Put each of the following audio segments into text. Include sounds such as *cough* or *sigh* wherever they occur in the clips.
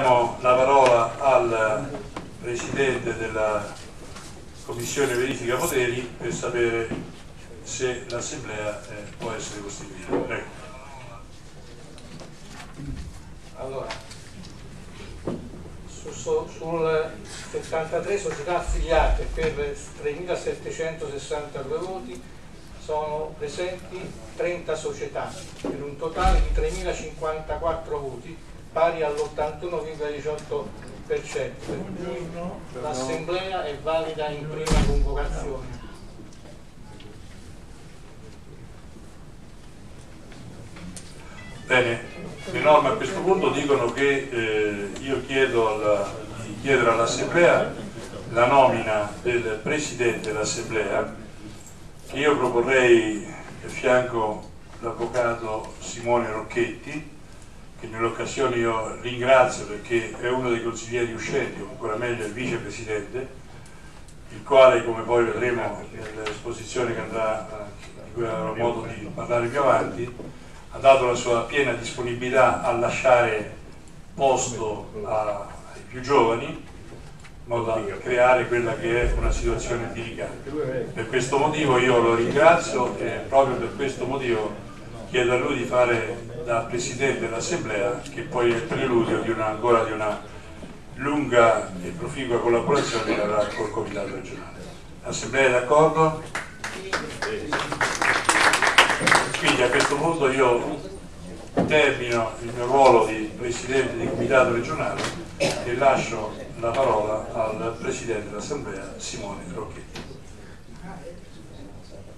Diamo la parola al Presidente della Commissione Verifica Poteri per sapere se l'Assemblea eh, può essere costituita. Prego. Allora, su, su, sul 73 società affiliate per 3.762 voti sono presenti 30 società per un totale di 3.054 voti pari all'81,18%. Per cui l'assemblea è valida in prima convocazione. Bene, le norme a questo punto dicono che eh, io chiedo alla, di chiedere all'Assemblea la nomina del Presidente dell'Assemblea che io proporrei a fianco l'Avvocato Simone Rocchetti che nell'occasione io ringrazio perché è uno dei consiglieri uscenti, o ancora meglio il Vicepresidente, il quale come poi vedremo nell'esposizione che andrà, di cui avrò modo di parlare più avanti, ha dato la sua piena disponibilità a lasciare posto a, ai più giovani in modo da creare quella che è una situazione delicata. Per questo motivo io lo ringrazio e proprio per questo motivo chiedo a lui di fare da Presidente dell'Assemblea che poi è il preludio di una, ancora di una lunga e proficua collaborazione che avrà col Comitato regionale. L'Assemblea è d'accordo? Quindi a questo punto io termino il mio ruolo di Presidente di Comitato regionale e lascio la parola al Presidente dell'Assemblea Simone Rocchetti.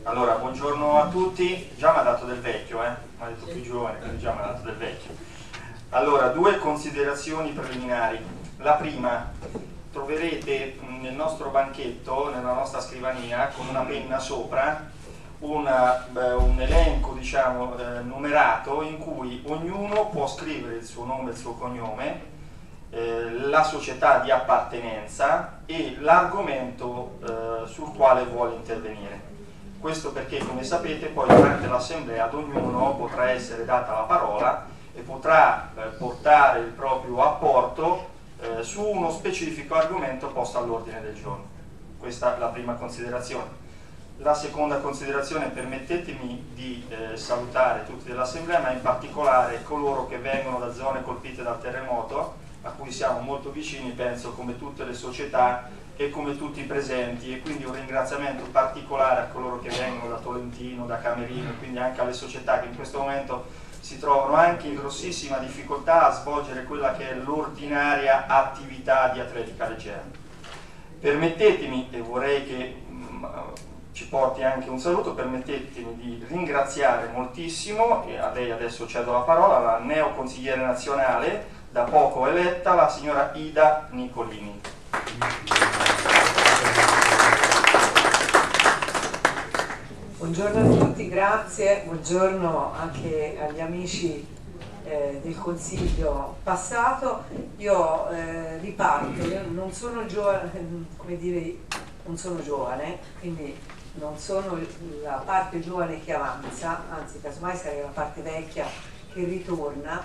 Allora, buongiorno a tutti, già mi ha dato del vecchio, eh? mi ha detto più giovane, quindi già mi ha dato del vecchio. Allora, due considerazioni preliminari. La prima, troverete nel nostro banchetto, nella nostra scrivania, con una penna sopra, una, beh, un elenco diciamo, eh, numerato in cui ognuno può scrivere il suo nome e il suo cognome, eh, la società di appartenenza e l'argomento eh, sul quale vuole intervenire. Questo perché, come sapete, poi durante l'assemblea ad ognuno potrà essere data la parola e potrà eh, portare il proprio apporto eh, su uno specifico argomento posto all'ordine del giorno. Questa è la prima considerazione. La seconda considerazione, permettetemi di eh, salutare tutti dell'Assemblea, ma in particolare coloro che vengono da zone colpite dal terremoto, a cui siamo molto vicini, penso come tutte le società e come tutti i presenti e quindi un ringraziamento particolare a coloro che vengono da Tolentino, da Camerino e quindi anche alle società che in questo momento si trovano anche in grossissima difficoltà a svolgere quella che è l'ordinaria attività di atletica leggera. Permettetemi, e vorrei che mh, ci porti anche un saluto, permettetemi di ringraziare moltissimo, e a lei adesso cedo la parola, la neoconsigliere nazionale, da poco eletta, la signora Ida Nicolini. Buongiorno a tutti, grazie, buongiorno anche agli amici eh, del consiglio passato. Io eh, riparto, io non sono giovane, *laughs* come dire, non sono giovane, quindi non sono la parte giovane che avanza, anzi casomai sarei la parte vecchia che ritorna,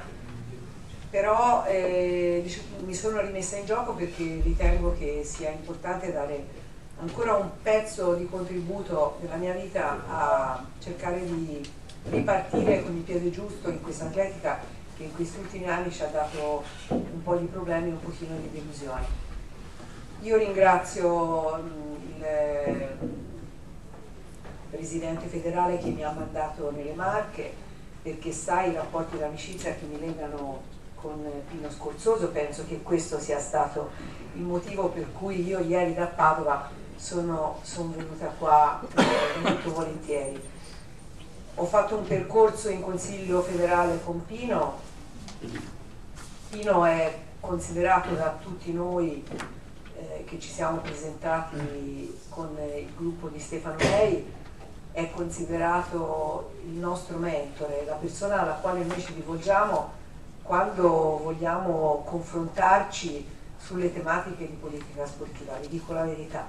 però eh, mi sono rimessa in gioco perché ritengo che sia importante dare ancora un pezzo di contributo della mia vita a cercare di ripartire con il piede giusto in questa atletica che in questi ultimi anni ci ha dato un po' di problemi, un pochino di delusioni. Io ringrazio il Presidente federale che mi ha mandato nelle Marche perché sai i rapporti d'amicizia che mi legano con Pino Scorzoso, penso che questo sia stato il motivo per cui io ieri da Padova sono, sono venuta qua eh, molto volentieri. Ho fatto un percorso in Consiglio federale con Pino, Pino è considerato da tutti noi eh, che ci siamo presentati con il gruppo di Stefano Lei, è considerato il nostro mentore, la persona alla quale noi ci rivolgiamo quando vogliamo confrontarci sulle tematiche di politica sportiva, vi dico la verità.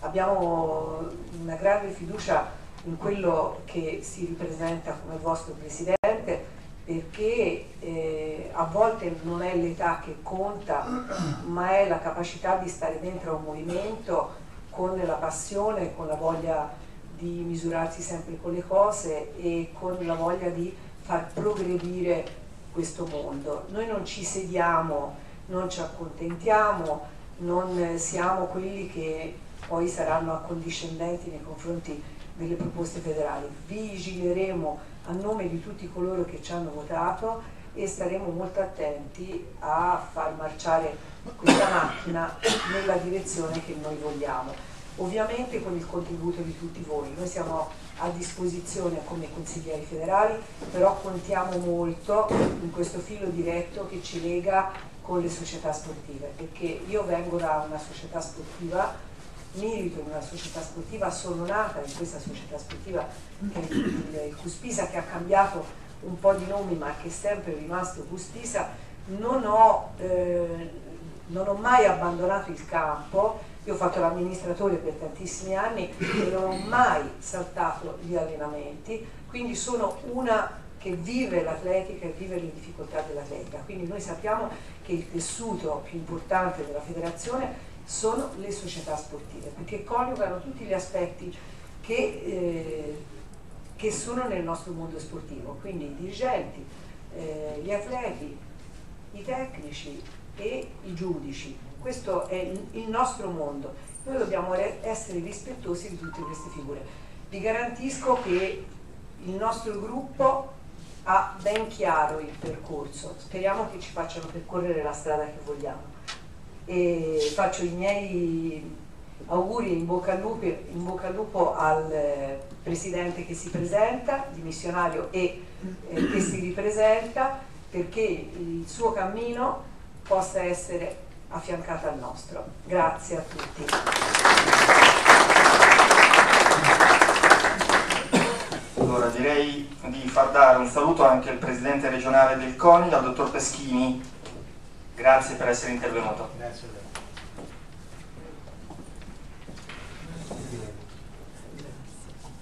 Abbiamo una grande fiducia in quello che si ripresenta come vostro Presidente perché eh, a volte non è l'età che conta, ma è la capacità di stare dentro a un movimento con la passione, con la voglia di misurarsi sempre con le cose e con la voglia di far progredire questo mondo. Noi non ci sediamo, non ci accontentiamo, non siamo quelli che poi saranno accondiscendenti nei confronti delle proposte federali. Vigileremo a nome di tutti coloro che ci hanno votato e staremo molto attenti a far marciare questa macchina nella direzione che noi vogliamo. Ovviamente con il contributo di tutti voi, noi siamo a disposizione come consiglieri federali, però contiamo molto in questo filo diretto che ci lega con le società sportive, perché io vengo da una società sportiva, milito in una società sportiva, sono nata in questa società sportiva che è il, Cuspisa che ha cambiato un po' di nomi ma che è sempre rimasto Cuspisa, non ho, eh, non ho mai abbandonato il campo, io ho fatto l'amministratore per tantissimi anni e non ho mai saltato gli allenamenti, quindi sono una che vive l'atletica e vive le difficoltà dell'atletica. Quindi noi sappiamo che il tessuto più importante della federazione sono le società sportive, perché coniugano tutti gli aspetti che, eh, che sono nel nostro mondo sportivo, quindi i dirigenti, eh, gli atleti, i tecnici e i giudici. Questo è il nostro mondo. Noi dobbiamo essere rispettosi di tutte queste figure. Vi garantisco che il nostro gruppo ha ben chiaro il percorso, speriamo che ci facciano percorrere la strada che vogliamo. E faccio i miei auguri in bocca al lupo, bocca al lupo al eh, presidente che si presenta, dimissionario e eh, che si ripresenta, perché il suo cammino possa essere affiancato al nostro. Grazie a tutti. Allora direi di far dare un saluto anche al presidente regionale del CONI, al dottor Peschini. Grazie per essere intervenuto. Grazie a lei.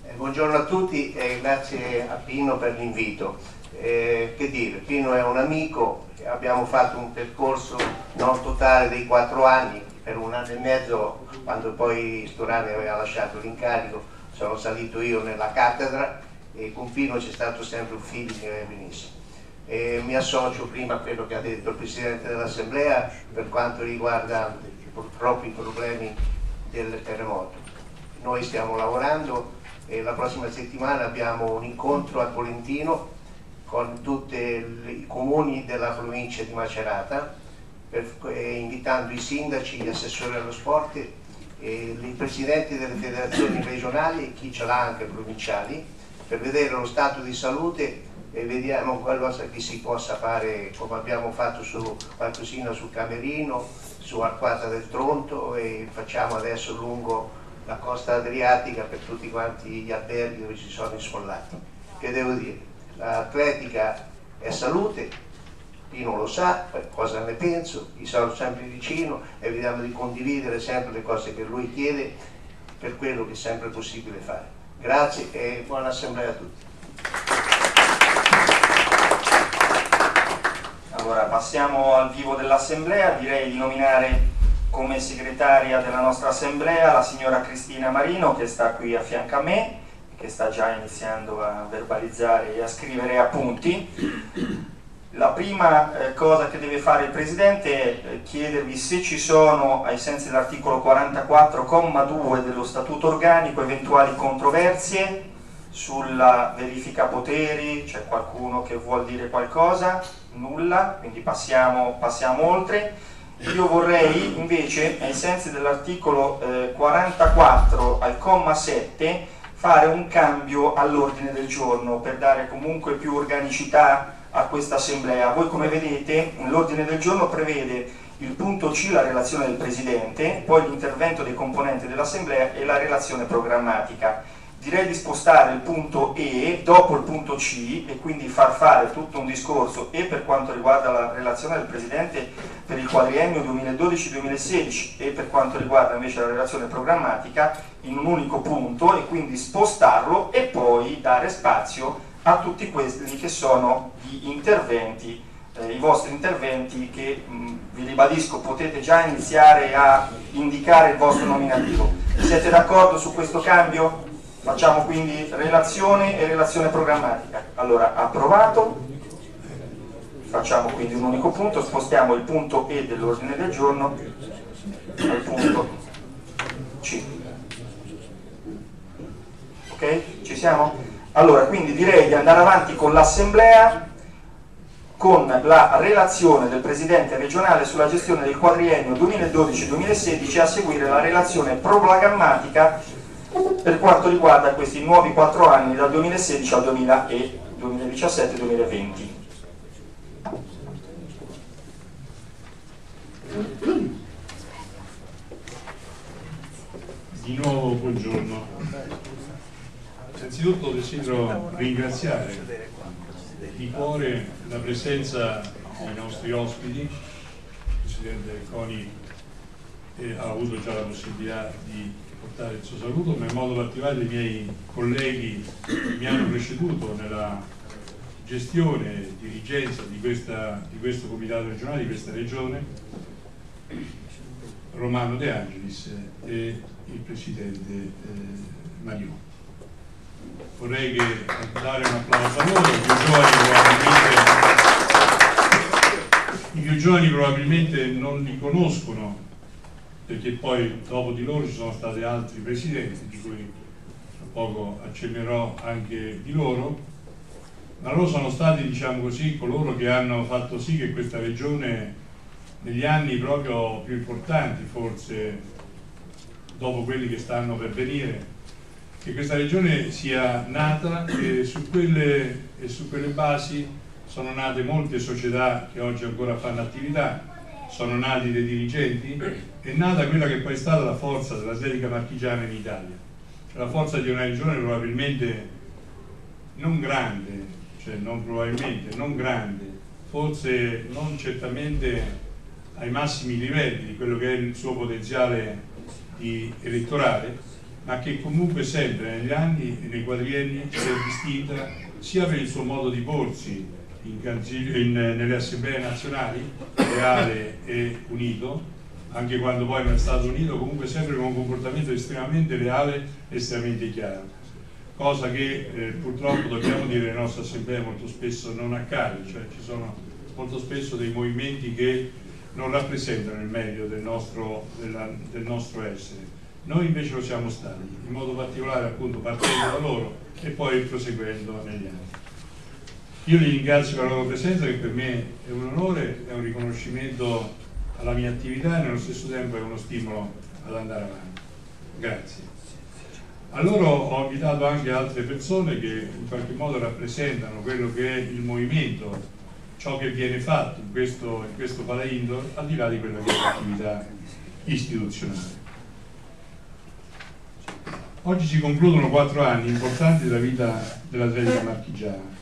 Eh, buongiorno a tutti e grazie a Pino per l'invito. Eh, che dire, Pino è un amico, abbiamo fatto un percorso non totale dei quattro anni, per un anno e mezzo, quando poi Sturani aveva lasciato l'incarico, sono salito io nella cattedra e con Pino c'è stato sempre un feeling benissimo. E mi associo prima a quello che ha detto il Presidente dell'Assemblea per quanto riguarda purtroppo i problemi del terremoto. Noi stiamo lavorando e la prossima settimana abbiamo un incontro a Tolentino con tutti i comuni della provincia di Macerata, per, eh, invitando i sindaci, gli assessori allo sport, e i presidenti delle federazioni regionali e chi ce l'ha anche provinciali, per vedere lo stato di salute e vediamo qualcosa che si possa fare come abbiamo fatto su qualcosina sul Camerino, su Arquata del Tronto e facciamo adesso lungo la costa adriatica per tutti quanti gli alberghi dove ci sono sfollati. Che devo dire? L'atletica è salute, Pino lo sa, cosa ne penso, gli sono sempre vicino e vediamo di condividere sempre le cose che lui chiede per quello che è sempre possibile fare. Grazie e buona assemblea a tutti. Allora passiamo al vivo dell'assemblea, direi di nominare come segretaria della nostra assemblea la signora Cristina Marino che sta qui a fianco a me che sta già iniziando a verbalizzare e a scrivere appunti. La prima eh, cosa che deve fare il Presidente è eh, chiedervi se ci sono, ai sensi dell'articolo 44,2 dello Statuto Organico, eventuali controversie sulla verifica poteri, c'è qualcuno che vuol dire qualcosa? Nulla, quindi passiamo, passiamo oltre. Io vorrei invece, ai sensi dell'articolo eh, 44 al comma 7, fare un cambio all'ordine del giorno per dare comunque più organicità a questa assemblea. Voi come vedete l'ordine del giorno prevede il punto C, la relazione del Presidente, poi l'intervento dei componenti dell'assemblea e la relazione programmatica direi di spostare il punto E dopo il punto C e quindi far fare tutto un discorso e per quanto riguarda la relazione del Presidente per il quadriennio 2012-2016 e per quanto riguarda invece la relazione programmatica in un unico punto e quindi spostarlo e poi dare spazio a tutti questi che sono gli interventi, eh, i vostri interventi che mh, vi ribadisco potete già iniziare a indicare il vostro nominativo. Siete d'accordo su questo cambio? Facciamo quindi relazione e relazione programmatica. Allora, approvato, facciamo quindi un unico punto, spostiamo il punto E dell'ordine del giorno al punto C. Ok? Ci siamo? Allora, quindi direi di andare avanti con l'assemblea con la relazione del Presidente regionale sulla gestione del quadriennio 2012-2016 a seguire la relazione programmatica per quanto riguarda questi nuovi quattro anni dal 2016 al 2017-2020. Di nuovo buongiorno. Innanzitutto desidero ringraziare di cuore la presenza dei nostri ospiti. Il Presidente Coni eh, ha avuto già la possibilità di portare il suo saluto, ma in modo particolare dei miei colleghi che mi hanno preceduto nella gestione e dirigenza di, questa, di questo comitato regionale, di questa regione, Romano De Angelis e il Presidente eh, Mario. Vorrei dare un applauso a loro, i più giovani probabilmente non li conoscono perché poi dopo di loro ci sono stati altri presidenti, di cui tra poco accennerò anche di loro, ma loro sono stati, diciamo così, coloro che hanno fatto sì che questa regione negli anni proprio più importanti, forse dopo quelli che stanno per venire, che questa regione sia nata e su quelle, e su quelle basi sono nate molte società che oggi ancora fanno attività, sono nati dei dirigenti, è nata quella che poi è stata la forza dell'atletica marchigiana in Italia, la forza di una regione probabilmente non grande, cioè non probabilmente, non grande, forse non certamente ai massimi livelli di quello che è il suo potenziale elettorale, ma che comunque sempre negli anni e nei quadrienni si è distinta sia per il suo modo di porsi in, in, nelle assemblee nazionali, leale e unito, anche quando poi non è stato unito, comunque sempre con un comportamento estremamente leale e estremamente chiaro. Cosa che eh, purtroppo dobbiamo dire le nostre assemblee molto spesso non accade, cioè ci sono molto spesso dei movimenti che non rappresentano il meglio del nostro, della, del nostro essere. Noi invece lo siamo stati, in modo particolare appunto partendo da loro e poi proseguendo negli anni. Io li ringrazio per la loro presenza che per me è un onore, è un riconoscimento alla mia attività e nello stesso tempo è uno stimolo ad andare avanti. Grazie. A loro ho invitato anche altre persone che in qualche modo rappresentano quello che è il movimento, ciò che viene fatto in questo, in questo Indoor, al di là di quella che è l'attività istituzionale. Oggi si concludono quattro anni importanti della vita dell'atletica marchigiana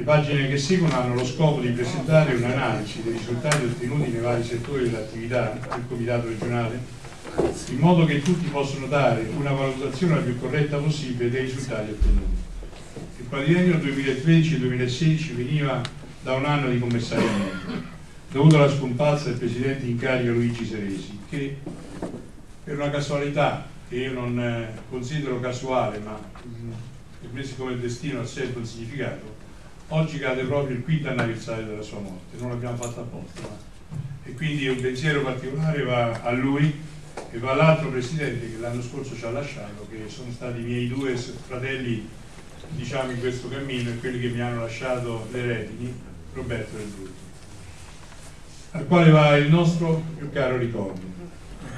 le pagine che seguono hanno lo scopo di presentare un'analisi dei risultati ottenuti nei vari settori dell'attività del Comitato regionale, in modo che tutti possano dare una valutazione la più corretta possibile dei risultati ottenuti. Il quadriennio 2013-2016 veniva da un anno di commissariamento, dovuto alla scomparsa del presidente in carica Luigi Seresi, che per una casualità che io non eh, considero casuale, ma mm, per me siccome il destino ha sempre un significato, oggi cade proprio il quinto anniversario della sua morte, non l'abbiamo fatto apposta. Ma... E quindi un pensiero particolare va a lui e va all'altro presidente che l'anno scorso ci ha lasciato, che sono stati i miei due fratelli diciamo in questo cammino e quelli che mi hanno lasciato le retini, Roberto Del Brutto, al quale va il nostro più caro ricordo.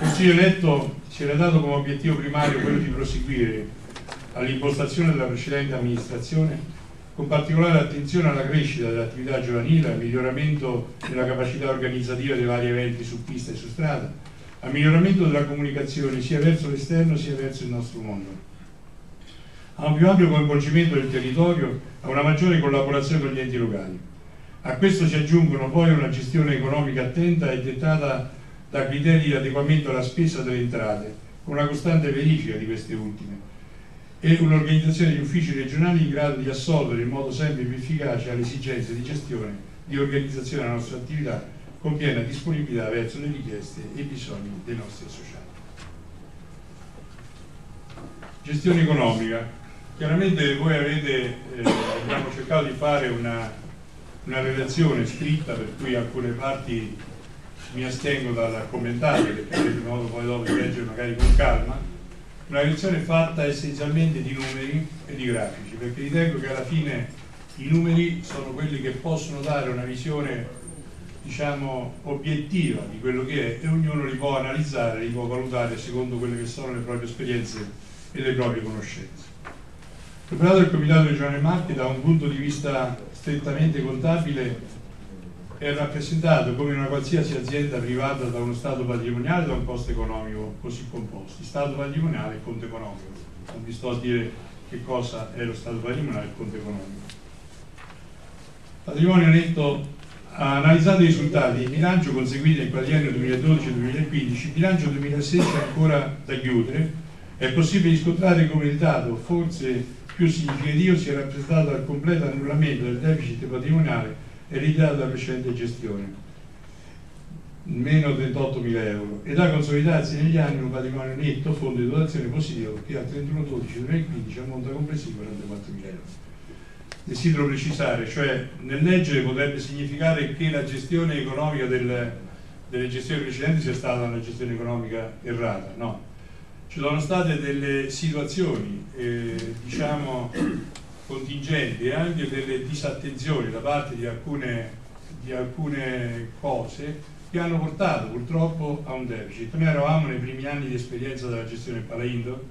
Consiglio eletto si era dato come obiettivo primario quello di proseguire all'impostazione della precedente amministrazione con particolare attenzione alla crescita dell'attività giovanile, al miglioramento della capacità organizzativa dei vari eventi su pista e su strada, al miglioramento della comunicazione sia verso l'esterno sia verso il nostro mondo, a un più ampio coinvolgimento del territorio, a una maggiore collaborazione con gli enti locali. A questo si aggiungono poi una gestione economica attenta e dettata da criteri di adeguamento alla spesa delle entrate, con una costante verifica di queste ultime e un'organizzazione di uffici regionali in grado di assolvere in modo sempre più efficace alle esigenze di gestione, di organizzazione della nostra attività con piena disponibilità verso le richieste e i bisogni dei nostri associati. Gestione economica. Chiaramente voi avete, eh, abbiamo cercato di fare una, una relazione scritta per cui alcune parti mi astengo dal commentare perché avrete modo poi dopo di leggere magari con calma, una relazione fatta essenzialmente di numeri e di grafici, perché ritengo che alla fine i numeri sono quelli che possono dare una visione diciamo obiettiva di quello che è e ognuno li può analizzare, li può valutare secondo quelle che sono le proprie esperienze e le proprie conoscenze. L'operato del Comitato regionale Marche da un punto di vista strettamente contabile è rappresentato come una qualsiasi azienda privata da uno stato patrimoniale e da un costo economico così composti, stato patrimoniale e conto economico. Non vi sto a dire che cosa è lo stato patrimoniale e il conto economico. Patrimonio netto, analizzando i risultati di bilancio conseguiti nel quadriennio 2012-2015, il bilancio 2016 è ancora da chiudere, è possibile riscontrare come il dato forse più significativo sia rappresentato dal completo annullamento del deficit patrimoniale ereditato dalla precedente gestione, meno 38.000 euro, e da consolidarsi negli anni un patrimonio netto fondo di dotazione positivo che al 31-12-2015 ammonta complessivo a 44.000 euro. Desidero precisare, cioè nel leggere potrebbe significare che la gestione economica del, delle gestioni precedenti sia stata una gestione economica errata, no. Ci sono state delle situazioni, eh, diciamo, contingenti e anche delle disattenzioni da parte di alcune, di alcune cose che hanno portato purtroppo a un deficit. Noi eravamo nei primi anni di esperienza della gestione del Palaindo,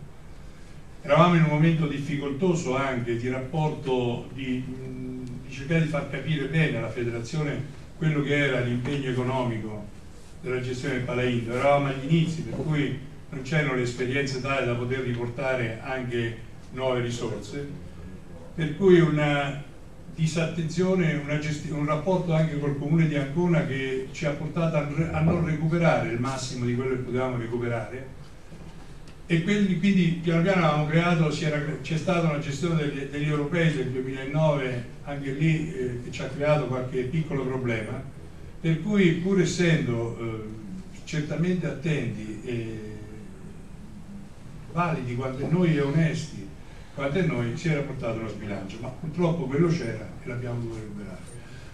eravamo in un momento difficoltoso anche di rapporto, di, di cercare di far capire bene alla federazione quello che era l'impegno economico della gestione del Palaindo. Eravamo agli inizi, per cui non c'erano le esperienze tali da poter riportare anche nuove risorse per cui una disattenzione, una un rapporto anche col comune di Ancona che ci ha portato a, a non recuperare il massimo di quello che potevamo recuperare. E quindi, quindi piano piano avevamo creato, c'è stata una gestione degli, degli, europei del 2009 anche lì eh, che ci ha creato qualche piccolo problema. Per cui pur essendo eh, certamente attenti e validi quanto noi e onesti quanto a noi si era portato uno sbilancio, ma purtroppo quello c'era e l'abbiamo dovuto recuperare.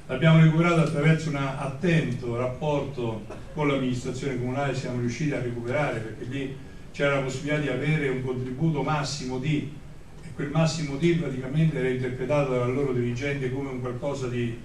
L'abbiamo recuperato attraverso un attento rapporto con l'amministrazione comunale, siamo riusciti a recuperare perché lì c'era la possibilità di avere un contributo massimo di, e quel massimo di praticamente era interpretato dal loro dirigente come un qualcosa di,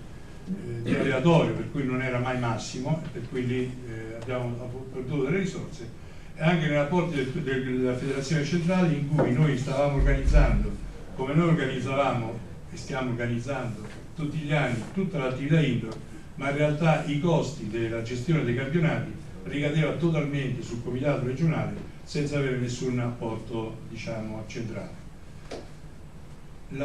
eh, di aleatorio, per cui non era mai massimo, per cui lì eh, abbiamo perduto delle risorse anche nei rapporti del, del, della federazione centrale in cui noi stavamo organizzando, come noi organizzavamo e stiamo organizzando tutti gli anni tutta l'attività indoor, ma in realtà i costi della gestione dei campionati ricadeva totalmente sul comitato regionale senza avere nessun apporto diciamo, centrale.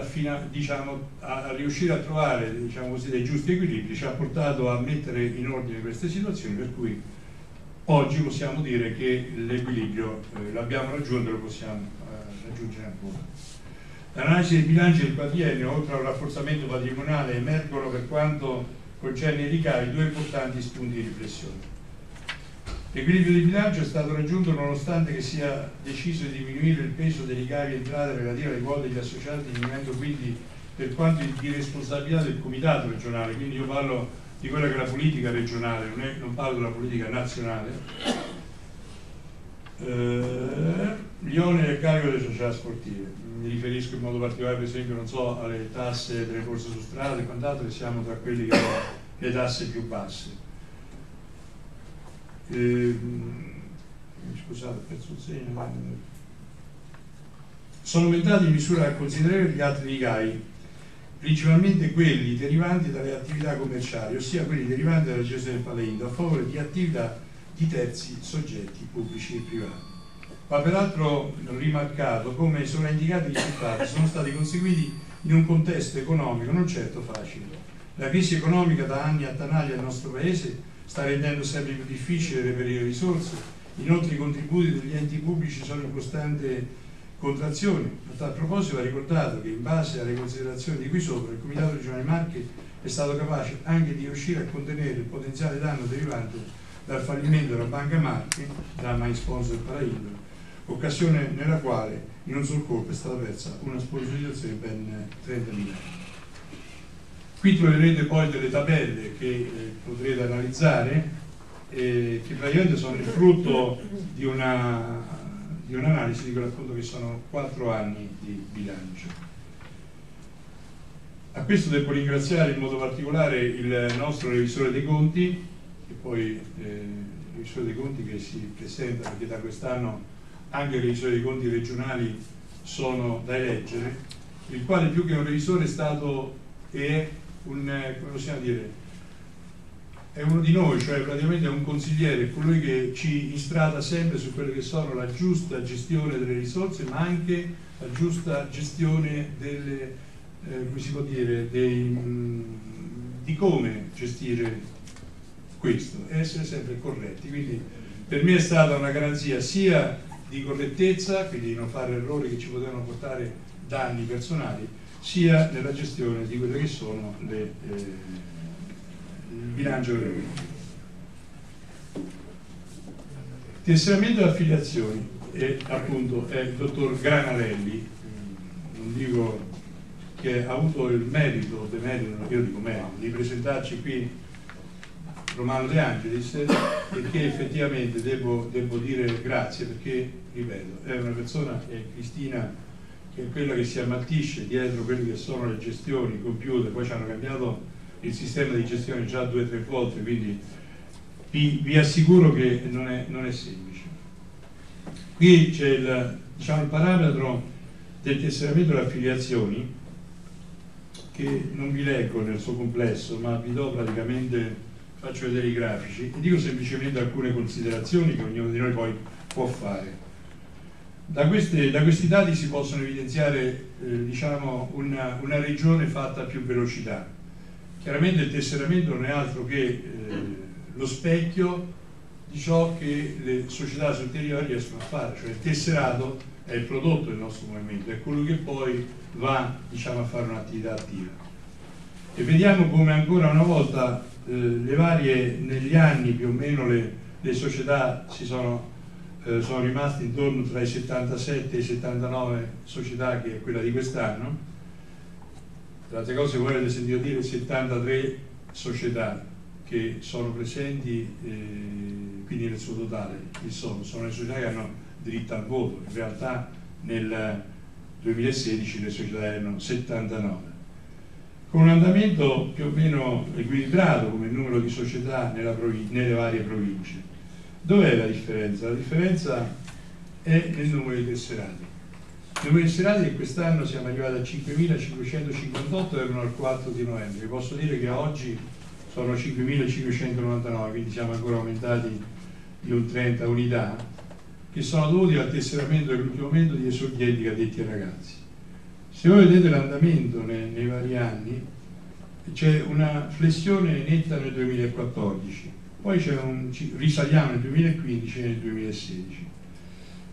Fina, diciamo, a, riuscire a trovare diciamo così, dei giusti equilibri ci ha portato a mettere in ordine queste situazioni per cui Oggi possiamo dire che l'equilibrio eh, l'abbiamo raggiunto e lo possiamo eh, raggiungere ancora. L'analisi dei bilanci del quadriennio, oltre al rafforzamento patrimoniale, emergono per quanto concerne i ricavi due importanti spunti di riflessione. L'equilibrio di bilancio è stato raggiunto nonostante che sia deciso di diminuire il peso dei ricavi entrate relative alle quote degli associati, diminuendo quindi per quanto di responsabilità del comitato regionale, quindi io parlo di quella che è la politica regionale, non, è, non parlo della politica nazionale, eh, gli oneri a carico delle società sportive. Mi riferisco in modo particolare per esempio non so, alle tasse delle corse su strada e quant'altro che siamo tra quelli che hanno le tasse più basse. Eh, scusate, perso il segno. Sono aumentati in misura considerevole gli altri ricavi principalmente quelli derivanti dalle attività commerciali, ossia quelli derivanti dalla gestione del Palaindo, a favore di attività di terzi soggetti pubblici e privati. Va peraltro rimarcato come i sovraindicati risultati sono stati conseguiti in un contesto economico non certo facile. La crisi economica da anni attanaglia il nostro Paese sta rendendo sempre più difficile reperire risorse, inoltre i contributi degli enti pubblici sono in costante contrazioni. A tal proposito va ricordato che in base alle considerazioni di qui sopra il Comitato regionale Marche è stato capace anche di riuscire a contenere il potenziale danno derivante dal fallimento della Banca Marche, da mai sponsor Paraindolo, occasione nella quale in un sol colpo è stata persa una sponsorizzazione di ben 30 miliardi. Qui troverete poi delle tabelle che eh, potrete analizzare, eh, che praticamente sono il frutto di una di un'analisi dico appunto che sono quattro anni di bilancio. A questo devo ringraziare in modo particolare il nostro revisore dei conti, e poi eh, il revisore dei conti che si presenta perché da quest'anno anche i revisori dei conti regionali sono da eleggere, il quale più che un revisore è stato e è un, come possiamo dire, è uno di noi, cioè praticamente è un consigliere, colui che ci istrada sempre su quelle che sono la giusta gestione delle risorse, ma anche la giusta gestione delle, eh, come si può dire, dei, di come gestire questo, essere sempre corretti. Quindi per me è stata una garanzia sia di correttezza, quindi di non fare errori che ci potevano portare danni personali, sia nella gestione di quelle che sono le... Eh, bilancio delle Tesseramento e affiliazioni è appunto è il dottor Granarelli, non dico che ha avuto il merito, demerito, io dico merito, di presentarci qui Romano De Angelis e che effettivamente devo, devo, dire grazie perché, ripeto, è una persona, è Cristina, che è quella che si ammattisce dietro quelle che sono le gestioni, computer, poi ci hanno cambiato il sistema di gestione già due o tre volte, quindi vi, vi assicuro che non è, non è, semplice. Qui c'è il, diciamo, il parametro del tesseramento delle affiliazioni, che non vi leggo nel suo complesso, ma vi do praticamente, faccio vedere i grafici e dico semplicemente alcune considerazioni che ognuno di noi poi può fare. Da, queste, da questi dati si possono evidenziare eh, diciamo, una, una regione fatta a più velocità, Chiaramente il tesseramento non è altro che eh, lo specchio di ciò che le società sul territorio riescono a fare, cioè il tesserato è il prodotto del nostro movimento, è quello che poi va diciamo, a fare un'attività attiva. E vediamo come ancora una volta eh, le varie, negli anni più o meno le, le società si sono, eh, sono rimaste intorno tra i 77 e i 79 società che è quella di quest'anno, tra altre cose voi avete sentito dire 73 società che sono presenti eh, quindi nel suo totale. Sono, sono le società che hanno diritto al voto. In realtà nel 2016 le società erano 79 con un andamento più o meno equilibrato come numero di società nelle varie province. Dov'è la differenza? la differenza è nel numero di tesserati Serali che quest'anno siamo arrivati a 5.558 erano al 4 di novembre. Vi posso dire che oggi sono 5.599, quindi siamo ancora aumentati di un 30 unità, che sono dovuti al tesseramento dell'ultimo momento di esordienti cadetti e ragazzi. Se voi vedete l'andamento nei, nei vari anni, c'è una flessione netta nel 2014, poi un, risaliamo nel 2015 e nel 2016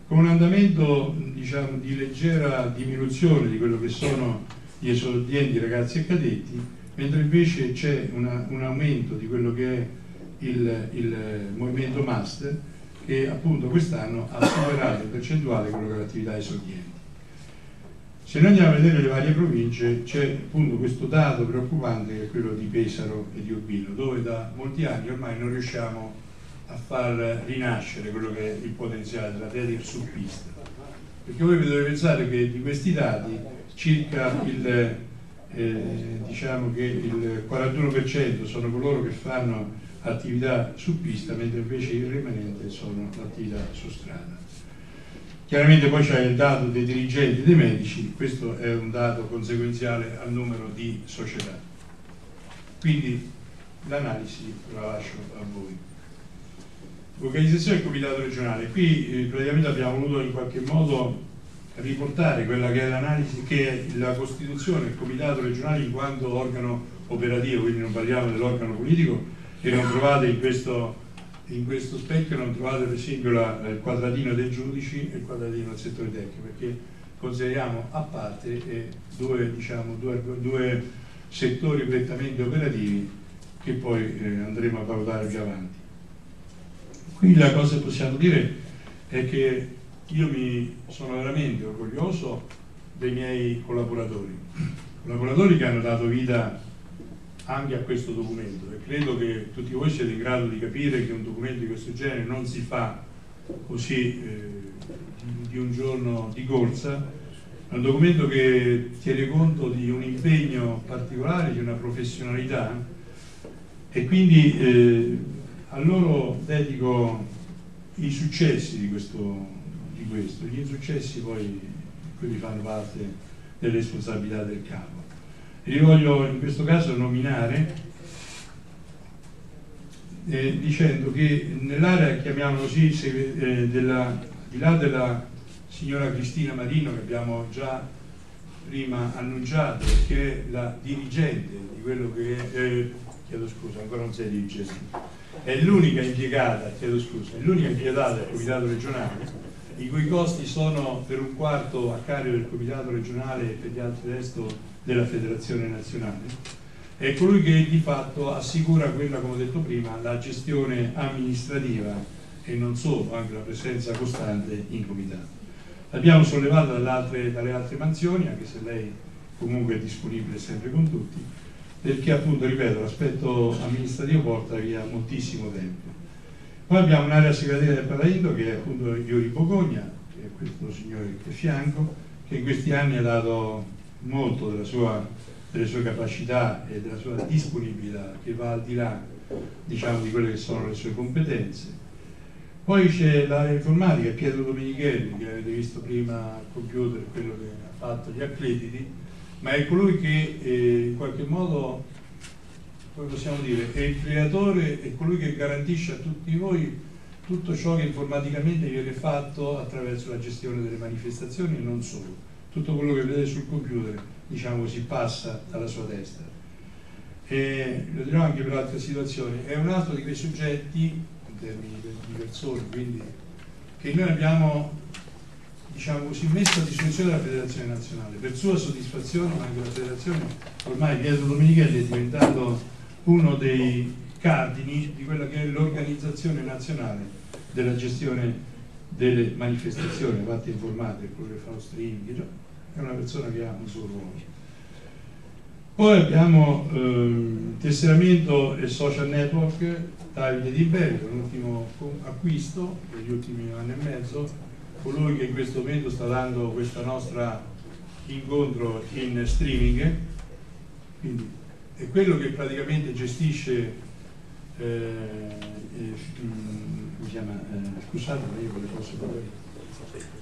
con un andamento diciamo, di leggera diminuzione di quello che sono gli esordienti ragazzi e cadetti, mentre invece c'è un aumento di quello che è il, il movimento master che appunto quest'anno ha superato in percentuale quello che è l'attività esordienti. Se noi andiamo a vedere le varie province c'è appunto questo dato preoccupante che è quello di Pesaro e di Urbino, dove da molti anni ormai non riusciamo a a far rinascere quello che è il potenziale dell'atletica su pista. Perché voi dovete pensare che di questi dati circa il, eh, diciamo il 41% sono coloro che fanno attività su pista, mentre invece il rimanente sono l'attività su strada. Chiaramente poi c'è il dato dei dirigenti e dei medici, questo è un dato conseguenziale al numero di società. Quindi l'analisi la lascio a voi. Organizzazione del Comitato regionale. Qui eh, praticamente abbiamo voluto in qualche modo riportare quella che è l'analisi che è la costituzione del Comitato regionale in quanto organo operativo, quindi non parliamo dell'organo politico che non trovate in questo in questo specchio non trovate per esempio la, il quadratino dei giudici e il quadratino del settore tecnico perché consideriamo a parte eh, due, diciamo, due, due, settori prettamente operativi che poi eh, andremo a valutare più avanti. Qui la cosa che possiamo dire è che io mi sono veramente orgoglioso dei miei collaboratori, collaboratori che hanno dato vita anche a questo documento. E credo che tutti voi siete in grado di capire che un documento di questo genere non si fa così eh, di un giorno di corsa, è un documento che tiene conto di un impegno particolare, di una professionalità e quindi eh, a loro dedico i successi di questo, di questo, gli insuccessi poi quelli fanno parte delle responsabilità del capo. Io voglio in questo caso nominare eh, dicendo che nell'area, chiamiamolo così, se, eh, della, di là della signora Cristina Marino che abbiamo già prima annunciato, che è la dirigente di quello che eh, chiedo scusa, ancora non sei dirigente, è l'unica impiegata, chiedo scusa, è l'unica impiegata del Comitato regionale i cui costi sono per un quarto a carico del Comitato regionale e per gli altri resto della federazione nazionale è colui che di fatto assicura quella, come ho detto prima, la gestione amministrativa e non solo, anche la presenza costante in comitato. L'abbiamo sollevata dalle altre, dalle altre mansioni, anche se lei comunque è disponibile sempre con tutti, perché appunto, ripeto, l'aspetto amministrativo porta via moltissimo tempo. Poi abbiamo un'area segretaria del Palaindo che è appunto Iori Bocogna, che è questo signore qui a fianco, che in questi anni ha dato molto sua, delle sue capacità e della sua disponibilità che va al di là diciamo, di quelle che sono le sue competenze. Poi c'è l'area informatica, Pietro Domenichelli, che avete visto prima al computer, quello che ha fatto gli accrediti, ma è colui che eh, in qualche modo, come possiamo dire, è il creatore, è colui che garantisce a tutti voi tutto ciò che informaticamente viene fatto attraverso la gestione delle manifestazioni e non solo. Tutto quello che vedete sul computer diciamo così passa dalla sua testa. E lo dirò anche per altre situazioni è un altro di quei soggetti in termini di persone quindi che noi abbiamo diciamo così messo a disposizione della federazione nazionale per sua soddisfazione anche la federazione ormai Pietro Domenichelli è diventato uno dei cardini di quella che è l'organizzazione nazionale della gestione delle manifestazioni, a parte informate, quello che fa lo streaming, è una persona che ha un suo ruolo. Poi abbiamo ehm, tesseramento e social network, Davide Di Bello, l'ultimo acquisto degli ultimi anni e mezzo, colui che in questo momento sta dando questo nostro incontro in streaming, quindi è quello che praticamente gestisce eh, eh, si chiama, eh, scusate ma io le posso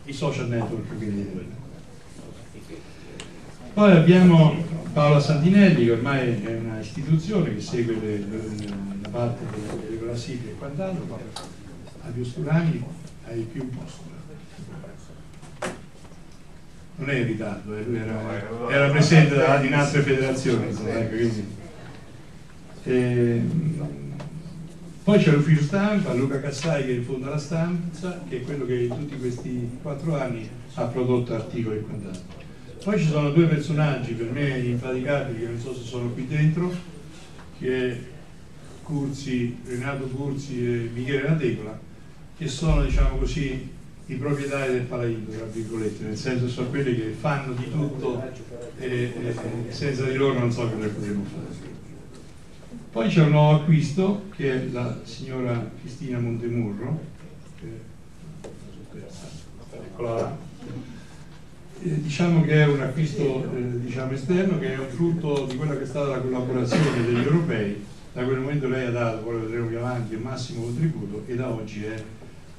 i social network quindi. Poi abbiamo Paola Santinelli che ormai è una istituzione che segue le, le, la parte delle, classifiche e quant'altro, Fabio Sturani hai più posto. Non è in ritardo, eh, lui era, era presente in altre federazioni. Ecco. E, ehm, poi c'è l'ufficio stampa, Luca Cassai che fonda la stampa, che è quello che in tutti questi quattro anni ha prodotto articoli e quant'altro. Poi ci sono due personaggi per me infaticabili che non so se sono qui dentro, che è Curzi, Renato Curzi e Michele Natecola, che sono diciamo così i proprietari del Palaindo, tra virgolette, nel senso sono quelli che fanno di tutto e, e senza di loro non so cosa potremmo fare. Poi c'è un nuovo acquisto che è la signora Cristina Montemurro, eccola là eh, diciamo che è un acquisto eh, diciamo esterno che è un frutto di quella che è stata la collaborazione degli europei da quel momento lei ha dato, poi lo vedremo più avanti, il massimo contributo e da oggi è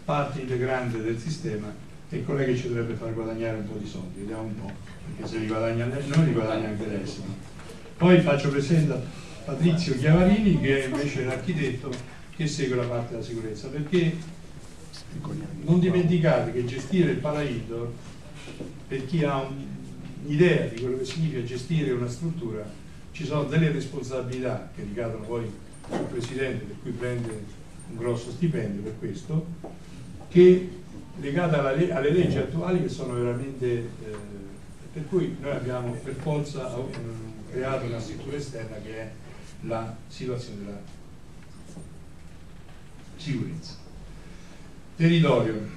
parte integrante del sistema e lei che ci dovrebbe far guadagnare un po' di soldi, vediamo un po', perché se li guadagna noi li guadagna anche lei. Poi faccio presente a Patrizio Chiavarini che è invece l'architetto che segue la parte della sicurezza, perché non dimenticate che gestire il Paraindoor per chi ha un'idea di quello che significa gestire una struttura, ci sono delle responsabilità che ricadono poi sul Presidente, per cui prende un grosso stipendio per questo, che legata alle leggi attuali che sono veramente... Eh, per cui noi abbiamo per forza eh, creato una struttura esterna che è la situazione della sicurezza. Territorio.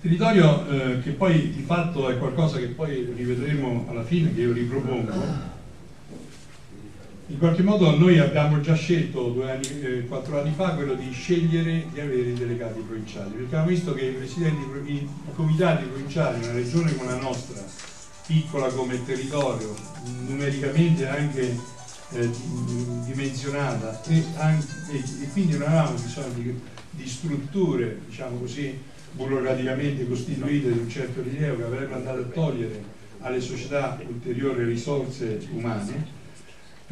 Territorio eh, che poi di fatto è qualcosa che poi rivedremo alla fine, che io ripropongo. In qualche modo noi abbiamo già scelto anni, eh, quattro anni fa quello di scegliere di avere i delegati provinciali, perché abbiamo visto che i, i, comitati provinciali in una regione come la nostra, piccola come territorio, numericamente anche eh, dimensionata e, anche, e, quindi non avevamo bisogno di, di strutture, diciamo così, burocraticamente costituite di un certo rilievo che avrebbe andato a togliere alle società ulteriori risorse umane,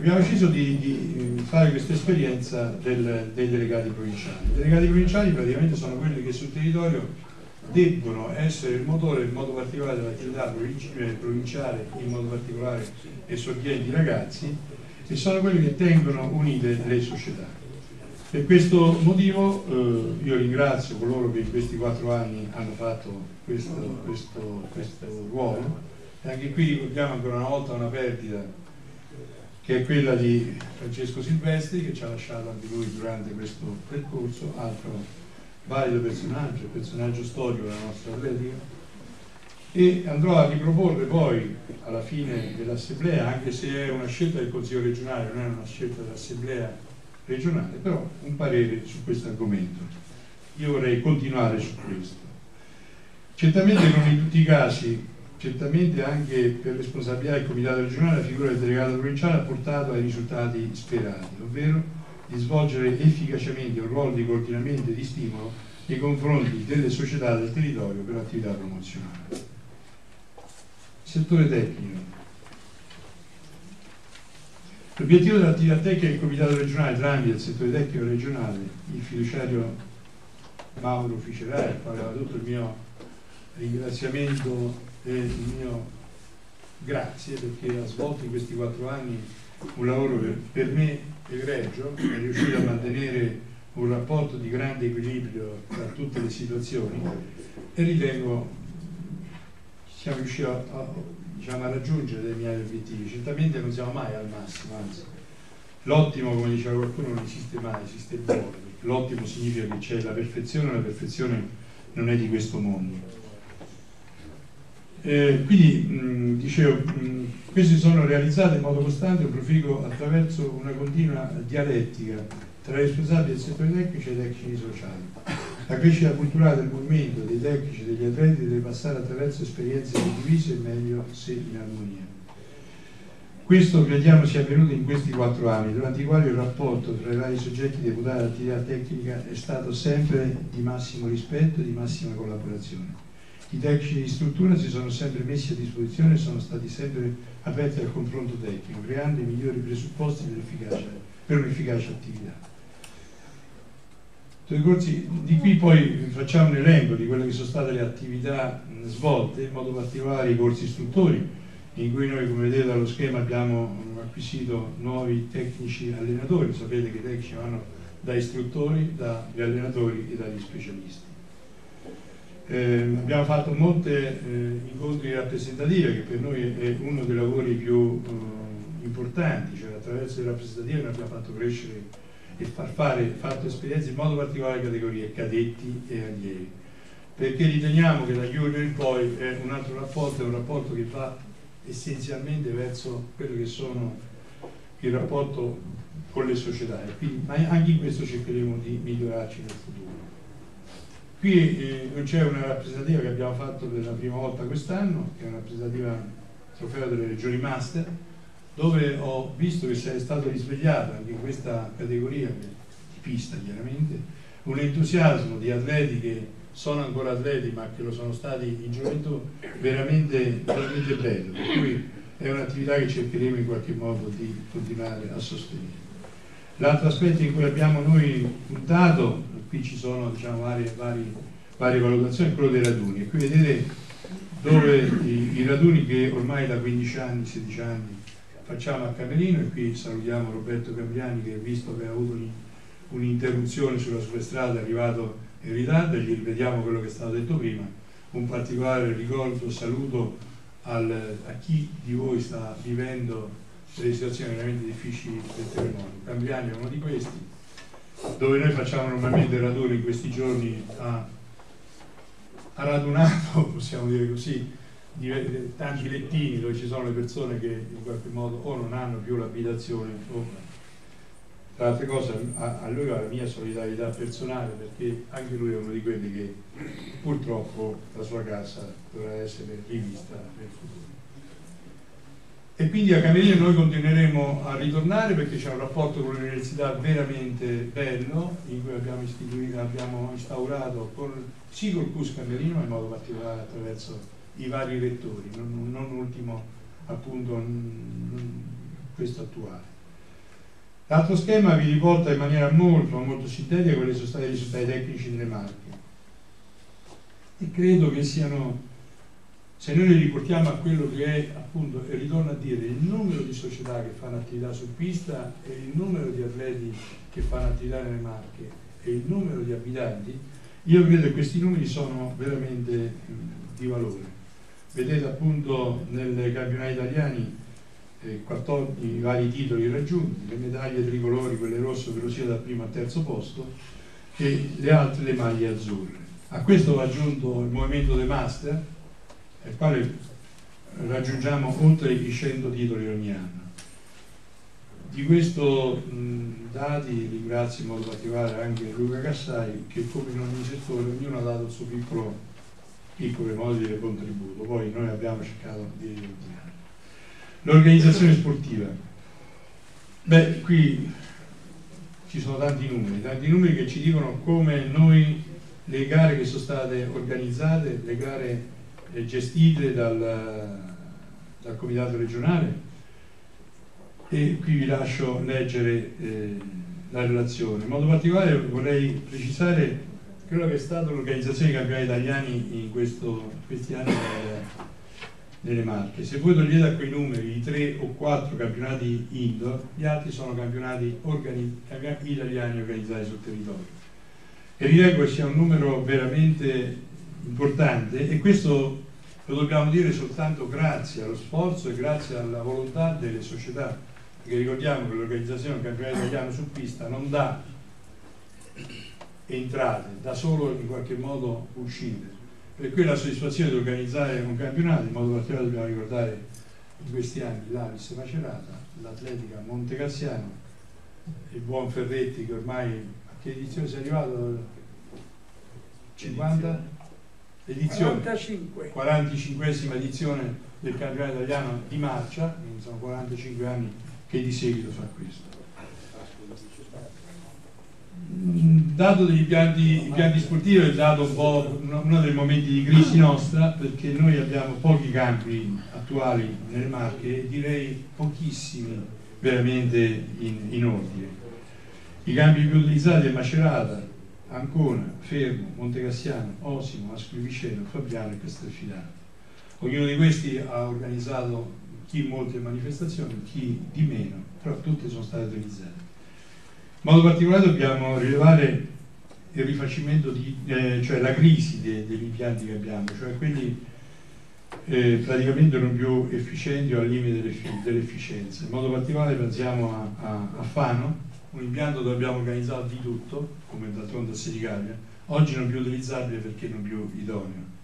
abbiamo deciso di, di fare questa esperienza del, dei delegati provinciali. I delegati provinciali praticamente sono quelli che sul territorio debbono essere il motore in modo particolare dell'attività provinciale, in modo particolare esordienti ragazzi, e sono quelli che tengono unite le società. Per questo motivo eh, io ringrazio coloro che in questi quattro anni hanno fatto questo, questo, questo ruolo e anche qui ricordiamo ancora una volta una perdita che è quella di Francesco Silvestri che ci ha lasciato anche lui durante questo percorso, altro valido personaggio, personaggio storico della nostra atletica e andrò a riproporre poi alla fine dell'assemblea, anche se è una scelta del Consiglio regionale, non è una scelta dell'assemblea regionale, però un parere su questo argomento. Io vorrei continuare su questo. Certamente non in tutti i casi, certamente anche per responsabilità del Comitato regionale, la figura del delegato provinciale ha portato ai risultati sperati, ovvero di svolgere efficacemente un ruolo di coordinamento e di stimolo nei confronti delle società del territorio per l'attività promozionale. Settore tecnico. L'obiettivo dell'attività tecnica del Comitato regionale tramite il settore tecnico regionale, il fiduciario Mauro Ficerai, al quale va tutto il mio ringraziamento e il mio grazie perché ha svolto in questi quattro anni un lavoro per, per me egregio, è riuscito a mantenere un rapporto di grande equilibrio tra tutte le situazioni e ritengo siamo riusciti a, a diciamo, a raggiungere miei obiettivi. Certamente non siamo mai al massimo, anzi, l'ottimo, come diceva qualcuno, non esiste mai, esiste il buono. L'ottimo significa che c'è la perfezione, la perfezione non è di questo mondo. Eh, quindi, mh, dicevo, mh, questi sono realizzati in modo costante e proficuo attraverso una continua dialettica tra i responsabili del settore tecnico e i tecnici sociali. La crescita culturale del movimento, dei tecnici, degli atleti deve passare attraverso esperienze condivise e meglio se in armonia. Questo crediamo sia avvenuto in questi quattro anni, durante i quali il rapporto tra i vari soggetti deputati all'attività tecnica è stato sempre di massimo rispetto e di massima collaborazione. I tecnici di struttura si sono sempre messi a disposizione e sono stati sempre aperti al confronto tecnico, creando i migliori presupposti per un'efficace attività di qui poi facciamo un elenco di quelle che sono state le attività svolte, in modo particolare i corsi istruttori, in cui noi come vedete dallo schema abbiamo acquisito nuovi tecnici allenatori, sapete che i tecnici vanno da istruttori, dagli allenatori e dagli specialisti. Eh, abbiamo fatto molti eh, incontri rappresentativi che per noi è uno dei lavori più eh, importanti, cioè attraverso le rappresentative abbiamo fatto crescere e far fare fatto esperienze in modo particolare alle categorie cadetti e allievi perché riteniamo che da junior in poi è un altro rapporto, è un rapporto che va essenzialmente verso quello che sono il rapporto con le società quindi anche in questo cercheremo di migliorarci nel futuro. Qui eh, c'è una rappresentativa che abbiamo fatto per la prima volta quest'anno, che è una rappresentativa trofeo delle regioni master, dove ho visto che è stato risvegliato anche in questa categoria di pista chiaramente un entusiasmo di atleti che sono ancora atleti ma che lo sono stati in gioventù veramente, veramente bello. Per cui è un'attività che cercheremo in qualche modo di continuare a sostenere. L'altro aspetto in cui abbiamo noi puntato qui ci sono diciamo, varie, varie, varie valutazioni quello dei raduni. E qui vedete dove i, i raduni che ormai da 15 anni, 16 anni facciamo a Camerino e qui salutiamo Roberto Cambiani che visto che ha avuto un'interruzione sulla sua strada è arrivato in ritardo e gli ripetiamo quello che è stato detto prima. Un particolare ricordo, saluto al, a chi di voi sta vivendo delle situazioni veramente difficili del terremoto Cambiani è uno di questi dove noi facciamo normalmente raduni in questi giorni ha, ha radunato, *laughs* possiamo dire così, tanti lettini dove ci sono le persone che in qualche modo o non hanno più l'abitazione o tra altre cose a, lui va la mia solidarietà personale perché anche lui è uno di quelli che purtroppo la sua casa dovrà essere rivista nel futuro e quindi a Camerino noi continueremo a ritornare perché c'è un rapporto con l'università veramente bello in cui abbiamo, abbiamo instaurato con, sì col CUS Camerino ma in modo particolare attraverso i vari rettori, non, non ultimo appunto questo attuale. L'altro schema vi riporta in maniera molto, molto sintetica quali sono stati i risultati tecnici delle marche e credo che siano se noi li riportiamo a quello che è appunto, e ritorno a dire, il numero di società che fanno attività su pista e il numero di atleti che fanno attività nelle marche e il numero di abitanti, io credo che questi numeri sono veramente di valore. Vedete appunto nei campionati italiani eh, 14, i vari titoli raggiunti, le medaglie tricolori, quelle rosse per sia dal primo al terzo posto e le altre le maglie azzurre. A questo va aggiunto il movimento dei master al quale raggiungiamo oltre i 100 titoli ogni anno. Di questi dati ringrazio in modo particolare anche Luca Cassai che come in ogni settore ognuno ha dato il suo piccolo, piccolo modo di dire contributo, poi noi abbiamo cercato di riordinare. L'organizzazione sportiva. Beh, qui ci sono tanti numeri, tanti numeri che ci dicono come noi le gare che sono state organizzate, le gare gestite dal, dal comitato regionale e qui vi lascio leggere eh, la relazione. In modo particolare vorrei precisare quello che è stata l'organizzazione dei campionati italiani in questo, questi anni nelle Marche. Se voi togliete a quei numeri i tre o quattro campionati indoor, gli altri sono campionati organi italiani organizzati sul territorio. E ritengo che sia un numero veramente importante e questo lo dobbiamo dire soltanto grazie allo sforzo e grazie alla volontà delle società, perché ricordiamo che l'organizzazione del campionato italiano su pista non dà entrate, dà solo in qualche modo uscite. Per cui la soddisfazione di organizzare un campionato, in modo particolare dobbiamo ricordare in questi anni l'Avis Macerata, l'Atletica Montecassiano, il buon Ferretti che ormai a che edizione si è arrivato? 50? Edizione, 45. 45esima edizione del campionato italiano di marcia, quindi sono 45 anni che di seguito fa questo. Mm, dato degli impianti, impianti sportivi è dato un po' uno dei momenti di crisi nostra perché noi abbiamo pochi campi attuali nelle Marche e direi pochissimi veramente in, in ordine. I campi più utilizzati è Macerata, Ancona, Fermo, Montecassiano, Osimo, Ascoli Piceno, Fabiano e Castelfidardo. Ognuno di questi ha organizzato chi molte manifestazioni, chi di meno, però tutte sono state utilizzate. In modo particolare dobbiamo rilevare il rifacimento, di, eh, cioè la crisi de, degli impianti che abbiamo, cioè quelli eh, praticamente non più efficienti o al limite dell'efficienza. In modo particolare pensiamo a, a, a Fano, un impianto dove abbiamo organizzato di tutto, come d'altronde a Senigallia, oggi non più utilizzabile perché non più idoneo.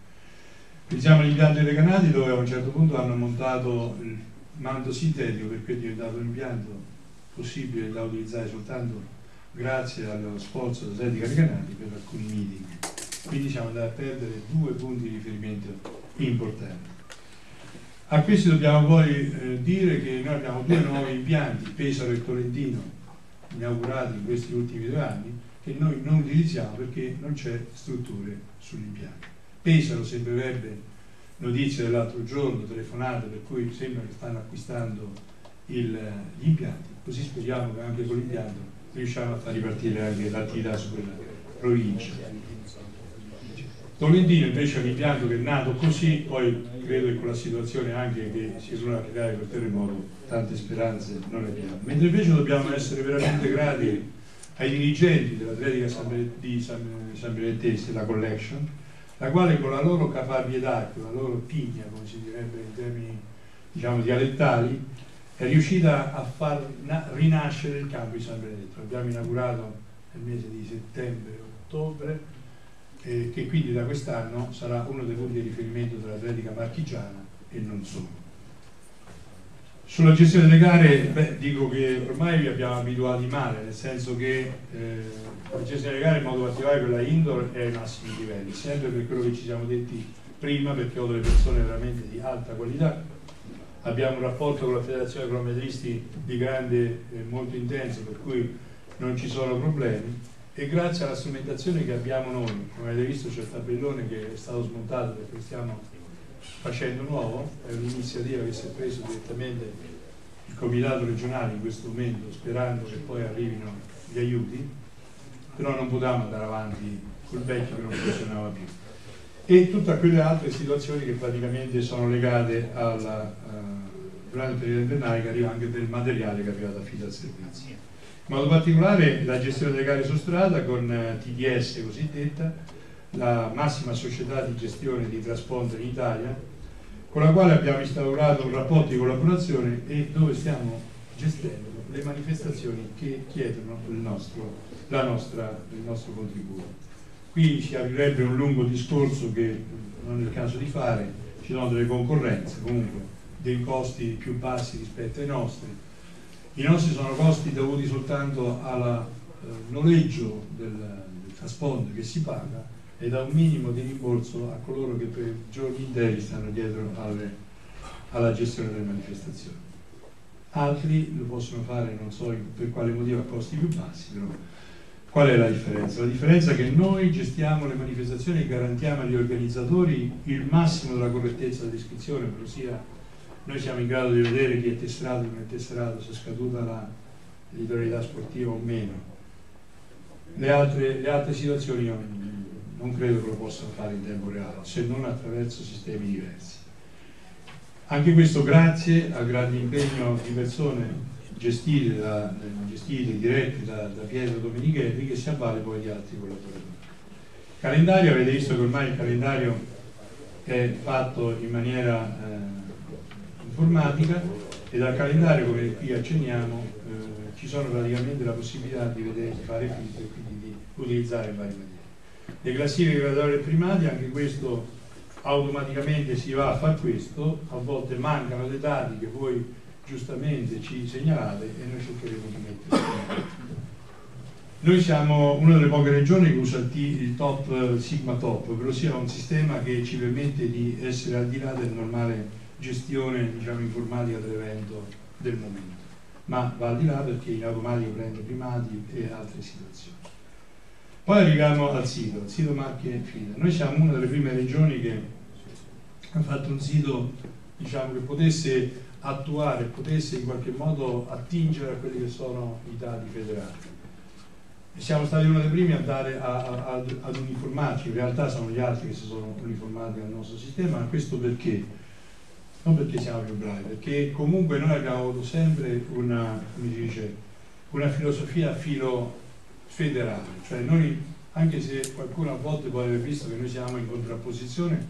Pensiamo all'impianto dei Recanati dove a un certo punto hanno montato il manto sintetico per cui è diventato un impianto possibile da utilizzare soltanto grazie allo sforzo della Setica Recanati per alcuni meeting. Quindi siamo andati a perdere due punti di riferimento importanti. A questi dobbiamo poi eh, dire che noi abbiamo due nuovi impianti, Pesaro e Tolentino, inaugurati in questi ultimi due anni che noi non utilizziamo perché non c'è strutture sull'impianto. Pesaro sembrerebbe notizie dell'altro giorno, telefonate, per cui sembra che stanno acquistando il, gli impianti, così speriamo che anche con l'impianto riusciamo a far ripartire anche l'attività su quella provincia. Tolentino invece è un impianto che è nato così, poi credo che con la situazione anche che si sono creare quel terremoto tante speranze non ne abbiamo. Mentre invece dobbiamo essere veramente grati ai dirigenti dell'Atletica di San, Benedettese, la Collection, la quale con la loro caparbietà, con la loro tigna, come si direbbe in termini diciamo, dialettali, è riuscita a far rinascere il campo di San Benedetto. L'abbiamo inaugurato nel mese di settembre-ottobre, eh, che quindi da quest'anno sarà uno dei punti di riferimento dell'atletica marchigiana e non solo. Sulla gestione delle gare, beh, dico che ormai vi abbiamo abituati male, nel senso che eh, la gestione delle gare in modo particolare quella indoor è ai massimi livelli, sempre per quello che ci siamo detti prima, perché ho delle persone veramente di alta qualità. Abbiamo un rapporto con la Federazione Cronometristi di grande, eh, molto intenso, per cui non ci sono problemi e grazie alla strumentazione che abbiamo noi, come avete visto c'è il tabellone che è stato smontato perché stiamo facendo nuovo, è un'iniziativa che si è preso direttamente il comitato regionale in questo momento sperando che poi arrivino gli aiuti, però non potevamo andare avanti col vecchio che non funzionava più. E tutte quelle altre situazioni che praticamente sono legate alla, uh, durante il periodo invernale che arriva anche del materiale che arriva da fida al servizio. In modo particolare la gestione delle gare su strada con uh, TDS cosiddetta, la massima società di gestione di trasporto in Italia, con la quale abbiamo instaurato un rapporto di collaborazione e dove stiamo gestendo le manifestazioni che chiedono il nostro, nostra, il nostro contributo. Qui si aprirebbe un lungo discorso che non è il caso di fare, ci sono delle concorrenze, comunque dei costi più bassi rispetto ai nostri. I nostri sono costi dovuti soltanto al eh, noleggio del, del trasporto che si paga e da un minimo di rimborso a coloro che per giorni interi stanno dietro alle, alla gestione delle manifestazioni. Altri lo possono fare, non so per quale motivo, a costi più bassi, però qual è la differenza? La differenza è che noi gestiamo le manifestazioni e garantiamo agli organizzatori il massimo della correttezza dell'iscrizione, ossia noi siamo in grado di vedere chi è tesserato, chi non è tesserato, se è scaduta l'editorialità sportiva o meno. Le altre, le altre situazioni io non credo che lo possano fare in tempo reale, se non attraverso sistemi diversi. Anche questo grazie al grande impegno di persone gestite, da, gestite dirette da, da, Pietro Domenichelli che si avvale poi di altri collaboratori. Calendario, avete visto che ormai il calendario è fatto in maniera eh, informatica e dal calendario, come qui accenniamo, eh, ci sono praticamente la possibilità di vedere, di fare filtri e quindi di utilizzare vari materiali le classifiche graduali primati, anche questo automaticamente si va a fare questo, a volte mancano dei dati che voi giustamente ci segnalate e noi cercheremo di metterli. Noi siamo una delle poche regioni che usa il top Sigma Top, ovvero sia un sistema che ci permette di essere al di là della normale gestione diciamo, informatica dell'evento del momento, ma va al di là perché in automatico prende primati e altre situazioni. Poi arriviamo al sito, il sito Marche Fida. Noi siamo una delle prime regioni che ha fatto un sito diciamo, che potesse attuare, potesse in qualche modo attingere a quelli che sono i dati federali. E siamo stati uno dei primi a dare a, a, ad, uniformarci, in realtà sono gli altri che si sono uniformati al nostro sistema, ma questo perché? Non perché siamo più bravi, perché comunque noi abbiamo avuto sempre una, dice, una filosofia filo federale, cioè noi, anche se qualcuno a volte può aver visto che noi siamo in contrapposizione,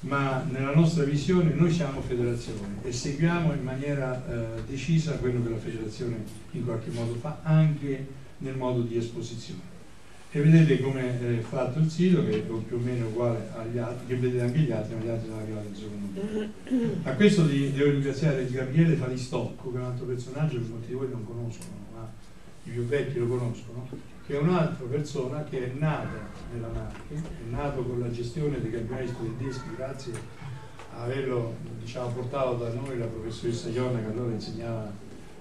ma nella nostra visione noi siamo federazione e seguiamo in maniera eh, decisa quello che la federazione in qualche modo fa, anche nel modo di esposizione. E vedete come è fatto il sito, che è più o meno uguale agli altri, che vedete anche gli altri, ma gli altri sono arrivati al secondo *coughs* A questo devo ringraziare Gabriele Falistocco, che è un altro personaggio che molti di voi non conoscono, i più vecchi lo conoscono, che è un'altra persona che è nata nella Marche, è nato con la gestione dei campionati studenteschi grazie a averlo diciamo, portato da noi la professoressa Ionna che allora insegnava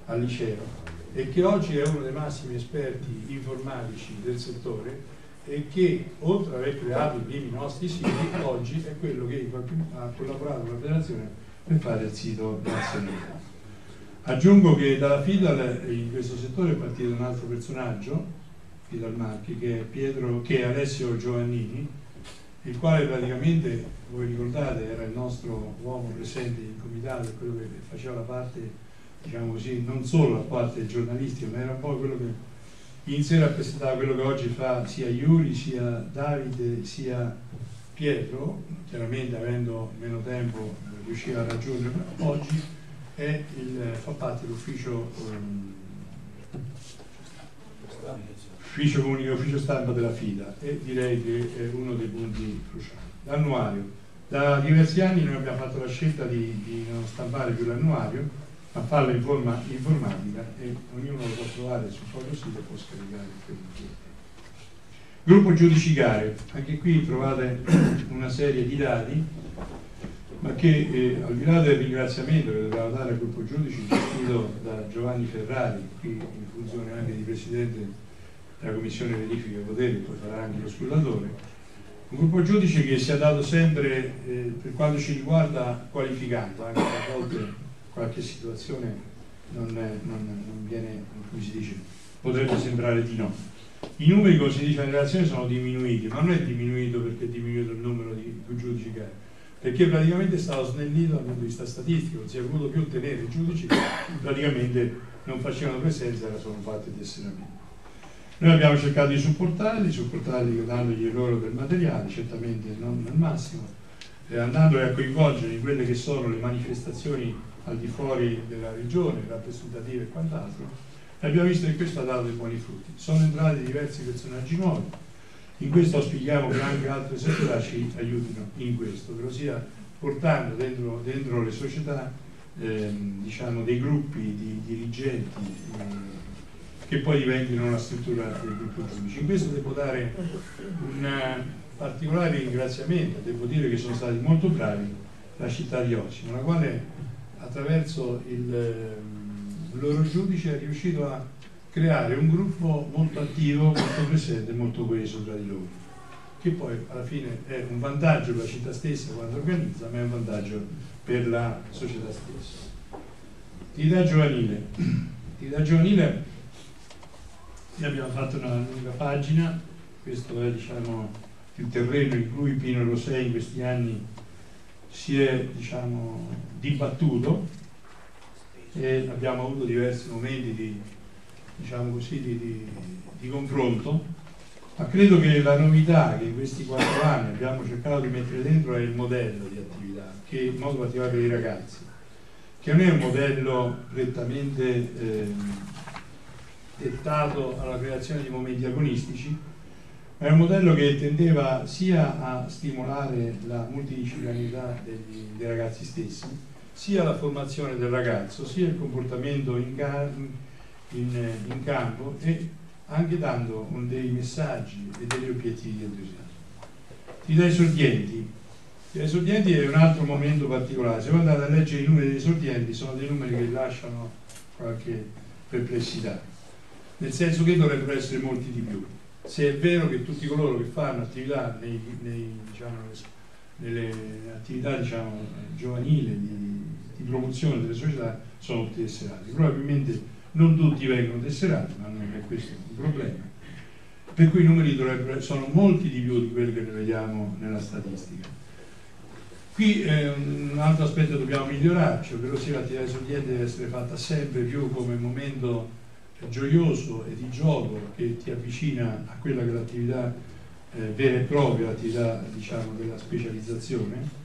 al liceo e che oggi è uno dei massimi esperti informatici del settore e che oltre ad aver creato i primi nostri siti oggi è quello che ha collaborato con la federazione per fare il sito nazionale. Aggiungo che dalla FIDAL in questo settore è partito un altro personaggio, Fidal Marchi, che è, Pietro, che è Alessio Giovannini, il quale praticamente, voi ricordate, era il nostro uomo presente in comitato, quello che faceva la parte, diciamo così, non solo la parte giornalistica, ma era un po' quello che in sé rappresentava quello che oggi fa sia Iuri, sia Davide, sia Pietro, chiaramente avendo meno tempo riusciva a raggiungerlo, oggi il, fa parte dell'ufficio um, ufficio comunico, ufficio stampa della FIDA e direi che è uno dei punti cruciali. L'annuario. Da diversi anni noi abbiamo fatto la scelta di, di non stampare più l'annuario, ma farlo in forma informatica e ognuno lo può trovare sul proprio sito e può scaricare il Gruppo giudici gare, anche qui trovate una serie di dati, ma che eh, al di là del ringraziamento che dobbiamo dare al gruppo giudici gestito da Giovanni Ferrari, qui in funzione anche di Presidente della Commissione Verifica e Poteri, poi farà anche lo scrutatore, un gruppo giudice che si è dato sempre, eh, per quanto ci riguarda, qualificato, anche a volte qualche situazione non, è, non, non viene, come si dice, potrebbe sembrare di no. I numeri, come si dice nella relazione, sono diminuiti, ma non è diminuito perché è diminuito il numero di giudici che perché praticamente è stato snellito dal punto di vista statistico, non si è voluto più ottenere i giudici che praticamente non facevano presenza, era solo parte di esseramento. Noi abbiamo cercato di supportarli, supportarli dandogli loro del materiale, certamente non al massimo, eh, andando a coinvolgere in quelle che sono le manifestazioni al di fuori della regione, rappresentative e quant'altro, e abbiamo visto che questo ha dato dei buoni frutti. Sono entrati diversi personaggi nuovi, in questo auspichiamo che anche altre società ci aiutino in questo, lo sia portando dentro, dentro le società ehm, diciamo, dei gruppi di dirigenti eh, che poi diventino la struttura del gruppo giudice. In questo devo dare un particolare ringraziamento, devo dire che sono stati molto bravi la città di Osimo, la quale attraverso il, ehm, loro giudice è riuscito a creare un gruppo molto attivo, molto presente, molto coeso tra di loro, che poi alla fine è un vantaggio per la città stessa quando organizza, ma è un vantaggio per la società stessa. Attività giovanile. Attività giovanile abbiamo fatto una lunga pagina, questo è diciamo, il terreno in cui Pino Rosei in questi anni si è diciamo, dibattuto e abbiamo avuto diversi momenti di, diciamo così, di, di, di confronto, ma credo che la novità che in questi quattro anni abbiamo cercato di mettere dentro è il modello di attività, che in modo particolare per i ragazzi, che non è un modello prettamente... Eh, dettato alla creazione di momenti agonistici, ma è un modello che tendeva sia a stimolare la multidisciplinarità degli, dei ragazzi stessi, sia la formazione del ragazzo, sia il comportamento in, in, in campo e anche dando dei messaggi e degli obiettivi di entusiasmo. Attività esordienti. Gli esordienti è un altro momento particolare. Se voi andate a leggere i numeri degli esordienti, sono dei numeri che lasciano qualche perplessità nel senso che dovrebbero essere molti di più. Se è vero che tutti coloro che fanno attività nei, nei, diciamo, nelle attività diciamo, giovanili di, di, promozione delle società sono tesserati, probabilmente non tutti vengono tesserati, ma non è questo un problema. Per cui i numeri sono molti di più di quelli che noi vediamo nella statistica. Qui eh, un altro aspetto dobbiamo migliorarci, ovvero sia l'attività esordiente deve essere fatta sempre più come momento gioioso e di gioco che ti avvicina a quella che è l'attività eh, vera e propria, l'attività diciamo, della specializzazione,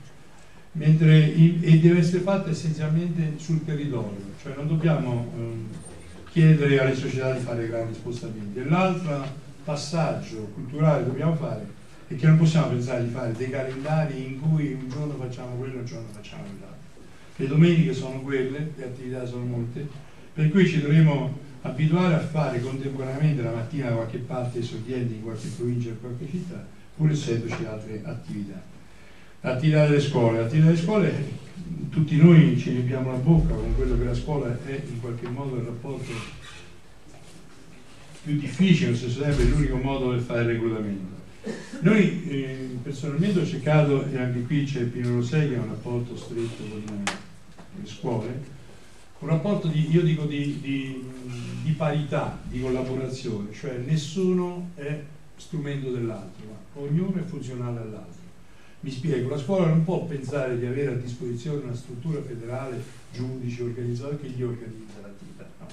mentre il, e deve essere fatta essenzialmente sul territorio, cioè non dobbiamo eh, chiedere alle società di fare grandi spostamenti. L'altro passaggio culturale che dobbiamo fare è che non possiamo pensare di fare dei calendari in cui un giorno facciamo quello e un giorno facciamo quell'altro. Le domeniche sono quelle, le attività sono molte, per cui ci dovremo abituare a fare contemporaneamente la mattina da qualche parte esordienti in qualche provincia in qualche città, pur essendoci altre attività. L'attività delle scuole. L'attività delle scuole, tutti noi ci riempiamo la bocca con quello che la scuola è in qualche modo il rapporto più difficile, tempo è l'unico modo per fare il reclutamento. Noi eh, personalmente ho cercato, e anche qui c'è Pino Rosei che ha un rapporto stretto con le scuole, un rapporto di, io dico di, di, di, parità, di collaborazione, cioè nessuno è strumento dell'altro, ognuno è funzionale all'altro. Mi spiego, la scuola non può pensare di avere a disposizione una struttura federale, giudici, organizzatori che gli organizza l'attività. No.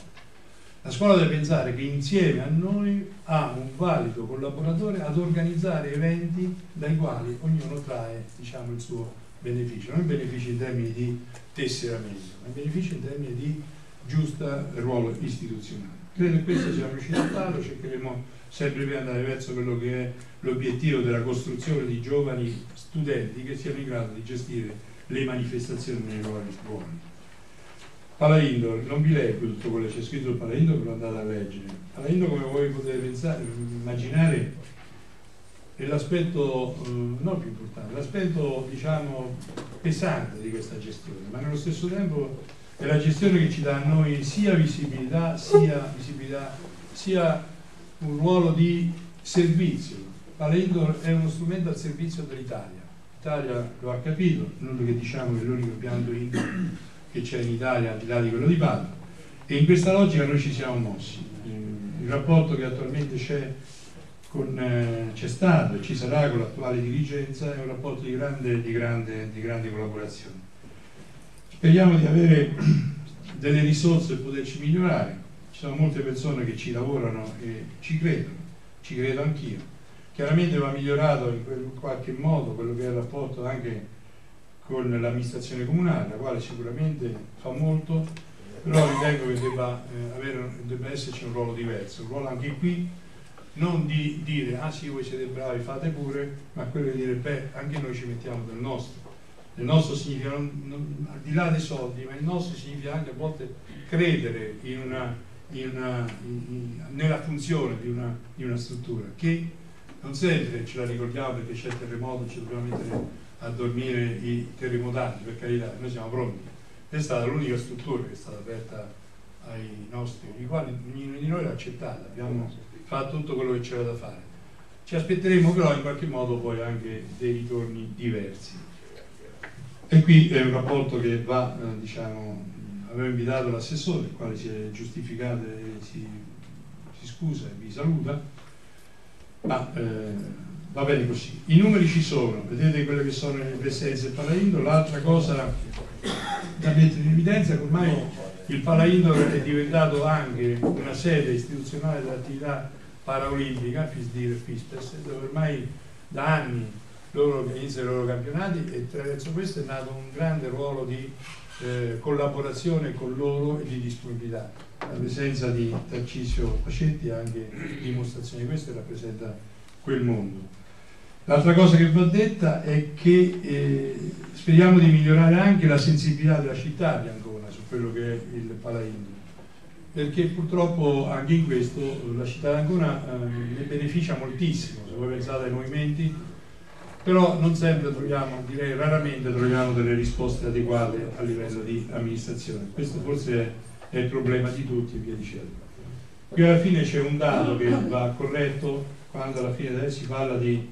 La scuola deve pensare che insieme a noi ha un valido collaboratore ad organizzare eventi dai quali ognuno trae diciamo, il suo beneficio, non beneficio in termini di tesseramento, ma beneficio in termini di giusto ruolo istituzionale. Credo che questo siamo riusciti a farlo, cercheremo sempre di andare verso quello che è l'obiettivo della costruzione di giovani studenti che siano in grado di gestire le manifestazioni nei luoghi buoni. Palaindo, non vi leggo tutto quello che c'è scritto sul Palaindo, però andate a leggere. Palaindo, come voi potete pensare, immaginare, è l'aspetto eh, non più importante, l'aspetto diciamo pesante di questa gestione, ma nello stesso tempo è la gestione che ci dà a noi sia visibilità, sia, visibilità, sia un ruolo di servizio. Palendo è uno strumento al servizio dell'Italia. L'Italia lo ha capito, non che diciamo che è l'unico pianto che c'è in Italia al di là di quello di Padova. E in questa logica noi ci siamo mossi. Il rapporto che attualmente c'è eh, c'è stato e ci sarà con l'attuale dirigenza è un rapporto di grande, di grande, di grande collaborazione. Speriamo di avere *clears throat* delle risorse per poterci migliorare. Sono molte persone che ci lavorano e ci credono, ci credo anch'io. Chiaramente va migliorato in qualche modo quello che è il rapporto anche con l'amministrazione comunale, la quale sicuramente fa molto, però ritengo che debba, eh, avere, debba esserci un ruolo diverso, un ruolo anche qui non di dire ah sì voi siete bravi fate pure, ma quello di dire beh anche noi ci mettiamo del nostro il nostro significa, non, non, al di là dei soldi, ma il nostro significa anche a volte credere in una, in una, in, nella funzione di una, di una, struttura che non sempre ce la ricordiamo perché c'è il terremoto, ci dobbiamo mettere a dormire i terremotanti, per carità, noi siamo pronti. È stata l'unica struttura che è stata aperta ai nostri, i quali ognuno di noi l'ha accettata, abbiamo fatto tutto quello che c'era da fare. Ci aspetteremo però in qualche modo poi anche dei ritorni diversi. E qui è un rapporto che va, eh, diciamo, avevo invitato l'assessore, il quale si è giustificato e si, si scusa e vi saluta, ma eh, va bene così. I numeri ci sono, vedete quelle che sono le presenze del Palaindo, l'altra cosa da mettere in evidenza è che ormai il Palaindo è diventato anche una sede istituzionale dell'attività paraolimpica, FISDIR e FISPES, dove ormai da anni loro organizzano i loro campionati e attraverso questo è nato un grande ruolo di eh, collaborazione con loro e di disponibilità. La presenza di Tarcisio Pacetti è anche dimostrazione di questo e rappresenta quel mondo. L'altra cosa che va detta è che eh, speriamo di migliorare anche la sensibilità della città di Ancona su quello che è il Palaindo, perché purtroppo anche in questo la città di Ancona eh, ne beneficia moltissimo, se voi pensate ai movimenti però non sempre troviamo, direi raramente troviamo delle risposte adeguate a livello di amministrazione. Questo forse è, il problema di tutti e via dicendo. Qui alla fine c'è un dato che va corretto quando alla fine si parla di,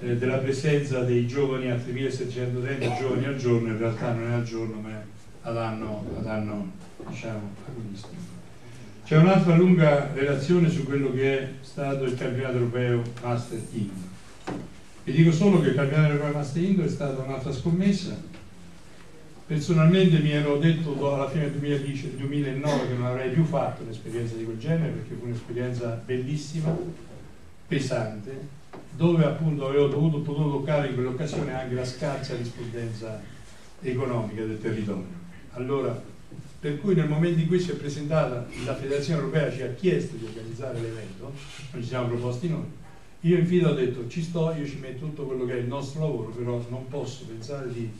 eh, della presenza dei giovani a 3.730 giovani al giorno, in realtà non è al giorno ma è ad anno, ad anno diciamo, agonistico. C'è un'altra lunga relazione su quello che è stato il campionato europeo Master Team vi dico solo che campionato del Master Indo è stata un'altra scommessa. Personalmente mi ero detto alla fine del 2010, 2009 che non avrei più fatto un'esperienza di quel genere perché fu un'esperienza bellissima, pesante, dove appunto avevo dovuto, potuto toccare in quell'occasione anche la scarsa rispondenza economica del territorio. Allora, per cui nel momento in cui si è presentata la Federazione Europea ci ha chiesto di organizzare l'evento, non ci siamo proposti noi, io infine ho detto ci sto, io ci metto tutto quello che è il nostro lavoro, però non posso pensare di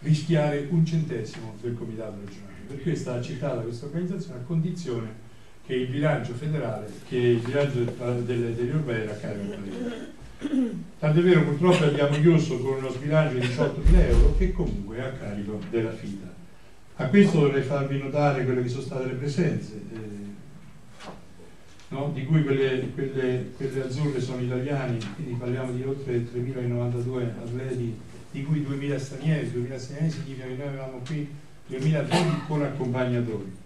rischiare un centesimo del comitato regionale. Per cui è stata questa organizzazione a condizione che il bilancio federale, che il bilancio delle, degli europei era carico di Tant'è vero purtroppo abbiamo chiuso con uno sbilancio di 18.000 euro che comunque è a carico della FIDA. A questo vorrei farvi notare quelle che sono state le presenze. Eh, no? di cui quelle, quelle, quelle, azzurre sono italiani, quindi parliamo di oltre 3.092 atleti, di cui 2.000 stranieri, 2.000 stranieri significa che noi avevamo qui 2.000 atleti con accompagnatori.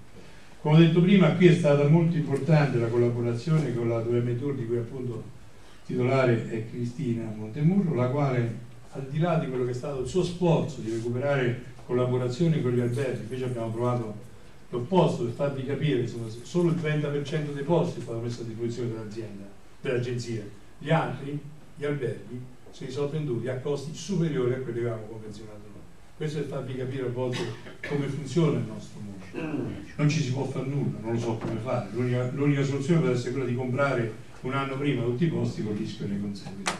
Come ho detto prima, qui è stata molto importante la collaborazione con la 2M Tour, di cui appunto titolare è Cristina Montemurro, la quale al di là di quello che è stato il suo sforzo di recuperare collaborazioni con gli alberghi, invece abbiamo trovato l'opposto per farvi capire che solo il 30% dei posti è stato messo a disposizione dell'azienda, dell'agenzia, gli altri, gli alberghi, se li sono venduti a costi superiori a quelli che avevamo convenzionato noi. Questo è per farvi capire a volte come funziona il nostro mondo. Non ci si può fare nulla, non lo so come fare. L'unica, soluzione deve essere quella di comprare un anno prima tutti i posti con rischio nei conseguiti.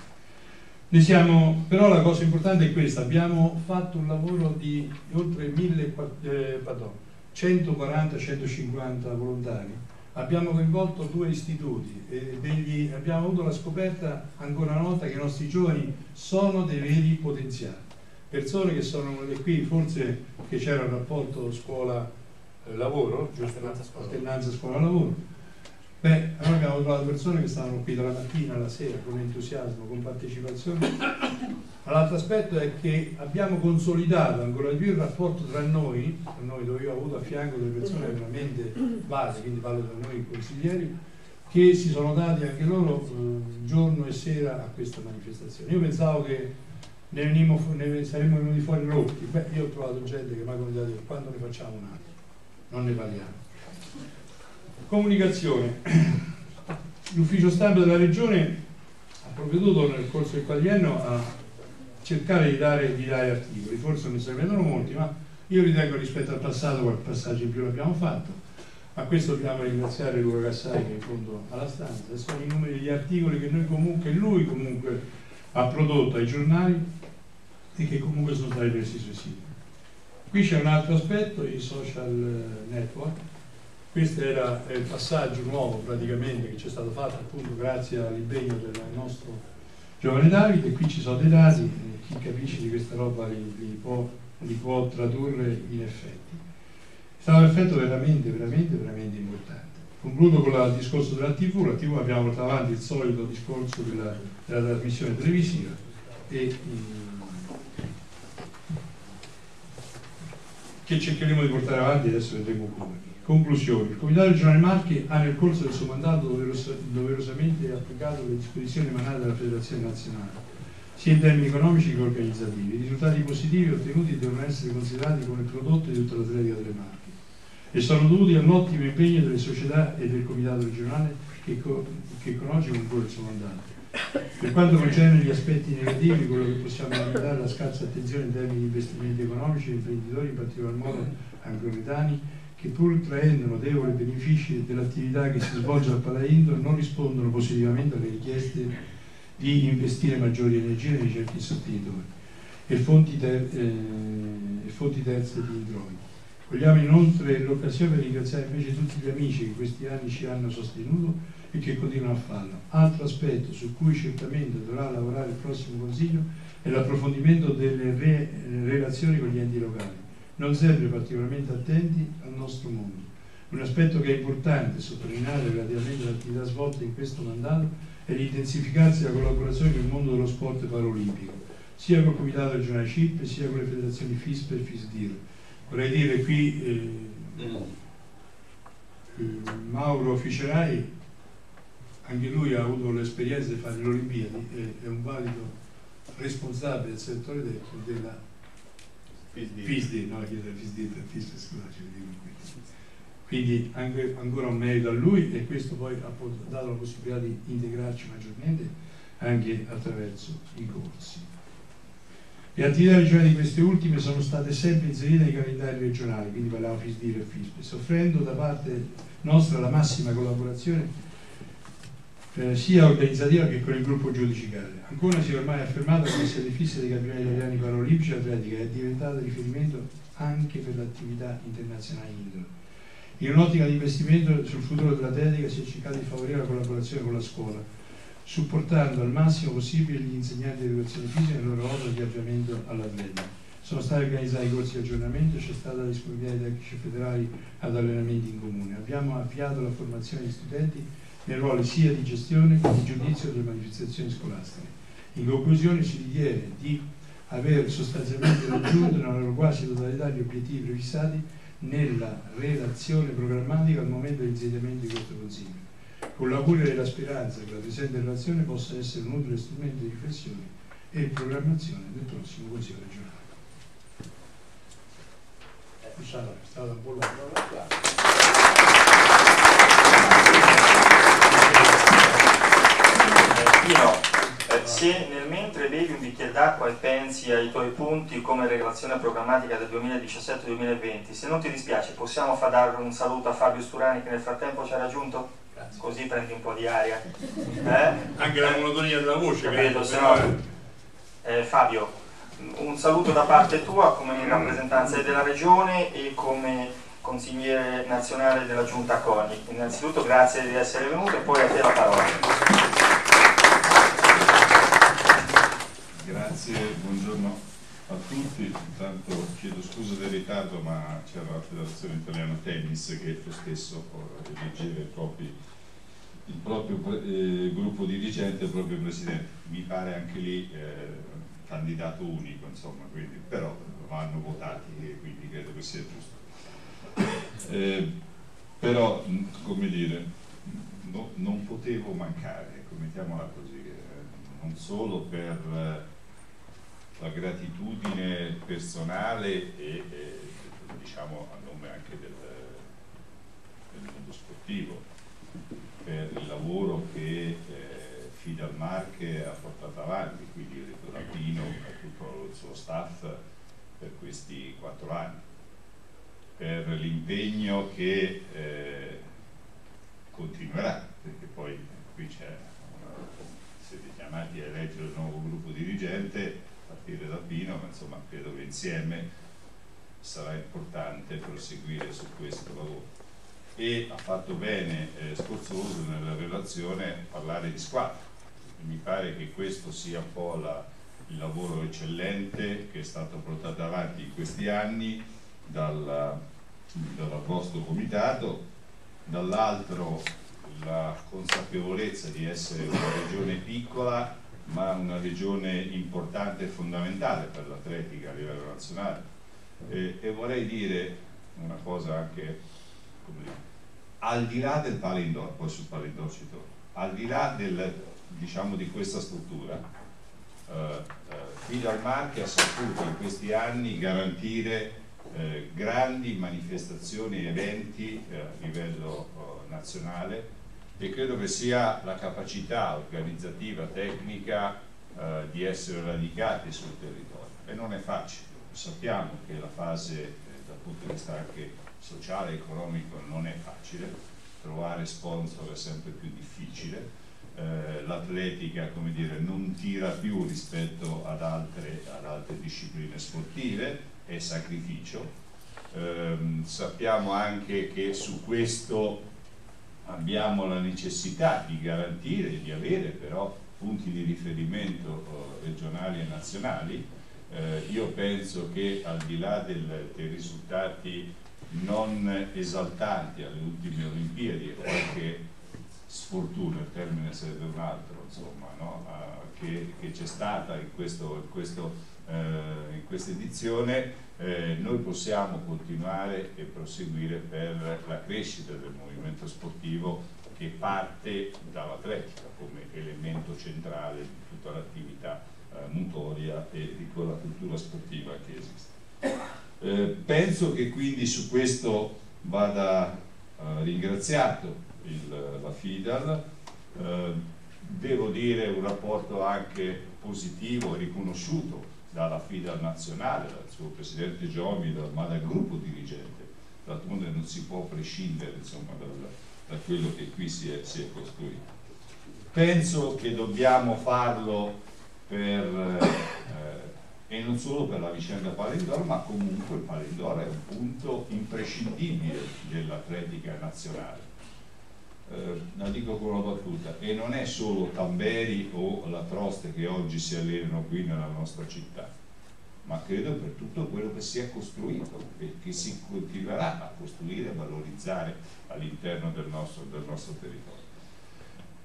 Ne siamo, però la cosa importante è questa, abbiamo fatto un lavoro di oltre 140-150 eh, volontari, abbiamo coinvolto due istituti e degli, abbiamo avuto la scoperta ancora una volta che i nostri giovani sono dei veri potenziali, persone che sono qui forse che c'era un rapporto scuola-lavoro, alternanza scuola-lavoro, Beh, allora abbiamo trovato persone che stavano qui dalla mattina alla sera con entusiasmo, con partecipazione. L'altro aspetto è che abbiamo consolidato ancora di più il rapporto tra noi, tra noi dove io ho avuto a fianco delle persone veramente base, quindi parlo tra noi consiglieri, che si sono dati anche loro eh, giorno e sera a questa manifestazione. Io pensavo che ne, venimo, ne saremmo venuti fuori rotti, beh io ho trovato gente che mi ha comunicato quando ne facciamo un altro, non ne parliamo. Comunicazione. L'ufficio stampa della regione ha provveduto nel corso del quadriennio a cercare di dare, di dare articoli, forse non ne servivano molti, ma io ritengo rispetto al passato qualche passaggio in più l'abbiamo fatto. A questo dobbiamo ringraziare Luca Cassai che è in fondo alla stanza, sono i numeri degli articoli che noi comunque, lui comunque ha prodotto ai giornali e che comunque sono stati presi sui siti. Qui c'è un altro aspetto, i social network, questo era il passaggio nuovo praticamente che ci è stato fatto appunto grazie all'impegno del nostro giovane Davide, qui ci sono dei dati, chi capisce di questa roba li, li, può, li può, tradurre in effetti. È stato un effetto veramente, veramente, veramente importante. Concludo con il discorso della TV, la TV abbiamo portato avanti il solito discorso della, della trasmissione televisiva e che cercheremo di portare avanti adesso vedremo come. Conclusione. Il Comitato regionale Marche ha nel corso del suo mandato doveros doverosamente applicato le disposizioni emanate dalla Federazione Nazionale, sia in termini economici che organizzativi. I risultati positivi ottenuti devono essere considerati come prodotto di tutta l'atletica delle Marche e sono dovuti all'ottimo impegno delle società e del Comitato regionale che, co che conosce con il suo mandato. Per quanto concerne gli aspetti negativi, quello che possiamo lamentare è la scarsa attenzione in termini di investimenti economici e imprenditori, in particolar modo angloritani, che pur traendo notevoli benefici dell'attività che si svolge al Palaindo non rispondono positivamente alle richieste di investire maggiori energie nei cerchi sottenitori e fonti, ter eh, fonti terze di introiti. Vogliamo inoltre l'occasione per ringraziare invece tutti gli amici che questi anni ci hanno sostenuto e che continuano a farlo. Altro aspetto su cui certamente dovrà lavorare il prossimo Consiglio è l'approfondimento delle re relazioni con gli enti locali non sempre particolarmente attenti al nostro mondo. Un aspetto che è importante sottolineare relativamente all'attività svolta in questo mandato è l'intensificarsi della collaborazione con il mondo dello sport paraolimpico, sia col Comitato regionale CIP sia con le federazioni FISP e FISDIR. Vorrei dire qui eh, eh, Mauro Ficerai, anche lui ha avuto l'esperienza di fare le Olimpiadi, è, è un valido responsabile del settore tecnico della FISDI, no, FISDI per FISD, scusate, dico qui. Quindi anche, ancora un merito a lui e questo poi ha dato la possibilità di integrarci maggiormente anche attraverso i corsi. Le attività regionali di queste ultime sono state sempre inserite nei calendari regionali, quindi parliamo FISDI e FISP, soffrendo da parte nostra la massima collaborazione eh, sia organizzativa che con il gruppo giudicale. Ancora si è ormai affermato che la sede fissa dei campionati italiani paraolimpici atletica è diventata riferimento anche per l'attività internazionale indoor. In un'ottica di investimento sul futuro dell'atletica si è cercato di favorire la collaborazione con la scuola, supportando al massimo possibile gli insegnanti di educazione fisica nel loro opera di avviamento all'atleta. Sono stati organizzati corsi di aggiornamento e c'è stata la disponibilità di tecnici federali ad allenamenti in comune. Abbiamo avviato la formazione di studenti nel ruolo sia di gestione che di giudizio delle manifestazioni scolastiche. In conclusione si ritiene di aver sostanzialmente raggiunto nella loro quasi totalità gli obiettivi prefissati nella relazione programmatica al momento dell'insediamento di questo Consiglio, con l'auguro e la speranza che la presente relazione possa essere un utile strumento di riflessione e programmazione del prossimo Consiglio regionale. È stata, è stata un po' Pino, eh, se nel mentre bevi un bicchiere d'acqua e pensi ai tuoi punti come relazione programmatica del 2017-2020, se non ti dispiace possiamo far dare un saluto a Fabio Sturani che nel frattempo ci ha raggiunto? Grazie. Così prendi un po' di aria. Eh? Anche la monotonia della voce. Capito, se no... Eh, Fabio, un saluto da parte tua come rappresentanza della Regione e come consigliere nazionale della Giunta CONI. Innanzitutto grazie di essere venuto e poi a te la parola. Grazie, buongiorno a tutti. Intanto chiedo scusa del ritardo ma c'era la Federazione Italiana Tennis che lo stesso eleggeva il il proprio eh, gruppo dirigente, il proprio presidente. Mi pare anche lì eh, candidato unico, insomma, quindi, però vanno votati e quindi credo che sia giusto. Eh, però, come dire, no, non potevo mancare, ecco, mettiamola così, eh, non solo per eh, la gratitudine personale e, e diciamo a nome anche del, del mondo sportivo, per il lavoro che eh, Fidel Marche ha portato avanti, quindi da Pino e tutto il suo staff per questi quattro anni, per l'impegno che eh, continuerà, perché poi qui c'è siete chiamati a eleggere il nuovo gruppo dirigente partire da Pino, ma insomma credo che insieme sarà importante proseguire su questo lavoro. E ha fatto bene eh, Scorzoso nella relazione parlare di squadra, mi pare che questo sia un po' la, il lavoro eccellente che è stato portato avanti in questi anni dal, dal vostro comitato, dall'altro la consapevolezza di essere una regione piccola ma una regione importante e fondamentale per l'atletica a livello nazionale. E, e vorrei dire una cosa anche dire, al di là del palindor, poi sul palindor al di là del diciamo, di questa struttura, eh, eh, Marchi ha saputo in questi anni garantire eh, grandi manifestazioni e eventi eh, a livello eh, nazionale e credo che sia la capacità organizzativa, tecnica eh, di essere radicati sul territorio. E non è facile, sappiamo che la fase dal punto di vista anche sociale e economico non è facile, trovare sponsor è sempre più difficile, eh, l'atletica non tira più rispetto ad altre, ad altre discipline sportive, è sacrificio. Eh, sappiamo anche che su questo abbiamo la necessità di garantire, di avere però punti di riferimento eh, regionali e nazionali. Eh, io penso che al di là del, dei risultati non esaltanti alle ultime Olimpiadi, qualche sfortuna, il termine sarebbe un altro, insomma, no? uh, che, c'è stata in, questo, in, questo, uh, in questa edizione, eh, noi possiamo continuare e proseguire per la crescita del movimento sportivo che parte dall'atletica come elemento centrale di tutta l'attività eh, motoria e di quella cultura sportiva che esiste. Eh, penso che quindi su questo vada eh, ringraziato il, la FIDAL, eh, devo dire un rapporto anche positivo e riconosciuto dalla FIDAL nazionale, dal suo presidente Giomi, ma dal gruppo dirigente, d'altronde non si può prescindere insomma, dal, da quello che qui si è, si è, costruito. Penso che dobbiamo farlo per, eh, e non solo per la vicenda Palendor, ma comunque il Palendor è un punto imprescindibile dell'atletica nazionale la dico con una battuta, e non è solo Tamberi o la Troste che oggi si allenano qui nella nostra città, ma credo per tutto quello che si è costruito e che si continuerà a costruire e valorizzare all'interno del del nostro territorio.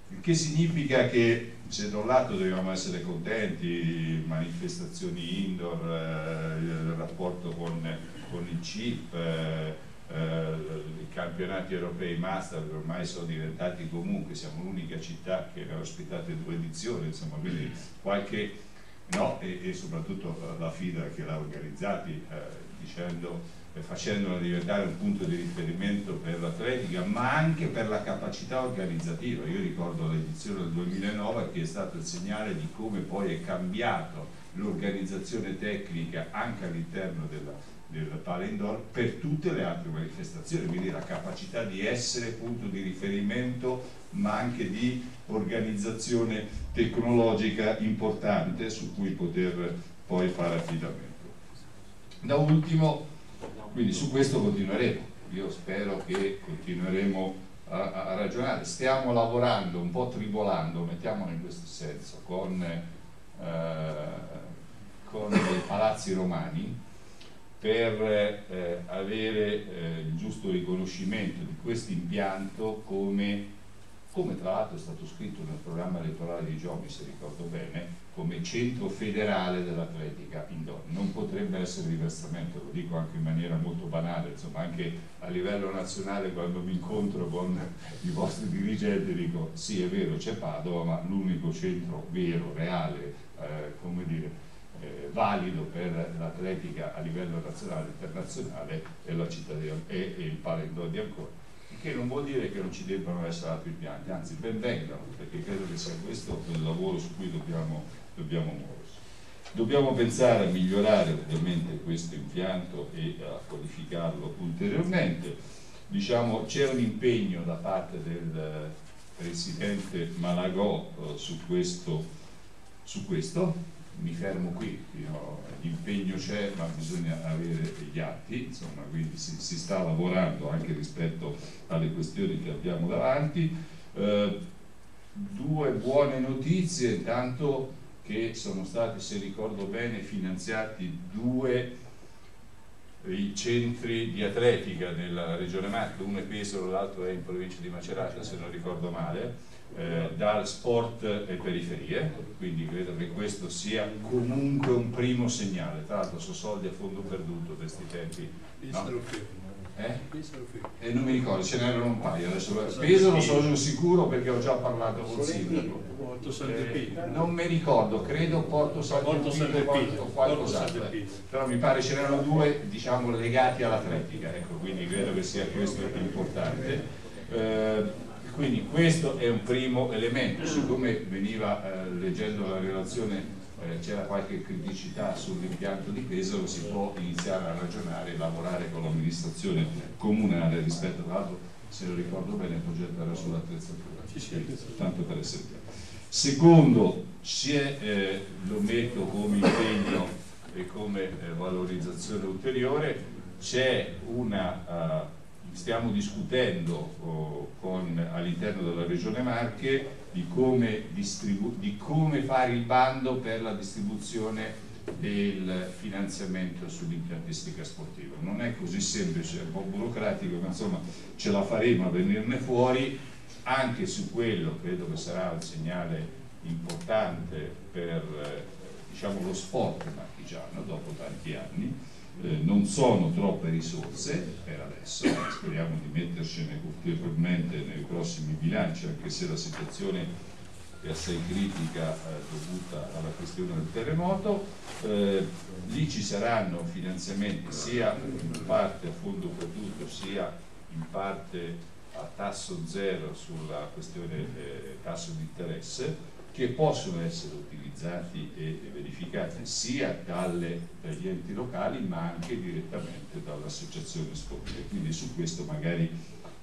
Il che significa che se da un lato dobbiamo essere contenti, manifestazioni indoor, eh, il rapporto con, con il CIP, eh, eh, i campionati europei master ormai sono diventati comunque, siamo l'unica città che ha ospitato due edizioni, insomma, quindi qualche, no? e, e, soprattutto la FIDA che l'ha organizzati eh, dicendo facendola diventare un punto di riferimento per l'atletica, ma anche per la capacità organizzativa. Io ricordo l'edizione del 2009 che è stato il segnale di come poi è cambiato l'organizzazione tecnica anche all'interno della, del Palindor per tutte le altre manifestazioni, quindi la capacità di essere punto di riferimento ma anche di organizzazione tecnologica importante su cui poter poi fare affidamento. Da ultimo quindi su questo continueremo, io spero che continueremo a, a ragionare, stiamo lavorando un po' tribolando, mettiamolo in questo senso, con, eh, con i palazzi romani per eh, avere eh, il giusto riconoscimento di questo impianto come come tra l'altro è stato scritto nel programma elettorale di Giomi, se ricordo bene, come centro federale dell'atletica indoor. Non potrebbe essere diversamente, lo dico anche in maniera molto banale, insomma anche a livello nazionale quando mi incontro con i vostri dirigenti dico sì è vero c'è Padova, ma l'unico centro vero, reale, eh, come dire, eh, valido per l'atletica a livello nazionale e internazionale è la città di, è, è il Palendò di Ancona che non vuol dire che non ci debbano essere altri pianti, anzi benvengano, perché credo che sia questo il lavoro su cui dobbiamo, dobbiamo muoversi. Dobbiamo pensare a migliorare ovviamente questo impianto e a qualificarlo ulteriormente. Diciamo, c'è un impegno da parte del Presidente Malagò eh, su questo, su questo mi fermo qui, l'impegno c'è ma bisogna avere gli atti, insomma, quindi si, si, sta lavorando anche rispetto alle questioni che abbiamo davanti. Eh, due buone notizie, intanto che sono stati, se ricordo bene, finanziati due i centri di atletica nella regione Marche, uno è Pesaro, l'altro è in provincia di Macerata, se non ricordo male, eh, dal sport e periferie, quindi credo che questo sia comunque un primo segnale, tra l'altro sono soldi a fondo perduto questi tempi. No? Eh? E non mi ricordo, ce n'erano un paio adesso. Pesaro sono sicuro perché ho già parlato con il sindaco. Eh, non mi ricordo, credo Porto Sant'Epino o qualcos'altro. Però mi pare ce n'erano due, diciamo, legati all'atletica, ecco, quindi credo che sia questo importante. Eh, quindi questo è un primo elemento, siccome veniva eh, leggendo la relazione eh, c'era qualche criticità sull'impianto di Pesaro, si può iniziare a ragionare e lavorare con l'amministrazione comunale rispetto all'altro, se lo ricordo bene il progetto era sull'attrezzatura, tanto per essere chiaro. Secondo, eh, lo metto come impegno e come eh, valorizzazione ulteriore, c'è una... Uh, stiamo discutendo oh, all'interno della Regione Marche di come, di come, fare il bando per la distribuzione del finanziamento sull'impiantistica sportiva. Non è così semplice, è un po' burocratico, ma insomma ce la faremo a venirne fuori, anche su quello credo che sarà un segnale importante per eh, diciamo, lo sport marchigiano dopo tanti anni eh, non sono troppe risorse per adesso, speriamo di mettercene ulteriormente nei prossimi bilanci, anche se la situazione è assai critica eh, dovuta alla questione del terremoto. Eh, lì ci saranno finanziamenti sia in parte a fondo perduto sia in parte a tasso zero sulla questione eh, tasso di interesse che possono essere utilizzati e verificati sia dalle, dagli enti locali ma anche direttamente dall'associazione sportiva. Quindi su questo magari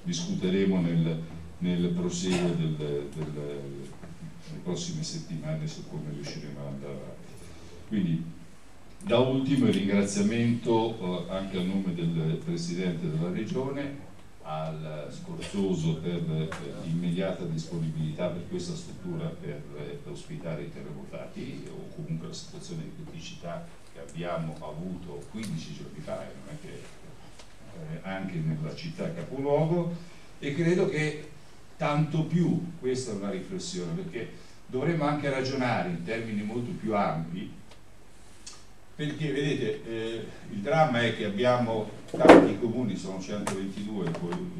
discuteremo nel, nel proseguo del, del, nelle prossime settimane su come riusciremo ad andare avanti. Quindi da ultimo il ringraziamento eh, anche a nome del Presidente della Regione al Scorzoso per l'immediata disponibilità per questa struttura per, per ospitare i terremotati o comunque la situazione di criticità che abbiamo avuto 15 giorni fa, eh, che, eh, anche nella città capoluogo. E credo che tanto più questa è una riflessione perché dovremmo anche ragionare in termini molto più ampi perché vedete eh, il dramma è che abbiamo tanti comuni, sono 122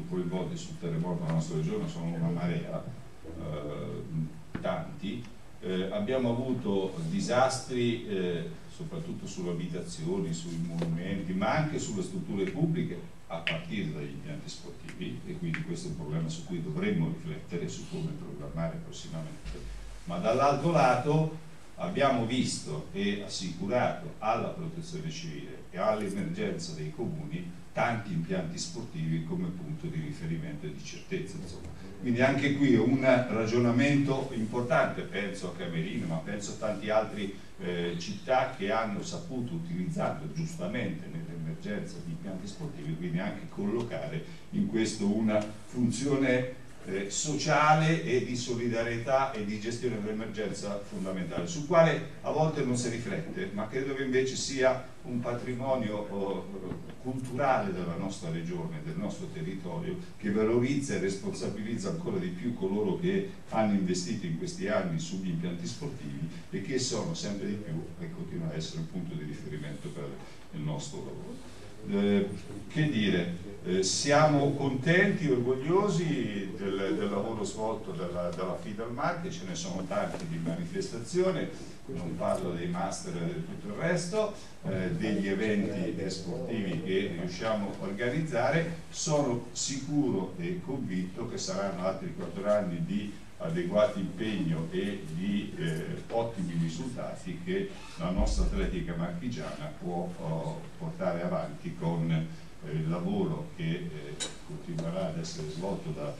coinvolti sul terremoto nella nostra regione, sono una marea, eh, tanti, eh, abbiamo avuto disastri eh, soprattutto sulle abitazioni, sui monumenti, ma anche sulle strutture pubbliche a partire dagli impianti sportivi e quindi questo è un problema su cui dovremmo riflettere su come programmare prossimamente. Ma dall'altro lato abbiamo visto e assicurato alla protezione civile e all'emergenza dei comuni tanti impianti sportivi come punto di riferimento e di certezza. Insomma. Quindi anche qui un ragionamento importante, penso a Camerino, ma penso a tante altre eh, città che hanno saputo, utilizzando giustamente nell'emergenza di impianti sportivi, quindi anche collocare in questo una funzione eh, sociale e di solidarietà e di gestione dell'emergenza fondamentale, sul quale a volte non si riflette, ma credo che invece sia un patrimonio oh, culturale della nostra regione, del nostro territorio, che valorizza e responsabilizza ancora di più coloro che hanno investito in questi anni sugli impianti sportivi e che sono sempre di più e continuano ad essere un punto di riferimento per il nostro lavoro. Eh, che dire, eh, siamo contenti, orgogliosi del, del lavoro svolto dalla, dalla Fidalmarche, ce ne sono tanti di manifestazione, non parlo dei master e tutto il resto, eh, degli eventi sportivi che riusciamo a organizzare, sono sicuro e convinto che saranno altri quattro anni di adeguato impegno e di eh, ottimi risultati che la nostra atletica marchigiana può oh, portare avanti con eh, il lavoro che eh, continuerà ad essere svolto da,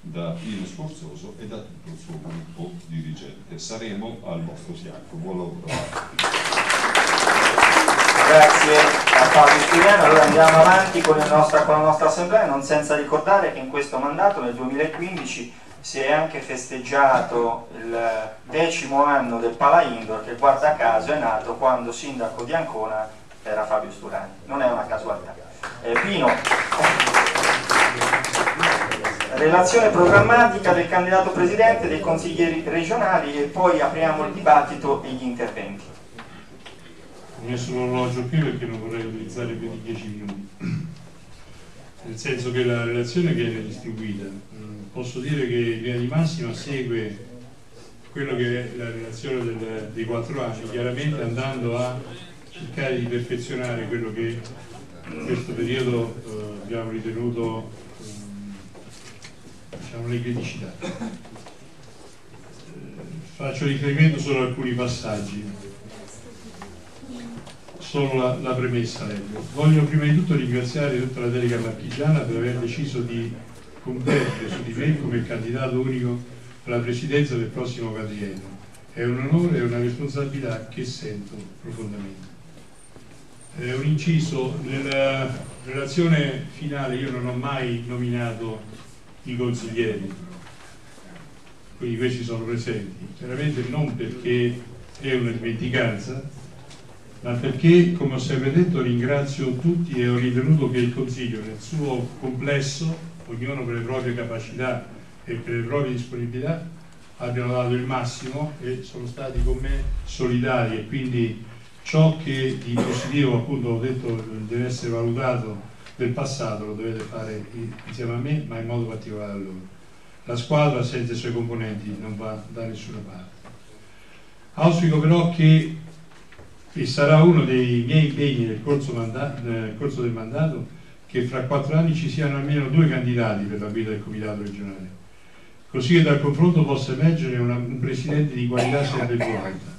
da Pino Sforzoso e da tutto il suo gruppo dirigente. Saremo al vostro fianco. Buon lavoro. Grazie a Fabio Spiriano, allora andiamo avanti con, nostra, con la nostra assemblea, non senza ricordare che in questo mandato, nel 2015, si è anche festeggiato il decimo anno del Pala Indoor che guarda caso è nato quando sindaco di Ancona era Fabio Sturani, non è una casualità. Eh, Pino, relazione programmatica del candidato presidente, dei consiglieri regionali e poi apriamo il dibattito e gli interventi. Ho messo l'orologio qui perché non vorrei utilizzare più di 10 minuti, nel senso che la relazione viene distribuita posso dire che in linea di massima segue quello che è la relazione del, dei quattro anni, chiaramente andando a cercare di perfezionare quello che in questo periodo eh, abbiamo ritenuto eh, diciamo, le criticità. Eh, faccio riferimento solo a alcuni passaggi, solo la, la premessa leggo. Voglio prima di tutto ringraziare tutta la delega marchigiana per aver deciso di compete su di me come candidato unico alla presidenza del prossimo quadriennio. È un onore e una responsabilità che sento profondamente. È un inciso, nella relazione finale io non ho mai nominato i consiglieri, quindi questi sono presenti, veramente non perché è una dimenticanza, ma perché, come ho sempre detto, ringrazio tutti e ho ritenuto che il Consiglio nel suo complesso ognuno per le proprie capacità e per le proprie disponibilità abbiano dato il massimo e sono stati con me solidari. E quindi ciò che di positivo appunto ho detto deve essere valutato del passato lo dovete fare insieme a me ma in modo particolare a loro. La squadra senza i suoi componenti non va da nessuna parte. Auspico però che e sarà uno dei miei impegni nel corso, nel corso del mandato che fra quattro anni ci siano almeno due candidati per la guida del comitato regionale, così che dal confronto possa emergere una, un presidente di qualità sempre più alta.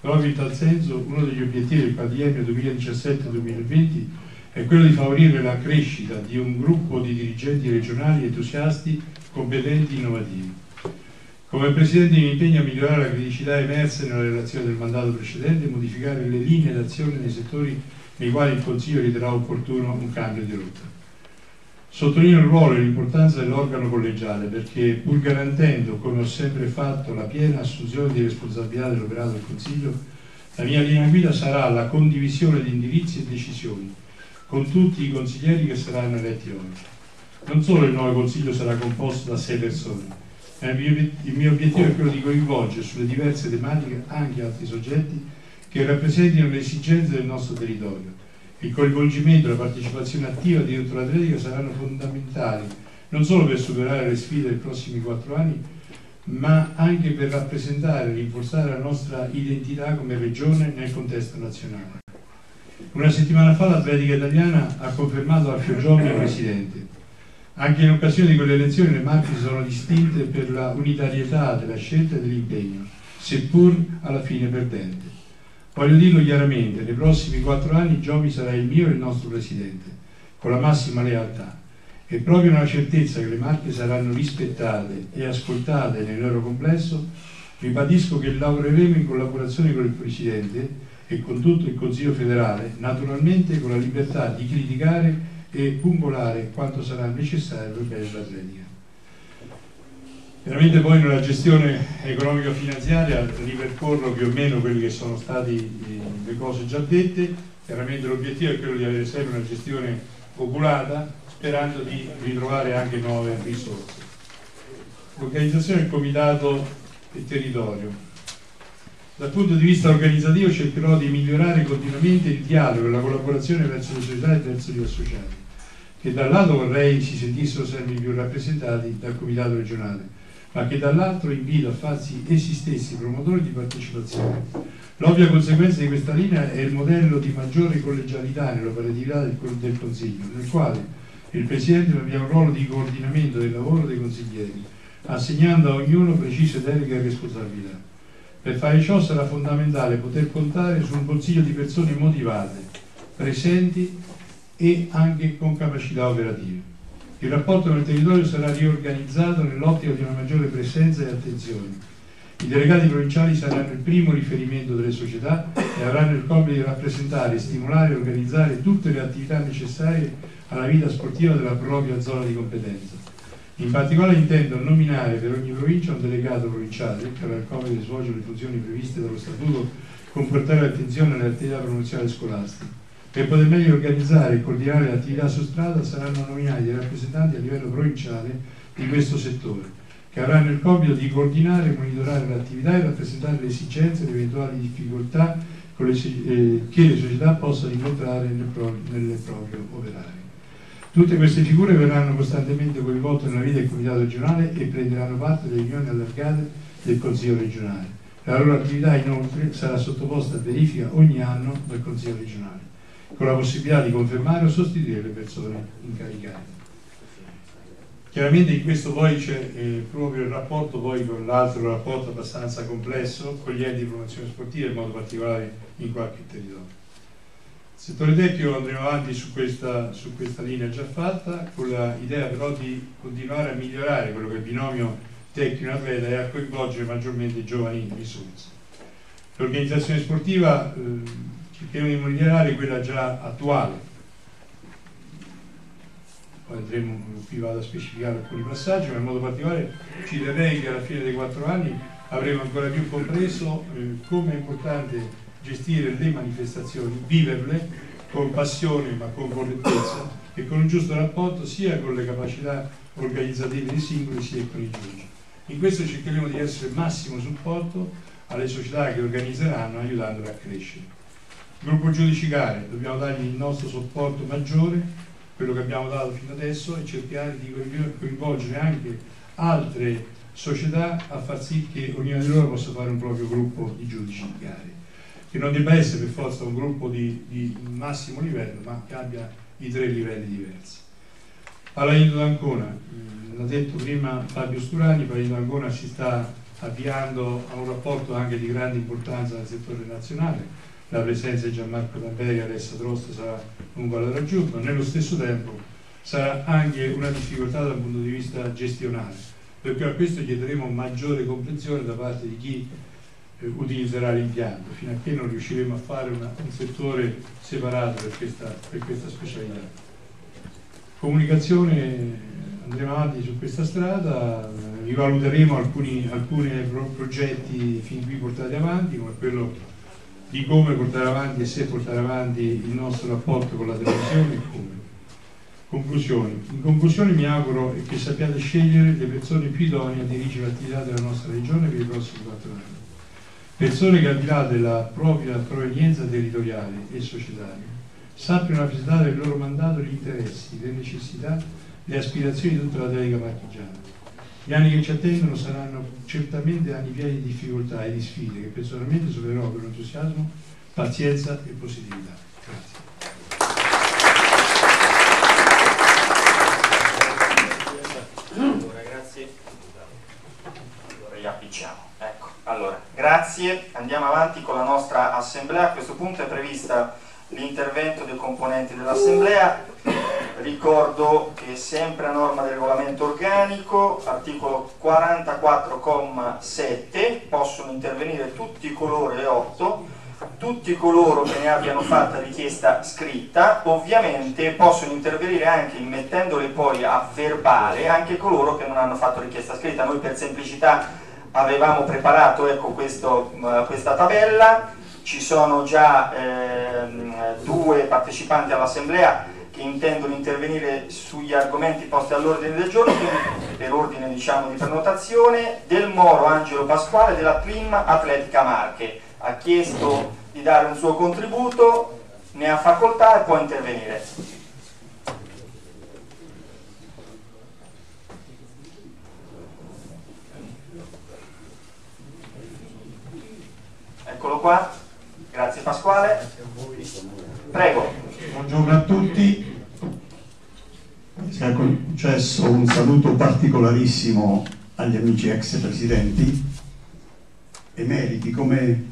Proprio in tal senso uno degli obiettivi del quadriennio 2017-2020 è quello di favorire la crescita di un gruppo di dirigenti regionali entusiasti, competenti e innovativi. Come Presidente mi impegno a migliorare la criticità emerse nella relazione del mandato precedente e modificare le linee d'azione nei settori nei quali il Consiglio riterrà opportuno un cambio di rotta. Sottolineo il ruolo e l'importanza dell'organo collegiale perché pur garantendo, come ho sempre fatto, la piena assunzione di responsabilità dell'operato del Consiglio, la mia linea guida sarà la condivisione di indirizzi e decisioni con tutti i consiglieri che saranno eletti oggi. Non solo il nuovo Consiglio sarà composto da sei persone, il mio obiettivo è quello di coinvolgere sulle diverse tematiche anche altri soggetti che rappresentino le esigenze del nostro territorio. Il coinvolgimento e la partecipazione attiva di l'atletica saranno fondamentali non solo per superare le sfide dei prossimi quattro anni, ma anche per rappresentare e rinforzare la nostra identità come regione nel contesto nazionale. Una settimana fa l'Atletica Italiana ha confermato la Fioggioni presidente. Anche in occasione di quelle elezioni le Marche si sono distinte per la unitarietà della scelta e dell'impegno, seppur alla fine perdente. Voglio dirlo chiaramente, nei prossimi quattro anni Giovi sarà il mio e il nostro presidente, con la massima lealtà. E proprio nella certezza che le Marche saranno rispettate e ascoltate nel loro complesso, ribadisco che lavoreremo in collaborazione con il Presidente e con tutto il Consiglio federale, naturalmente con la libertà di criticare e pungolare quanto sarà necessario per bene dell'atletica. Veramente poi nella gestione economico-finanziaria ripercorro più o meno quelle che sono state le cose già dette, chiaramente l'obiettivo è quello di avere sempre una gestione oculata, sperando di ritrovare anche nuove risorse. L'organizzazione del comitato e territorio. Dal punto di vista organizzativo cercherò di migliorare continuamente il dialogo e la collaborazione verso le società e verso gli associati, che da un lato vorrei si sentissero sempre più rappresentati dal comitato regionale, ma che dall'altro invito a farsi essi stessi promotori di partecipazione. L'ovvia conseguenza di questa linea è il modello di maggiore collegialità nell'operatività del, del Consiglio, nel quale il Presidente abbia un ruolo di coordinamento del lavoro dei consiglieri, assegnando a ognuno precise deleghe e responsabilità. Per fare ciò sarà fondamentale poter contare su un consiglio di persone motivate, presenti e anche con capacità operative. Il rapporto con il territorio sarà riorganizzato nell'ottica di una maggiore presenza e attenzione. I delegati provinciali saranno il primo riferimento delle società e avranno il compito di rappresentare, stimolare e organizzare tutte le attività necessarie alla vita sportiva della propria zona di competenza in particolare intendo nominare per ogni provincia un delegato provinciale che avrà il compito di svolgere le funzioni previste dallo Statuto con portare attenzione alle attività promozionali scolastiche. Per poter meglio organizzare e coordinare le attività su strada saranno nominati dei rappresentanti a livello provinciale di questo settore, che avranno il compito di coordinare e monitorare l'attività e rappresentare le esigenze e le eventuali difficoltà eh, che le società possano incontrare nel, pro, nel proprio operario. Tutte queste figure verranno costantemente coinvolte nella vita del Comitato regionale e prenderanno parte alle riunioni allargate del Consiglio regionale. La loro attività inoltre sarà sottoposta a verifica ogni anno dal Consiglio regionale, con la possibilità di confermare o sostituire le persone incaricate. Chiaramente in questo poi c'è eh, proprio il rapporto poi con l'altro rapporto abbastanza complesso con gli enti di promozione sportiva, in modo particolare in qualche territorio. Settore tecnico andremo avanti su questa, su questa linea già fatta, con l'idea però di continuare a migliorare quello che è il binomio tecnico-atleta e a coinvolgere maggiormente i giovani risorse. L'organizzazione sportiva eh, cercheremo di migliorare quella già attuale, poi andremo, qui vado a specificare alcuni passaggi, ma in modo particolare ci terrei che alla fine dei quattro anni avremo ancora più compreso eh, come è importante gestire le manifestazioni, viverle con passione ma con correttezza e con un giusto rapporto sia con le capacità organizzative dei singoli sia con i giudici. In questo cercheremo di essere massimo supporto alle società che organizzeranno aiutandole a crescere. Gruppo giudici gare, dobbiamo dargli il nostro supporto maggiore, quello che abbiamo dato fino adesso e cercare di coinvolgere anche altre società a far sì che ognuna di loro possa fare un proprio gruppo di giudici di gare che non debba essere per forza un gruppo di, di massimo livello, ma che abbia i tre livelli diversi. Paladino d'Ancona, mm, l'ha detto prima Fabio Sturani, Paladino d'Ancona si sta avviando a un rapporto anche di grande importanza nel settore nazionale, la presenza di Gianmarco Tamberi e Alessa Trosta sarà un valore aggiunto, nello stesso tempo sarà anche una difficoltà dal punto di vista gestionale, perché a questo chiederemo maggiore comprensione da parte di chi eh, utilizzerà l'impianto, fino a che non riusciremo a fare una, un settore separato per questa, per questa specialità. Comunicazione, andremo avanti su questa strada, rivaluteremo alcuni, alcuni progetti fin qui portati avanti, come quello di come portare avanti e se portare avanti il nostro rapporto con la televisione e come. Conclusioni. In conclusione mi auguro che sappiate scegliere le persone più idonee a dirigere l'attività della nostra regione per i prossimi quattro anni persone che al di là della propria provenienza territoriale e societaria sappiano rappresentare il loro mandato gli interessi, le necessità, le aspirazioni di tutta la delega marchigiana. Gli anni che ci attendono saranno certamente anni pieni di difficoltà e di sfide che personalmente supererò con entusiasmo, pazienza e positività. Grazie. Allora, grazie. Allora, riappicciamo. Ecco, allora, grazie. Andiamo avanti con la nostra assemblea. A questo punto è prevista l'intervento dei componenti dell'assemblea. Ricordo che sempre a norma del regolamento organico, articolo 44,7, possono intervenire tutti coloro e 8 tutti coloro che ne abbiano fatta richiesta scritta, ovviamente possono intervenire anche immettendole poi a verbale anche coloro che non hanno fatto richiesta scritta. Noi per semplicità avevamo preparato ecco, questo, uh, questa tabella, ci sono già ehm, due partecipanti all'assemblea che intendono intervenire sugli argomenti posti all'ordine del giorno, per ordine diciamo, di prenotazione, del Moro Angelo Pasquale della Trim Atletica Marche. Ha chiesto di dare un suo contributo, ne ha facoltà e può intervenire. Eccolo qua, grazie Pasquale. Prego. Buongiorno a tutti. Sia concesso un saluto particolarissimo agli amici ex presidenti, emeriti come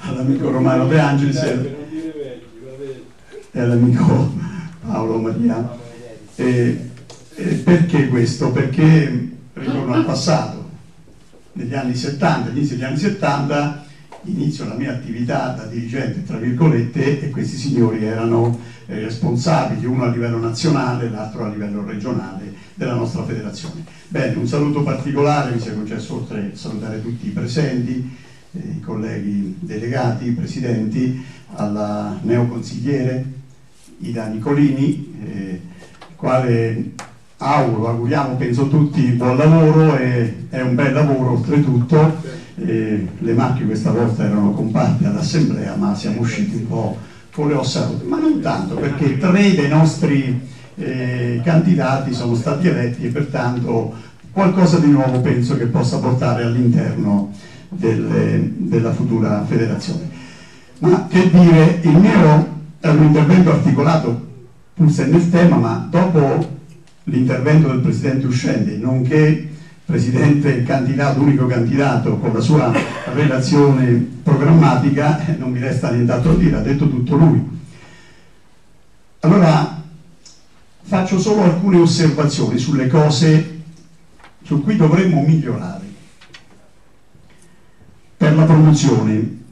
all'amico Romano De Angelis e all'amico Paolo Maria. E, e perché questo? Perché ritorno al passato. Negli anni 70, all'inizio degli anni 70, inizio la mia attività da dirigente, tra virgolette, e questi signori erano eh, responsabili, uno a livello nazionale, l'altro a livello regionale della nostra federazione. Bene, un saluto particolare, mi sia concesso oltre a salutare tutti i presenti, eh, i colleghi delegati, i presidenti, alla neoconsigliere Ida Nicolini, eh, quale auguro, auguriamo penso tutti buon lavoro e è un bel lavoro oltretutto. Eh, le macchie questa volta erano compatte all'assemblea ma siamo usciti un po' con le ossa ma non tanto perché tre dei nostri eh, candidati sono stati eletti e pertanto qualcosa di nuovo penso che possa portare all'interno della futura federazione. Ma che dire, il mio è un intervento articolato pur se nel tema, ma dopo l'intervento del Presidente uscente, nonché Presidente candidato, unico candidato con la sua relazione programmatica, eh, non mi resta nient'altro da dire, ha detto tutto lui. Allora faccio solo alcune osservazioni sulle cose su cui dovremmo migliorare. Per la promozione,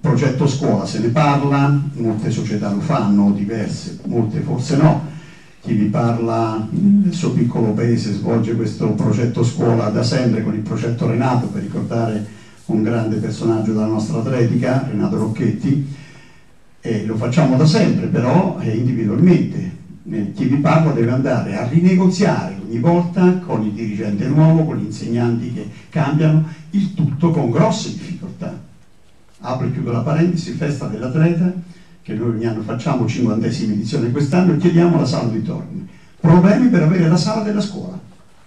progetto scuola se ne parla, molte società lo fanno, diverse, molte forse no. Chi vi parla nel suo piccolo paese svolge questo progetto scuola da sempre con il progetto Renato, per ricordare un grande personaggio della nostra atletica, Renato Rocchetti, e lo facciamo da sempre, però individualmente, eh, chi vi parla deve andare a rinegoziare ogni volta con il dirigente nuovo, con gli insegnanti che cambiano, il tutto con grosse difficoltà. Apro e chiudo la parentesi, festa dell'atleta, che noi ogni anno facciamo, 50 edizione quest'anno, chiediamo la sala di torni. Problemi per avere la sala della scuola,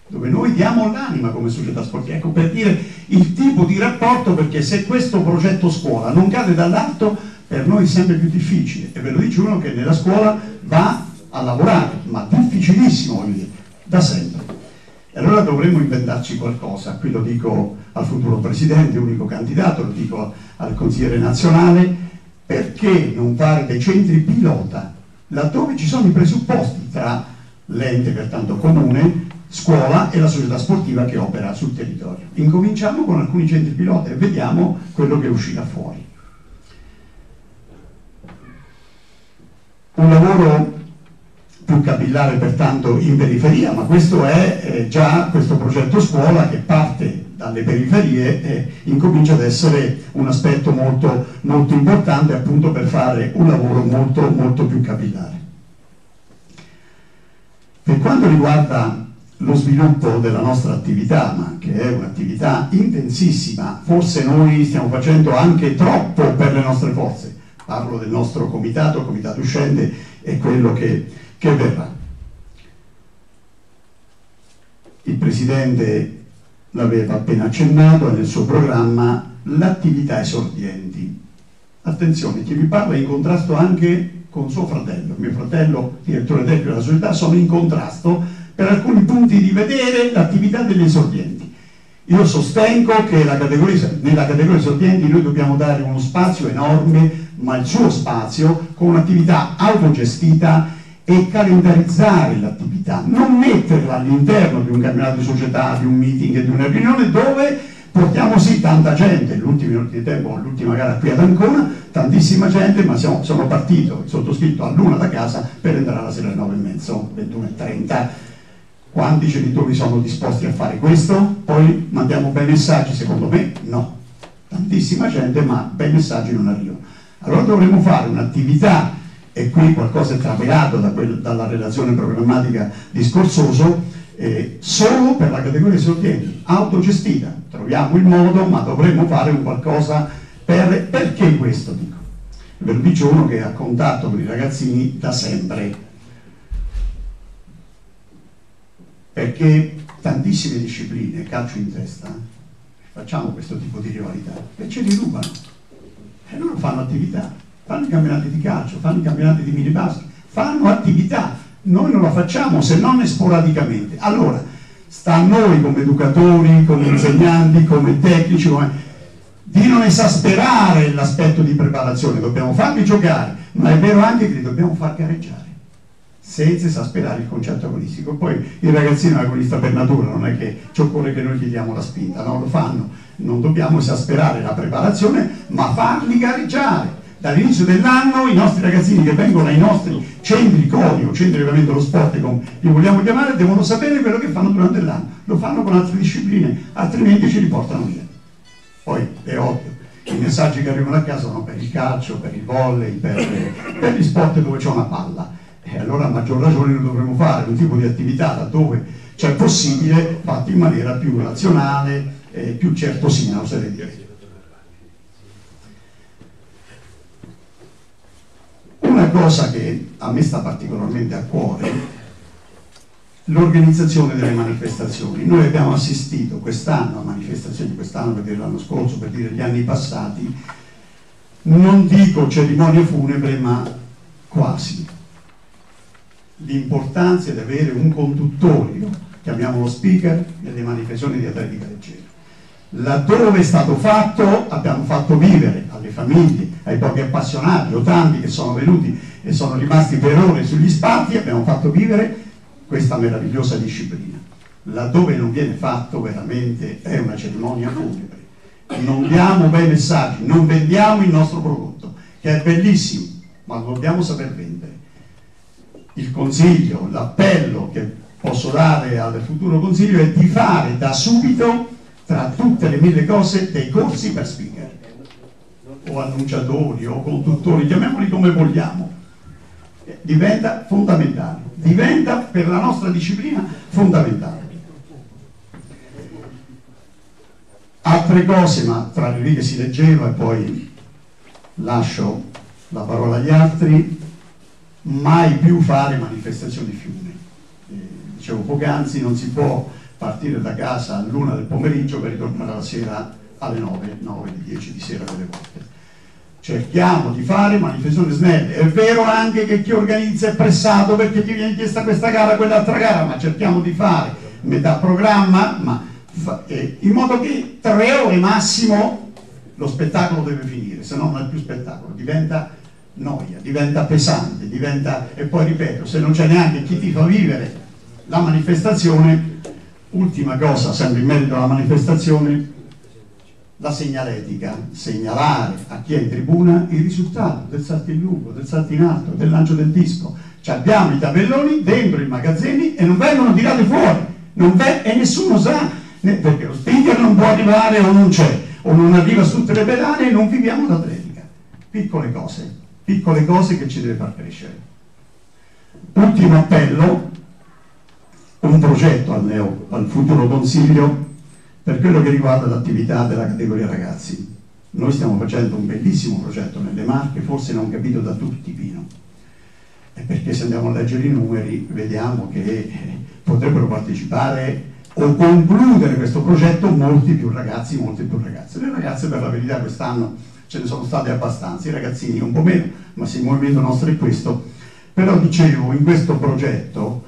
dove noi diamo l'anima come società sportiva. Ecco per dire il tipo di rapporto, perché se questo progetto scuola non cade dall'alto, per noi è sempre più difficile. E ve lo dice uno che nella scuola va a lavorare, ma difficilissimo, voglio dire, da sempre. E allora dovremmo inventarci qualcosa, qui lo dico al futuro presidente, unico candidato, lo dico al consigliere nazionale, perché non fare dei centri pilota laddove ci sono i presupposti tra l'ente pertanto comune, scuola e la società sportiva che opera sul territorio. Incominciamo con alcuni centri pilota e vediamo quello che uscirà fuori. Un lavoro più capillare pertanto in periferia, ma questo è eh, già questo progetto scuola che parte dalle periferie e incomincia ad essere un aspetto molto, molto importante appunto per fare un lavoro molto, molto più capillare. Per quanto riguarda lo sviluppo della nostra attività, ma che è un'attività intensissima, forse noi stiamo facendo anche troppo per le nostre forze, parlo del nostro comitato, comitato uscente e quello che che verrà. il Presidente l'aveva appena accennato, nel suo programma l'attività esordienti. Attenzione, chi vi parla è in contrasto anche con suo fratello, mio fratello, direttore tecnico della società, sono in contrasto per alcuni punti di vedere l'attività degli esordienti. Io sostengo che categoria, nella categoria esordienti noi dobbiamo dare uno spazio enorme, ma il suo spazio con un'attività autogestita e calendarizzare l'attività, non metterla all'interno di un campionato di società, di un meeting, di una riunione dove portiamo sì tanta gente, l'ultimo minuti di tempo, l'ultima gara qui ad Ancona, tantissima gente, ma siamo, sono partito, sottoscritto a luna da casa per entrare alla sera alle 9 e mezzo, 21.30. Quanti genitori sono disposti a fare questo? Poi mandiamo bei messaggi, secondo me no. Tantissima gente, ma bei messaggi non arrivano. Allora dovremmo fare un'attività, e qui qualcosa è travelato da dalla relazione programmatica di Scorsoso, eh, solo per la categoria esordienti, autogestita. Troviamo il modo, ma dovremmo fare un qualcosa per... Perché questo dico? Ve lo dice uno che ha contatto con i ragazzini da sempre. Perché tantissime discipline, calcio in testa, facciamo questo tipo di rivalità, e ce li rubano. E loro fanno attività, fanno i campionati di calcio, fanno i campionati di mini basket, fanno attività noi non la facciamo se non sporadicamente. Allora, sta a noi come educatori, come insegnanti, come tecnici, come... di non esasperare l'aspetto di preparazione, dobbiamo farli giocare, ma è vero anche che li dobbiamo far gareggiare, senza esasperare il concetto agonistico. Poi il ragazzino è agonista per natura, non è che ci occorre che noi gli diamo la spinta, no, lo fanno, non dobbiamo esasperare la preparazione, ma farli gareggiare dall'inizio dell'anno i nostri ragazzini che vengono ai nostri centri CODI o centri ovviamente dello sport come li vogliamo chiamare devono sapere quello che fanno durante l'anno. Lo fanno con altre discipline altrimenti ci riportano via. Poi è ovvio i messaggi che arrivano a casa sono per il calcio, per il volley, per, per gli sport dove c'è una palla. E allora a maggior ragione noi dovremmo fare un tipo di attività laddove c'è possibile fatta in maniera più razionale, eh, più certosina, oserei dire. Una cosa che a me sta particolarmente a cuore, l'organizzazione delle manifestazioni. Noi abbiamo assistito quest'anno a manifestazioni, quest'anno per dire l'anno scorso, per dire gli anni passati, non dico cerimonie funebre, ma quasi. L'importanza di avere un conduttore, chiamiamolo speaker, nelle manifestazioni di atletica leggera laddove è stato fatto abbiamo fatto vivere famiglie, ai pochi appassionati o tanti che sono venuti e sono rimasti per ore sugli spalti, abbiamo fatto vivere questa meravigliosa disciplina. Laddove non viene fatto veramente è una cerimonia funebre. Non diamo bei messaggi, non vendiamo il nostro prodotto, che è bellissimo, ma lo dobbiamo saper vendere. Il consiglio, l'appello che posso dare al futuro consiglio è di fare da subito tra tutte le mille cose dei corsi per speaker o annunciatori o conduttori, chiamiamoli come vogliamo, diventa fondamentale, diventa per la nostra disciplina fondamentale. Altre cose, ma tra le righe si leggeva e poi lascio la parola agli altri, mai più fare manifestazioni fiume. Eh, dicevo poc'anzi, non si può partire da casa all'una del pomeriggio per ritornare la sera alle 9, 9, 10 di sera delle volte. Cerchiamo di fare manifestazioni snelle. È vero anche che chi organizza è pressato perché gli viene chiesta questa gara, quell'altra gara, ma cerchiamo di fare metà programma, ma fa, eh, in modo che tre ore massimo lo spettacolo deve finire, se no non è più spettacolo, diventa noia, diventa pesante, diventa, e poi ripeto, se non c'è neanche chi ti fa vivere la manifestazione, Ultima cosa, sempre in merito alla manifestazione, la segnaletica, segnalare a chi è in tribuna il risultato del salto in lungo, del salto in alto, del lancio del disco. Ci abbiamo i tabelloni dentro i magazzini e non vengono tirati fuori e nessuno sa, perché lo speaker non può arrivare o non c'è, o non arriva su tutte le pedane e non viviamo d'atletica. Piccole cose, piccole cose che ci deve far crescere. Ultimo appello, un progetto al, neo, al futuro Consiglio per quello che riguarda l'attività della categoria ragazzi. Noi stiamo facendo un bellissimo progetto nelle Marche, forse non capito da tutti Pino, e perché se andiamo a leggere i numeri vediamo che potrebbero partecipare o concludere questo progetto molti più ragazzi, molte più ragazze. Le ragazze per la verità quest'anno ce ne sono state abbastanza, i ragazzini un po' meno, ma se il movimento nostro è questo. Però dicevo, in questo progetto,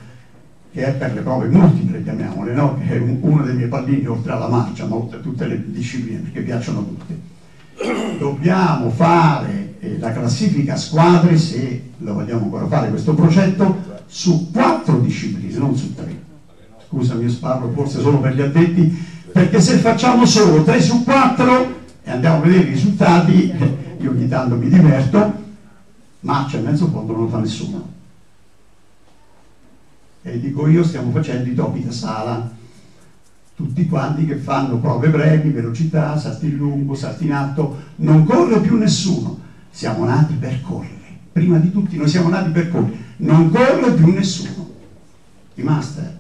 che è per le prove multiple, chiamiamole, no? che è un, uno dei miei pallini oltre alla marcia, ma oltre a tutte le discipline, perché piacciono tutte, dobbiamo fare eh, la classifica squadre, se lo vogliamo ancora fare questo progetto, su quattro discipline, non su tre scusami io parlo forse solo per gli addetti, perché se facciamo solo 3 su 4 e andiamo a vedere i risultati, *laughs* io ogni tanto mi diverto, ma c'è mezzo fondo non lo fa nessuno. E dico io stiamo facendo i topi da sala, tutti quanti che fanno prove brevi, velocità, salti in lungo, salti in alto, non corre più nessuno, siamo nati per correre, prima di tutti noi siamo nati per correre, non corre più nessuno, i master.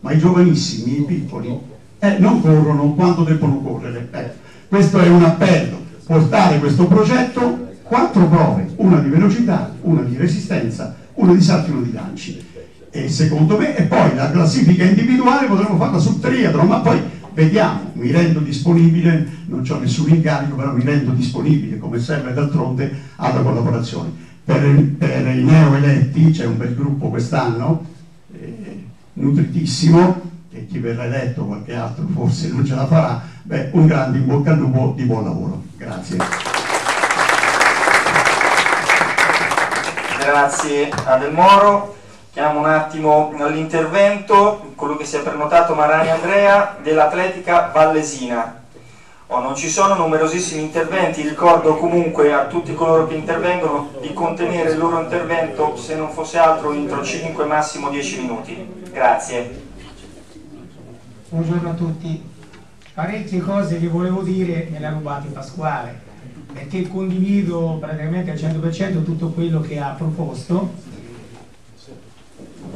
Ma i giovanissimi, i piccoli, eh, non corrono. Quanto debbono correre. Eh, questo è un appello, portare questo progetto, quattro prove, una di velocità, una di resistenza, una di salto e una di lanci. E secondo me, e poi la classifica individuale potremmo farla sul triathlon, ma poi vediamo, mi rendo disponibile, non ho nessun incarico, però mi rendo disponibile, come serve d'altronde, alla collaborazione. Per, per i neoeletti, c'è un bel gruppo quest'anno, eh, nutritissimo e chi verrà eletto qualche altro forse non ce la farà, beh, un grande in bocca al lupo di buon lavoro. Grazie. Grazie a Del Moro. Chiamo un attimo all'intervento quello che si è prenotato Marani Andrea dell'Atletica Vallesina. Oh, non ci sono numerosissimi interventi, ricordo comunque a tutti coloro che intervengono di contenere il loro intervento, se non fosse altro, entro 5 massimo 10 minuti. Grazie. Buongiorno a tutti. Parecchie cose che volevo dire me le ha rubate Pasquale, perché condivido praticamente al 100% tutto quello che ha proposto.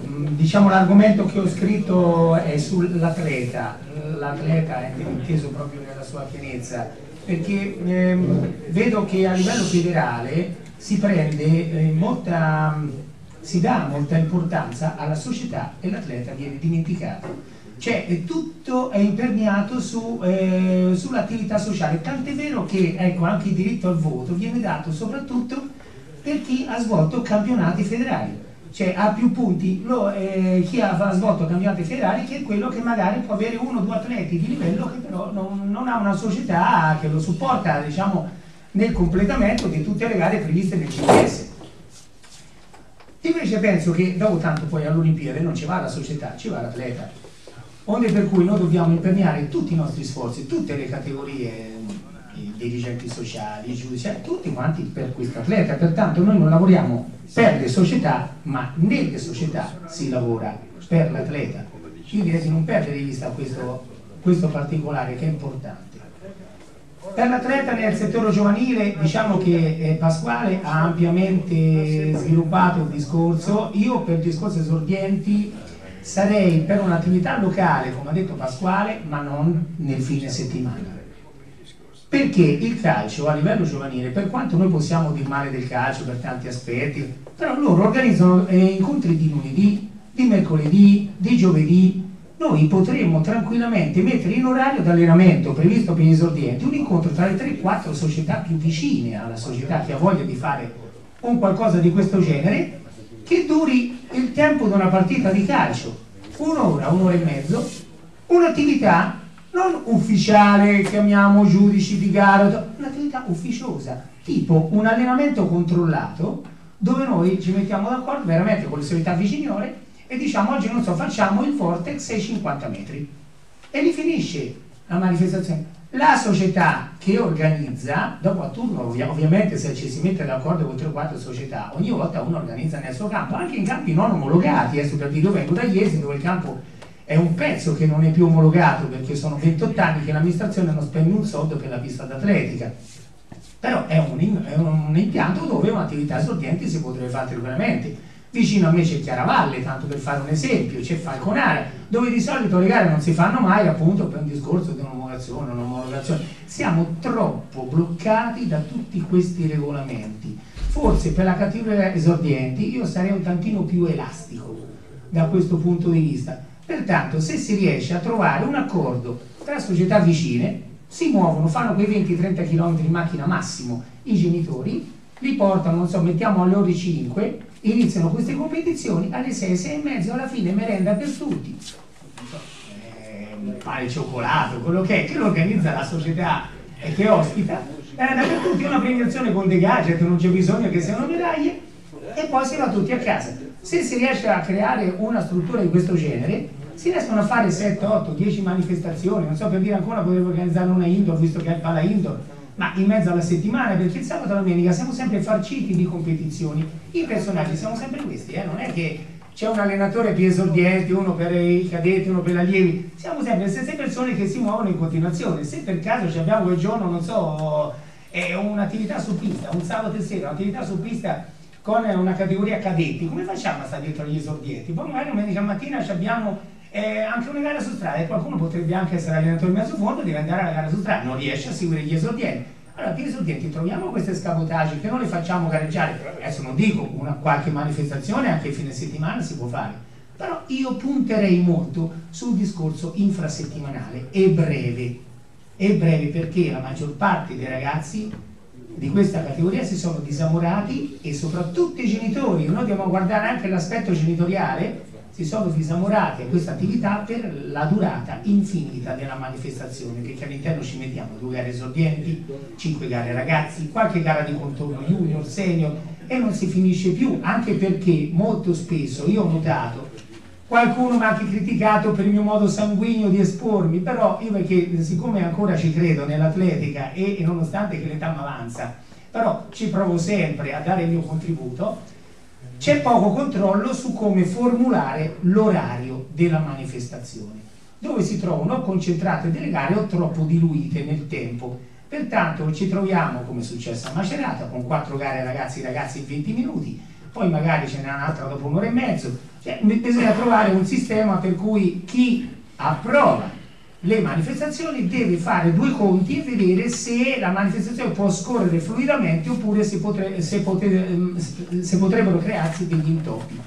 Mm, diciamo l'argomento che ho scritto è sull'atleta, l'atleta è inteso proprio nella sua pienezza, perché ehm, vedo che a livello federale si prende eh, molta si dà molta importanza alla società e l'atleta viene dimenticato. Cioè tutto è imperniato su, eh, sull'attività sociale, tant'è vero che ecco, anche il diritto al voto viene dato soprattutto per chi ha svolto campionati federali. Cioè ha più punti lo, eh, chi ha, svolto campionati federali che quello che magari può avere uno o due atleti di livello che però non, non ha una società che lo supporta diciamo, nel completamento di tutte le gare previste nel CPS. Invece penso che dopo tanto poi all'Olimpiade non ci va la società, ci va l'atleta. Onde per cui noi dobbiamo impegnare tutti i nostri sforzi, tutte le categorie, i dirigenti sociali, i giudici, tutti quanti per questo atleta. Pertanto noi non lavoriamo per le società, ma nelle società si lavora per l'atleta. Io direi di non perdere di vista questo, questo particolare che è importante. Per l'atleta nel settore giovanile diciamo che eh, Pasquale ha ampiamente sviluppato il discorso, io per il discorso esordienti sarei per un'attività locale, come ha detto Pasquale, ma non nel fine settimana. Perché il calcio a livello giovanile, per quanto noi possiamo dire male del calcio per tanti aspetti, però loro organizzano eh, incontri di lunedì, di mercoledì, di giovedì, noi potremmo tranquillamente mettere in orario d'allenamento previsto per gli esordienti un incontro tra le 3-4 società più vicine alla società che ha voglia di fare un qualcosa di questo genere che duri il tempo di una partita di calcio, un'ora, un'ora e mezzo, un'attività non ufficiale, chiamiamo giudici di gara, un'attività ufficiosa, tipo un allenamento controllato dove noi ci mettiamo d'accordo veramente con le società viciniore e diciamo oggi non so facciamo il vortex ai 50 metri e lì finisce la manifestazione la società che organizza dopo a turno ovvia, ovviamente se ci si mette d'accordo con 3 o 4 società ogni volta uno organizza nel suo campo anche in campi non omologati eh, per dire vengo da Iesi dove il campo è un pezzo che non è più omologato perché sono 28 anni che l'amministrazione non spende un soldo per la pista d'atletica. Però è un, è un impianto dove un'attività esordiente si potrebbe fare tranquillamente. Vicino a me c'è Chiaravalle, tanto per fare un esempio, c'è Falconara, dove di solito le gare non si fanno mai appunto per un discorso di un'omologazione, un'omologazione. Siamo troppo bloccati da tutti questi regolamenti. Forse per la categoria esordienti io sarei un tantino più elastico da questo punto di vista. Pertanto se si riesce a trovare un accordo tra società vicine, si muovono, fanno quei 20-30 km in macchina massimo i genitori, li portano, non so, mettiamo alle ore 5, iniziano queste competizioni, alle 6, 6 e mezzo, alla fine merenda per tutti. Eh, pane cioccolato, quello che è, che lo organizza la società e che ospita, merenda per tutti, una premiazione con dei gadget, non c'è bisogno che siano medaglie, e poi si va tutti a casa. Se si riesce a creare una struttura di questo genere, si riescono a fare 7, 8, 10 manifestazioni, non so per dire ancora potevo organizzare una indoor, visto che è il pala indoor, ma in mezzo alla settimana, perché il sabato e la domenica siamo sempre farciti di competizioni, i personaggi siamo sempre questi, eh? non è che c'è un allenatore per gli esordienti, uno per i cadetti, uno per gli allievi, siamo sempre le stesse persone che si muovono in continuazione, se per caso abbiamo quel giorno, non so, un'attività su pista, un sabato e sera, un'attività su pista con una categoria cadetti, come facciamo a stare dietro agli esordienti? Poi magari domenica mattina abbiamo eh, anche una gara su strada e qualcuno potrebbe anche essere allenatore in mezzo fondo deve andare alla gara su strada, non riesce a seguire gli esordienti. Allora, per gli esordienti troviamo queste scabotage che non le facciamo gareggiare, adesso non dico una qualche manifestazione anche il fine settimana si può fare, però io punterei molto sul discorso infrasettimanale e breve, e breve perché la maggior parte dei ragazzi di questa categoria si sono disamorati e soprattutto i genitori, noi dobbiamo guardare anche l'aspetto genitoriale, si sono disamorati a questa attività per la durata infinita della manifestazione, perché all'interno ci mettiamo due gare esordienti, cinque gare ragazzi, qualche gara di contorno junior, senior e non si finisce più, anche perché molto spesso io ho notato qualcuno mi ha anche criticato per il mio modo sanguigno di espormi, però io perché siccome ancora ci credo nell'atletica e, e nonostante che l'età mi avanza, però ci provo sempre a dare il mio contributo, c'è poco controllo su come formulare l'orario della manifestazione, dove si trovano concentrate delle gare o troppo diluite nel tempo. Pertanto ci troviamo, come è successo a Macerata, con quattro gare ragazzi ragazzi in 20 minuti, poi magari ce n'è un'altra dopo un'ora e mezzo, cioè, bisogna trovare un sistema per cui chi approva le manifestazioni deve fare due conti e vedere se la manifestazione può scorrere fluidamente oppure se, potre, se, potre, se potrebbero crearsi degli intoppi.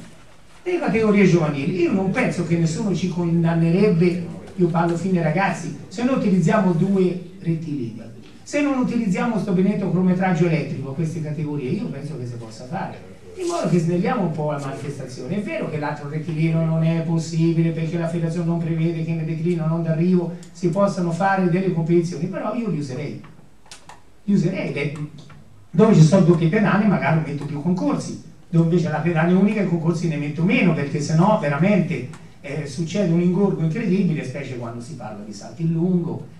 Le categorie giovanili, io non penso che nessuno ci condannerebbe, io parlo fine ragazzi, se noi utilizziamo due rettilinei. Se non utilizziamo questo benedetto cronometraggio elettrico, queste categorie, io penso che si possa fare in modo che snelliamo un po' la manifestazione. È vero che l'altro rettilineo non è possibile perché la federazione non prevede che nel declino non d'arrivo si possano fare delle competizioni, però io li userei. Li userei. Dove ci sono doppie pedane magari metto più concorsi, dove invece la pedana è unica i concorsi ne metto meno perché sennò veramente eh, succede un ingorgo incredibile, specie quando si parla di salti in lungo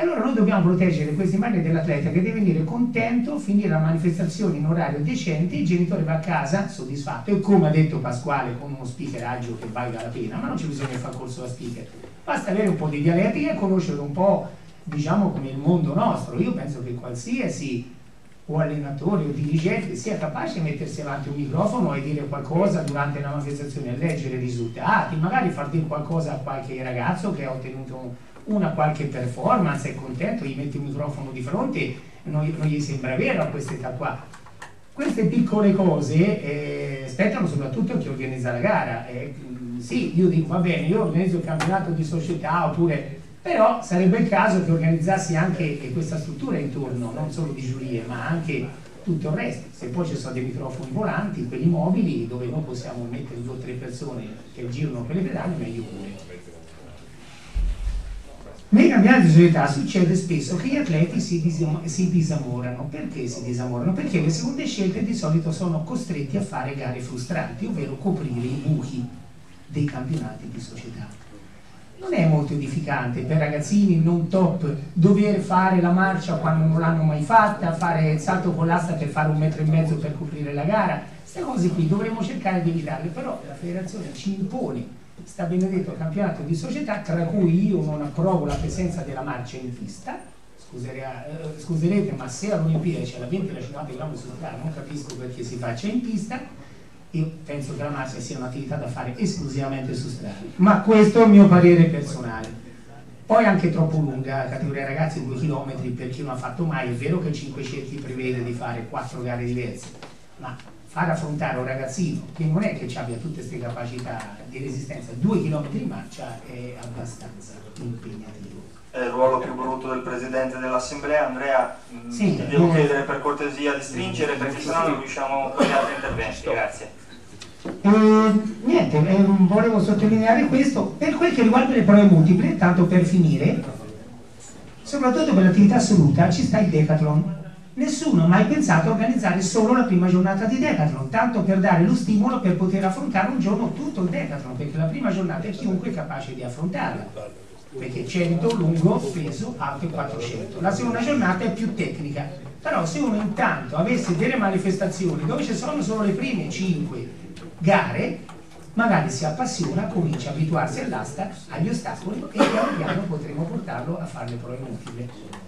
allora noi dobbiamo proteggere questa immagine dell'atleta che deve venire contento, finire la manifestazione in orario decente, il genitore va a casa soddisfatto e come ha detto Pasquale con uno speakeraggio che valga la pena, ma non c'è bisogno di fare corso da speaker, basta avere un po' di dialettica e conoscere un po' diciamo come il mondo nostro. Io penso che qualsiasi o allenatore o dirigente sia capace di mettersi avanti un microfono e dire qualcosa durante la manifestazione, leggere i risultati, magari far dire qualcosa a qualche ragazzo che ha ottenuto un una qualche performance, è contento, gli metti il microfono di fronte, non, non gli sembra vero a questa età qua. Queste piccole cose eh, spettano soprattutto a chi organizza la gara. Eh, sì, io dico va bene, io organizzo il campionato di società oppure però sarebbe il caso che organizzassi anche questa struttura intorno, non solo di giurie, ma anche tutto il resto. Se poi ci sono dei microfoni volanti, quelli mobili, dove noi possiamo mettere due o tre persone che girano per le pedali, meglio pure. Nei campionati di società succede spesso che gli atleti si, disam si, disamorano. Perché si disamorano? Perché le seconde scelte di solito sono costretti a fare gare frustranti, ovvero coprire i buchi dei campionati di società. Non è molto edificante per ragazzini non top dover fare la marcia quando non l'hanno mai fatta, fare il salto con l'asta per fare un metro e mezzo per coprire la gara. Queste cose qui dovremmo cercare di evitarle, però la federazione ci impone sta benedetto campionato di società tra cui io non approvo la presenza della marcia in pista. Eh, scuserete ma se all'Olimpiade c'è la 20 e la 50 km su strada non capisco perché si faccia in pista. Io penso che la marcia sia un'attività da fare esclusivamente su strada. Ma questo è il mio parere personale. Poi anche troppo lunga, categoria ragazzi 2 km per chi non ha fatto mai, è vero che 5 cerchi prevede di fare 4 gare diverse, ma far affrontare un ragazzino che non è che abbia tutte queste capacità di resistenza, due chilometri di marcia è abbastanza impegnativo. È il ruolo più brutto del Presidente dell'Assemblea. Andrea, mh, Sì, ti devo eh. chiedere per cortesia di stringere perché sennò non riusciamo con gli altri interventi. Grazie. E, niente, eh, volevo sottolineare questo per quel che riguarda le prove multiple, tanto per finire, soprattutto per l'attività assoluta ci sta il decathlon. Nessuno ha mai pensato a organizzare solo la prima giornata di decathlon, tanto per dare lo stimolo per poter affrontare un giorno tutto il decathlon, perché la prima giornata è chiunque è capace di affrontarla, perché 100 lungo, peso, alto e 400. La seconda giornata è più tecnica, però se uno intanto avesse delle manifestazioni dove ci sono solo le prime 5 gare, magari si appassiona, comincia a abituarsi all'asta, agli ostacoli e piano piano potremo portarlo a fare le prove multiple.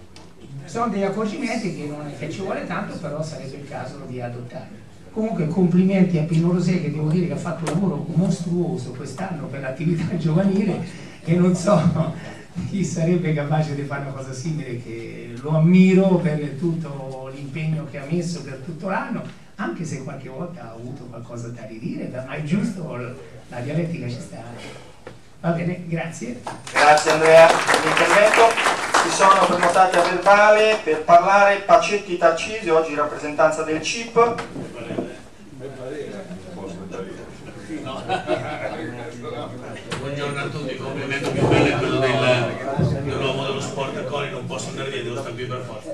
Sono degli accorgimenti che non è che ci vuole tanto, però sarebbe il caso di adottare. Comunque complimenti a Pino Rosè che devo dire che ha fatto un lavoro mostruoso quest'anno per l'attività *laughs* giovanile e non so *laughs* chi sarebbe capace di fare una cosa simile che lo ammiro per tutto l'impegno che ha messo per tutto l'anno anche se qualche volta ha avuto qualcosa da ridire ma è giusto la dialettica ci sta va bene grazie Grazie Andrea per l'intervento. Si sono prenotati a verbale per parlare Pacetti Tarcisio, oggi in rappresentanza del CIP. Buongiorno a tutti, complimento più bello è quello del- dell'uomo dello sport a Coli, non posso andare via, devo stare qui per forza.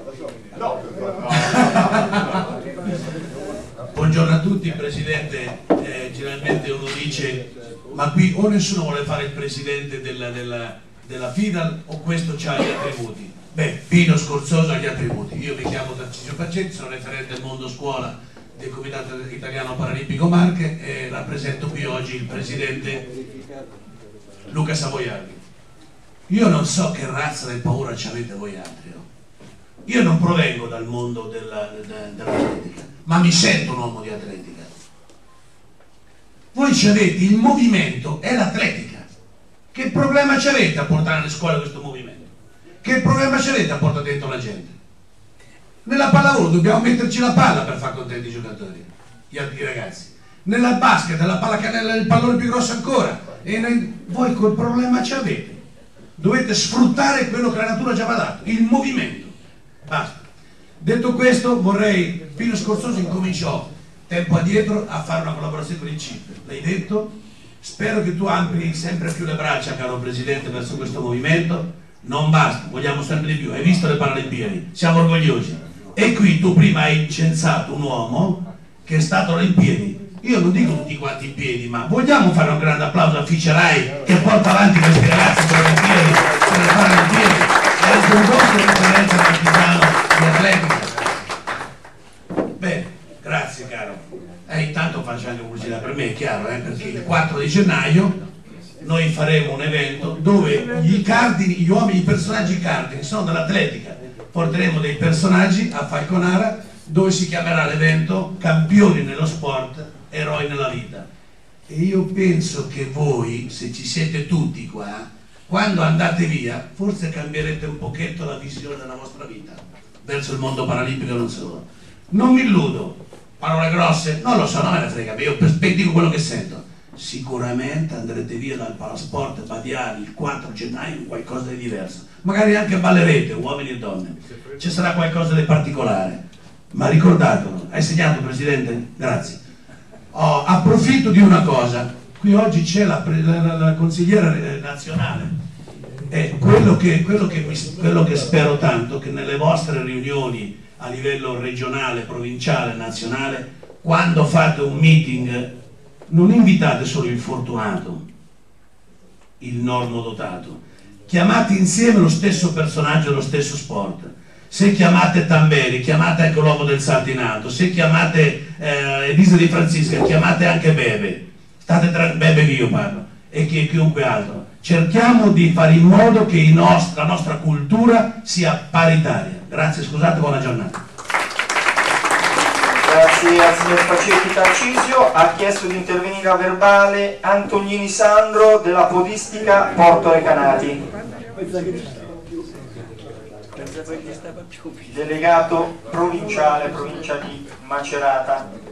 Buongiorno a tutti, Presidente, eh, generalmente uno dice ma qui o nessuno vuole fare il Presidente della, della- della FIDAL o questo ha gli attributi. Beh, Pino Scorzoso ha gli attributi, io mi chiamo Tarcisio Pacetti, sono referente del mondo scuola del Comitato Italiano Paralimpico Marche e rappresento qui oggi il Presidente Luca Savoiardi. Io non so che razza di paura ci avete voi altri. oh. Io non provengo dal mondo della- de- dell'atletica, ma mi sento un uomo di atletica. Voi ci avete il movimento e l'atletica. Che problema ci avete a portare alle scuole questo movimento? Che problema ci avete a portare dentro la gente? Nella pallavolo dobbiamo metterci la palla per far contenti i giocatori, altri ragazzi. Nella basket, la pallacanella è il pallone più grosso ancora. Noi- voi quel problema ci avete. Dovete sfruttare quello che la natura ci ha dato, il movimento. Basta. Detto questo, vorrei, Pino Scorzoso incominciò tempo addietro a fare una collaborazione con il CIP. L'hai detto? Spero che tu ampli sempre più le braccia, caro Presidente, verso questo movimento. Non basta, vogliamo sempre di più. Hai visto le Paralimpiadi? Siamo orgogliosi. E qui tu prima hai incensato un uomo che è stato alle Olimpiadi. Io non dico tutti quanti in piedi, ma vogliamo fare un grande applauso a Ficerai che porta avanti questi ragazzi per le Olimpiadi, per le Paralimpiadi e anche un vostro referente partigiano di atletica. Bene, grazie caro. E intanto anche pubblicità per me, è chiaro, eh, perché il 4 di gennaio noi faremo un evento dove gli cardini, gli uomini, i personaggi cardini sono dell'atletica. Porteremo dei personaggi a Falconara dove si chiamerà l'evento Campioni nello sport, eroi nella vita. E io penso che voi, se ci siete tutti qua, quando andate via, forse cambierete un pochetto la visione della vostra vita verso il mondo paralimpico e non solo. Non mi illudo, parole grosse, non lo so, non me ne frega, io dico quello che sento. Sicuramente andrete via dal Palasport Badiani il 4 gennaio in qualcosa di diverso. Magari anche ballerete, uomini e donne. Ci sarà qualcosa di particolare. Ma ricordatelo, hai segnato Presidente? Grazie. Oh, approfitto di una cosa, qui oggi c'è la- la- la consigliera eh, nazionale e quello che, quello, che mi- quello che spero tanto che nelle vostre riunioni a livello regionale, provinciale, nazionale, quando fate un meeting non invitate solo il fortunato, il normodotato, chiamate insieme lo stesso personaggio, lo stesso sport. Se chiamate Tamberi, chiamate anche l'uomo del salto in alto, se chiamate eh, Elisa Di Francisca, chiamate anche Bebe, state tra Bebe che io parlo, e chi- chiunque altro. Cerchiamo di fare in modo che i nost- la nostra cultura sia paritaria. Grazie, scusate, buona giornata. Grazie al signor Pacetti Tarcisio. Ha chiesto di intervenire a verbale Antonini Sandro della Podistica Porto Recanati. Delegato provinciale, provincia di Macerata.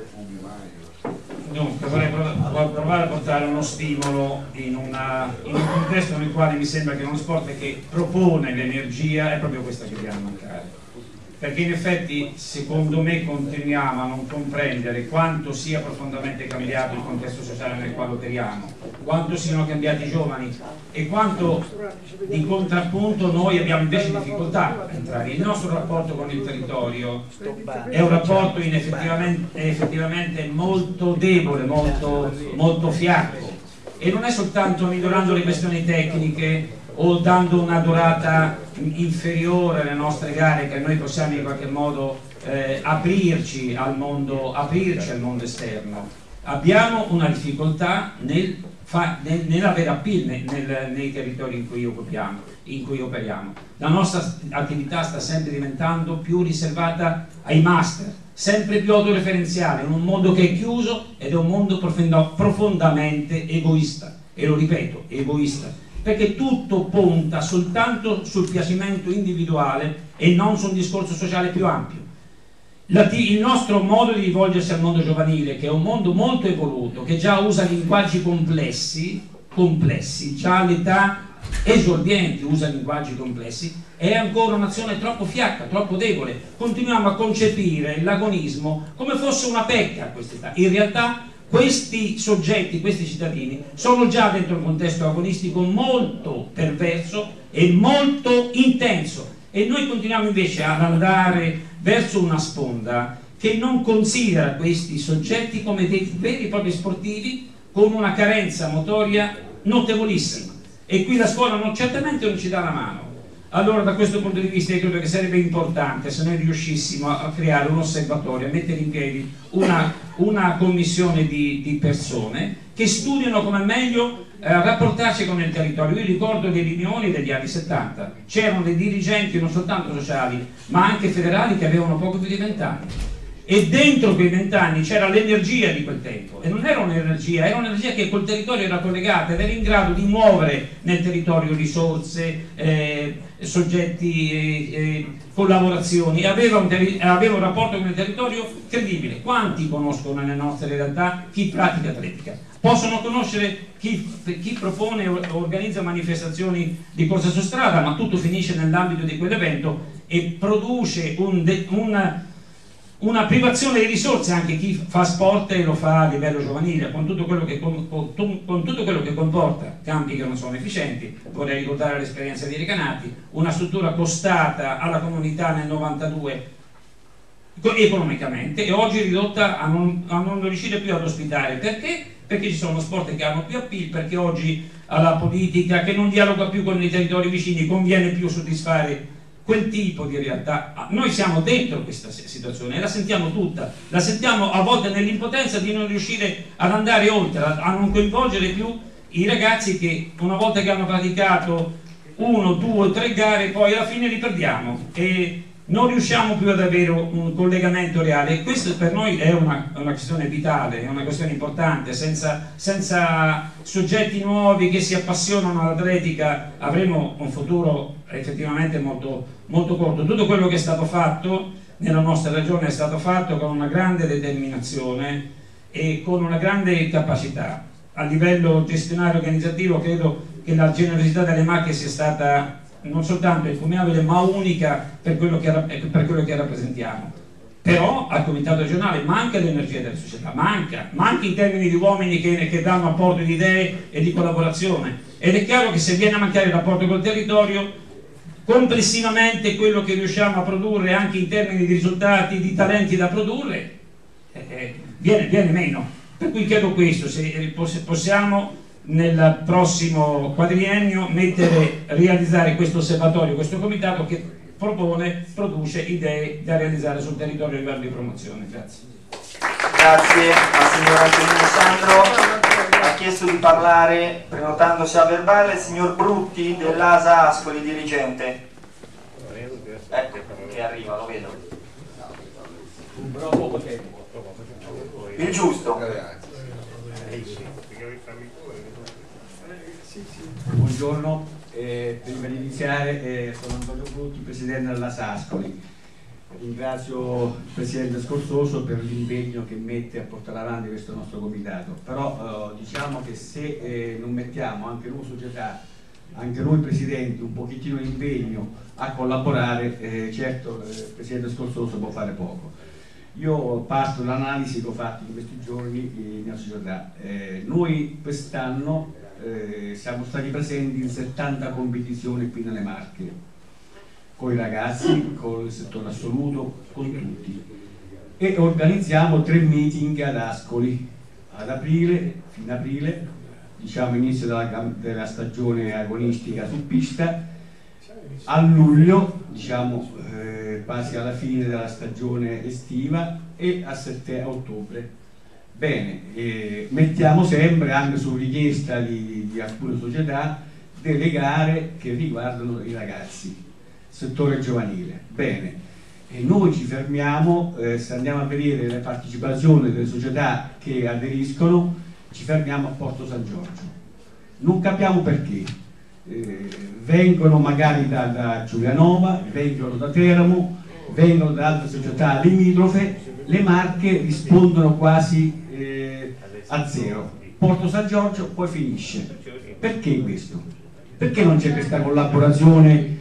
Dunque, vorrei provare a portare uno stimolo in, una, in, un contesto nel quale mi sembra che uno sport che propone l'energia è proprio questa che a mancare perché in effetti secondo me continuiamo a non comprendere quanto sia profondamente cambiato il contesto sociale nel quale operiamo, quanto siano cambiati i giovani e quanto di contrappunto noi abbiamo invece difficoltà a entrare. Il nostro rapporto con il territorio è un rapporto effettivamente, effettivamente, molto debole, molto, molto fiacco e non è soltanto migliorando le questioni tecniche o dando una durata inferiore alle nostre gare che noi possiamo in qualche modo eh, aprirci, al mondo, aprirci al mondo esterno. Abbiamo una difficoltà nel fa, nel, nell'avere appeal nel, nel, nei territori in cui, occupiamo, in cui operiamo. La nostra attività sta sempre diventando più riservata ai master, sempre più autoreferenziale, in un mondo che è chiuso ed è un mondo profondamente egoista. E lo ripeto, egoista perché tutto punta soltanto sul piacimento individuale e non su un discorso sociale più ampio. il nostro modo di rivolgersi al mondo giovanile, che è un mondo molto evoluto, che già usa linguaggi complessi, complessi già all'età esordienti usa linguaggi complessi, è ancora un'azione troppo fiacca, troppo debole. Continuiamo a concepire l'agonismo come fosse una pecca a quest'età. In realtà questi soggetti, questi cittadini, sono già dentro un contesto agonistico molto perverso e molto intenso. E noi continuiamo invece ad andare verso una sponda che non considera questi soggetti come dei veri e propri sportivi con una carenza motoria notevolissima. E qui la scuola non, certamente non ci dà la mano allora da questo punto di vista io credo che sarebbe importante se noi riuscissimo a, creare un osservatorio, a mettere in piedi una, una commissione di, di, persone che studiano come meglio eh, rapportarsi con il territorio. Io ricordo le riunioni degli anni 70, c'erano dei dirigenti non soltanto sociali ma anche federali che avevano poco più di vent'anni e dentro quei vent'anni c'era l'energia di quel tempo e non era un'energia, era un'energia che col territorio era collegata ed era in grado di muovere nel territorio risorse, eh, soggetti, eh, eh, collaborazioni aveva un, aveva un, rapporto con il territorio credibile. Quanti conoscono nelle nostre realtà chi pratica atletica? Possono conoscere chi, chi propone o organizza manifestazioni di corsa su strada, ma tutto finisce nell'ambito di quell'evento e produce un, un una privazione di risorse anche chi fa sport e lo fa a livello giovanile con tutto quello che, con, con, con tutto quello che comporta campi che non sono efficienti vorrei ricordare l'esperienza di Recanati una struttura costata alla comunità nel 92 economicamente e oggi ridotta a non, a non riuscire più ad ospitare perché? perché ci sono sport che hanno più appeal perché oggi alla politica che non dialoga più con i territori vicini conviene più soddisfare quel tipo di realtà. Ah, noi siamo dentro questa situazione e la sentiamo tutta, la sentiamo a volte nell'impotenza di non riuscire ad andare oltre, a non coinvolgere più i ragazzi che una volta che hanno praticato uno, due, tre gare poi alla fine li perdiamo e non riusciamo più ad avere un collegamento reale e questo per noi è una, una questione vitale, è una questione importante, senza, senza soggetti nuovi che si appassionano all'atletica avremo un futuro effettivamente molto, molto corto. Tutto quello che è stato fatto nella nostra regione è stato fatto con una grande determinazione e con una grande capacità. A livello gestionale organizzativo credo che la generosità delle macchine sia stata non soltanto encomiabile ma unica per quello che, per quello che rappresentiamo. Però al comitato regionale manca l'energia della società, manca, manca in termini di uomini che, che, danno apporto di idee e di collaborazione. Ed è chiaro che se viene a mancare il rapporto col territorio complessivamente quello che riusciamo a produrre anche in termini di risultati, di talenti da produrre eh, eh viene, viene, meno. Per cui chiedo questo, se eh, possiamo nel prossimo quadriennio mettere, realizzare questo osservatorio, questo comitato che propone, produce idee da realizzare sul territorio a livello di promozione. Grazie. Grazie al signor Antonino Sandro. Ha chiesto di parlare, prenotandosi a verbale, il signor Brutti dell'ASA Ascoli, dirigente. Ecco che arriva, lo vedo. Il giusto. Buongiorno, eh, prima di iniziare eh, sono Antonio Brutti, presidente della Sascoli. ringrazio il Presidente Scorsoso per l'impegno che mette a portare avanti questo nostro comitato, però eh, diciamo che se eh, non mettiamo anche noi società, anche noi Presidenti un pochettino di impegno a collaborare, eh, certo eh, il Presidente Scorsoso può fare poco. Io parto dall'analisi che ho fatto in questi giorni in mia società. Eh, noi quest'anno eh, siamo stati presenti in 70 competizioni qui nelle Marche, con i ragazzi, con il settore assoluto, con tutti. E organizziamo tre meeting ad Ascoli, ad aprile, fine aprile, diciamo inizio della, della stagione agonistica su pista, a luglio, diciamo eh, quasi alla fine della stagione estiva e a, sette, a ottobre. Bene, eh, mettiamo sempre, anche su richiesta di, di alcune società, delle gare che riguardano i ragazzi settore giovanile. Bene, e noi ci fermiamo, eh, se andiamo a vedere le partecipazioni delle società che aderiscono, ci fermiamo a Porto San Giorgio. Non capiamo perché. Eh, vengono magari da, da, Giulianova, vengono da Teramo, vengono da altre società limitrofe, le marche rispondono quasi a zero. Porto San Giorgio poi finisce. Perché questo? Perché non c'è questa collaborazione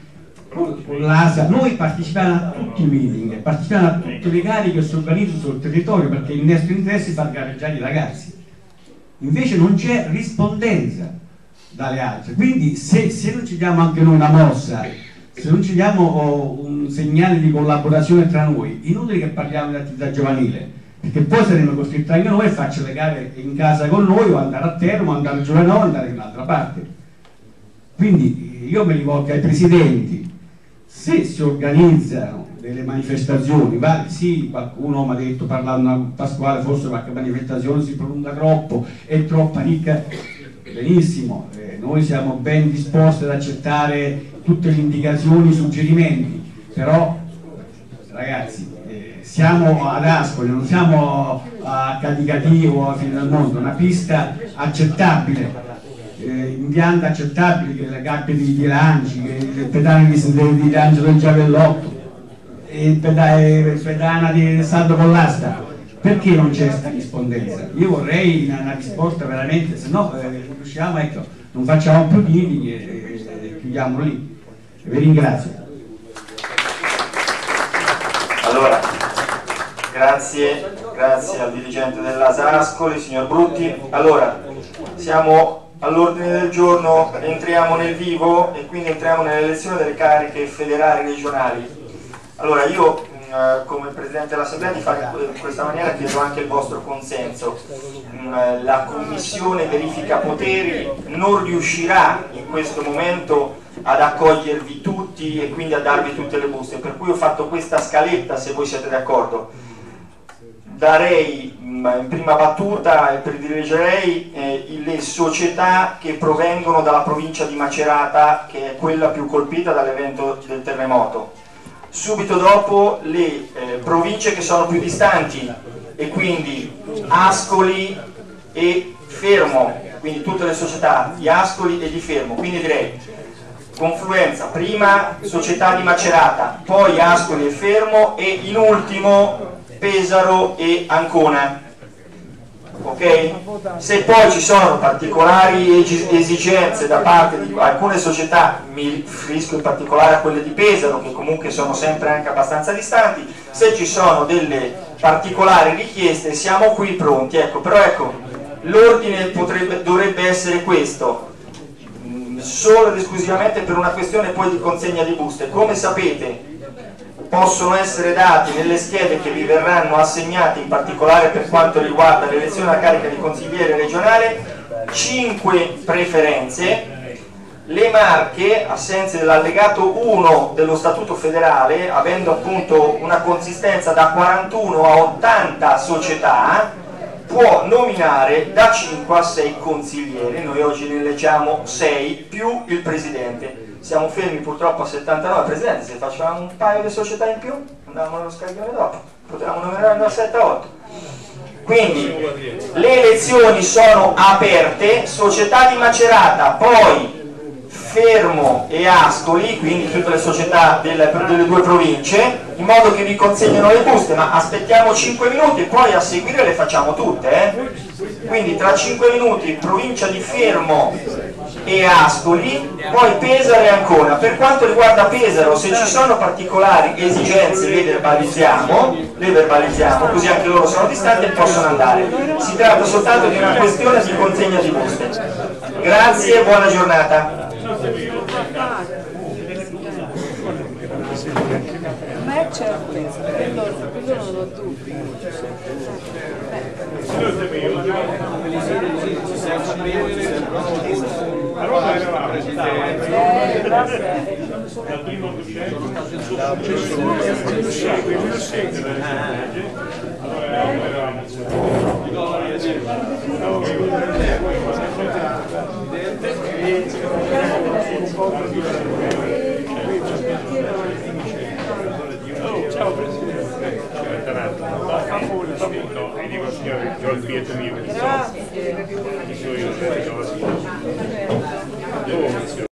con l'ASA, noi partecipiamo a tutti i meeting, partecipiamo a tutte le gare che si organizzano sul territorio perché il nostro interesse è far gareggiare i ragazzi. Invece non c'è rispondenza dalle altre, quindi se, se, non ci diamo anche noi una mossa, se non ci diamo oh, un segnale di collaborazione tra noi, inutile che parliamo di attività giovanile, perché poi saremo costretti anche noi a farci le gare in casa con noi o andare a Termo, andare a Giovanova o andare in un'altra parte. Quindi io mi rivolgo ai presidenti, se si organizzano delle manifestazioni, vale, sì, qualcuno mi ha detto parlando a Pasquale, forse qualche manifestazione si prolunga troppo, è troppa ricca, benissimo, eh, noi siamo ben disposti ad accettare tutte le indicazioni, i suggerimenti, però ragazzi, eh, siamo ad Ascoli, non siamo a Cadicati o a Fine del Mondo, una pista accettabile, eh, impianti accettabili che le gabbie di, di Lanci, le pedane di, di, di Angelo Giavellotto, il pedana di Saldo Collasta. Perché non c'è questa rispondenza? Io vorrei una, una risposta veramente, se no eh, riusciamo, ecco, non facciamo più meeting e, e, e chiudiamo lì. Vi ringrazio. Allora, grazie, grazie al dirigente dell'ASA Ascoli, signor Brutti. Allora, siamo all'ordine del giorno entriamo nel vivo e quindi entriamo nell'elezione delle cariche federali regionali. Allora io eh, come Presidente dell'Assemblea di fare in questa maniera chiedo anche il vostro consenso. Mm, la Commissione verifica poteri non riuscirà in questo momento ad accogliervi tutti e quindi a darvi tutte le buste, per cui ho fatto questa scaletta se voi siete d'accordo darei mm, in prima battuta e privilegerei eh, le società che provengono dalla provincia di Macerata che è quella più colpita dall'evento del terremoto. Subito dopo le eh, province che sono più distanti e quindi Ascoli e Fermo quindi tutte le società di Ascoli e di Fermo. Quindi direi confluenza prima società di Macerata poi Ascoli e Fermo e in ultimo Pesaro e Ancona. Okay? Se poi ci sono particolari esigenze da parte di alcune società, mi riferisco in particolare a quelle di Pesaro, che comunque sono sempre anche abbastanza distanti, se ci sono delle particolari richieste siamo qui pronti. Ecco, però ecco, l'ordine dovrebbe essere questo, mm, solo ed esclusivamente per una questione poi di consegna di buste. Come sapete possono essere dati nelle schede che vi verranno assegnate in particolare per quanto riguarda l'elezione alla carica di consigliere regionale 5 preferenze. Le marche, a senso dell'allegato 1 dello Statuto federale, avendo appunto una consistenza da 41 a 80 società, può nominare da 5 a 6 consiglieri, noi oggi ne leggiamo 6 più il Presidente siamo fermi purtroppo a 79 presidenti, se facevamo un paio di società in più andavamo allo scaglione dopo, potevamo numerare da 7 a 8. Quindi le elezioni sono aperte, società di Macerata, poi Fermo e Ascoli, quindi tutte le società delle, delle due province, in modo che vi consegnino le buste, ma aspettiamo 5 minuti e poi a seguire le facciamo tutte. Eh? Quindi tra 5 minuti provincia di Fermo e Ascoli, poi Pesaro e Ancona. Per quanto riguarda Pesaro, se ci sono particolari esigenze le verbalizziamo, le verbalizziamo, così anche loro sono distanti e possono andare. Si tratta soltanto di una questione di consegna di buste. Grazie e buona giornata. Ma è certo, quello, quello non ho dubbi. A Roma eravamo Eh, vabbè. Dal primo docente al successo 2007 allora eravamo Ciao Presidente. No, e dico signore, io il biglietto mio, Grazie. dico io, dove? Adesso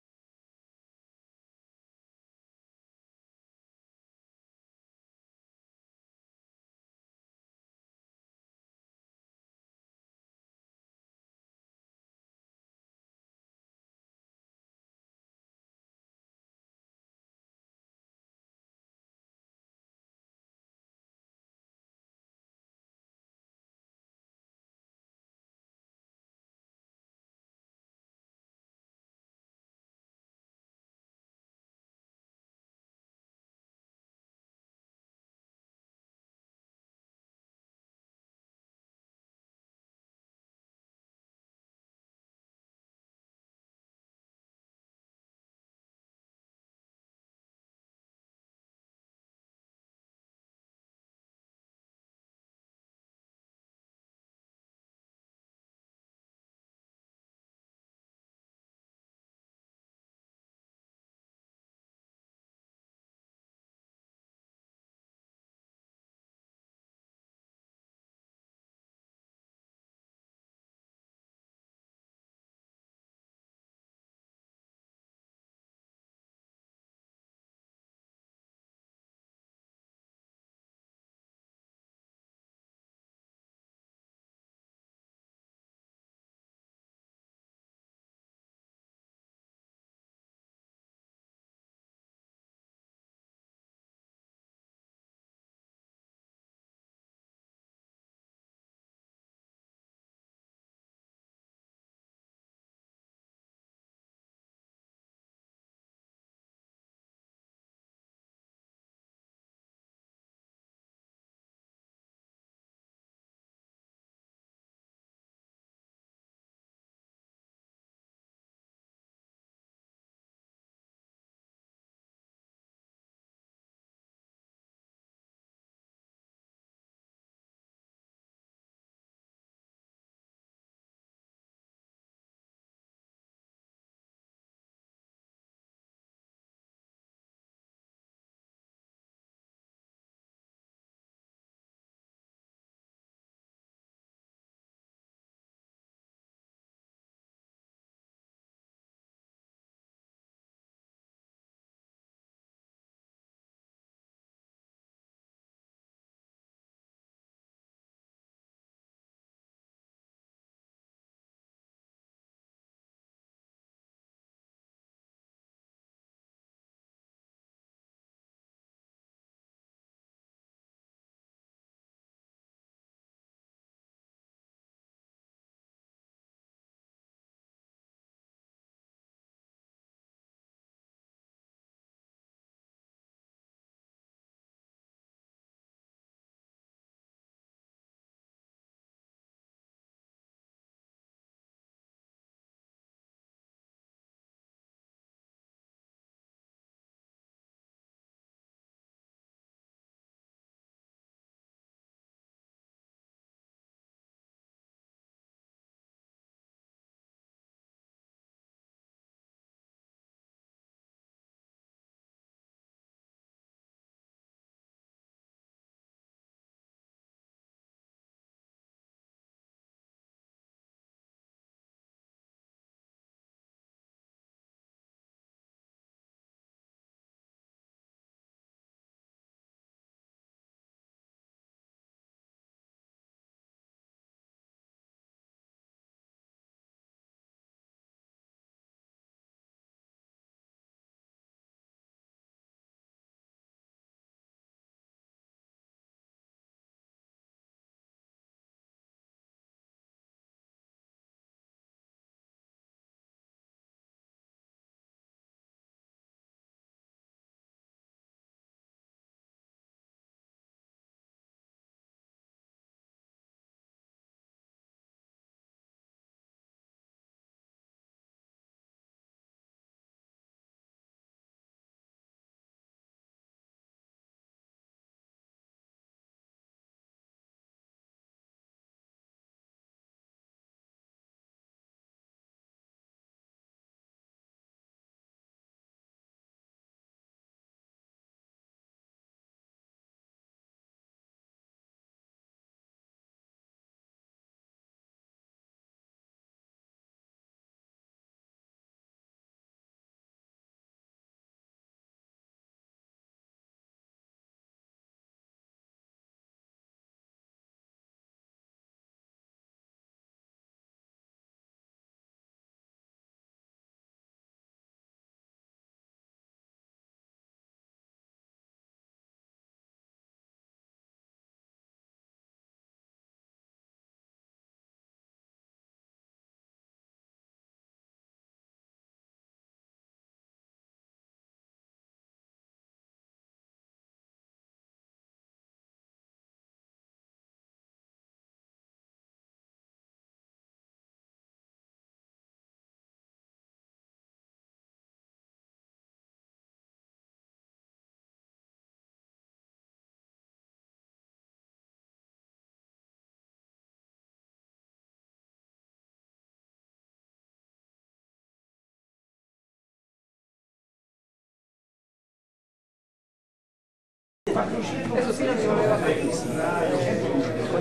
Pino mi voleva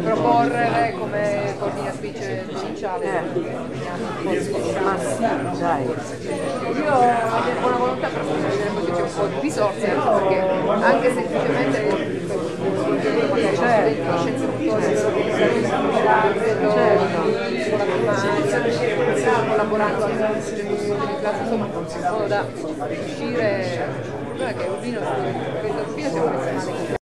proporre come coordinatrice provinciale. Ma sì, dai. Io ho buona volontà bisogna vedere che c'è un po' di risorse perché anche semplicemente certo. conoscenze motorie certo. collaborando anche con le classe insomma in modo da riuscire guarda che Urbino credo Urbino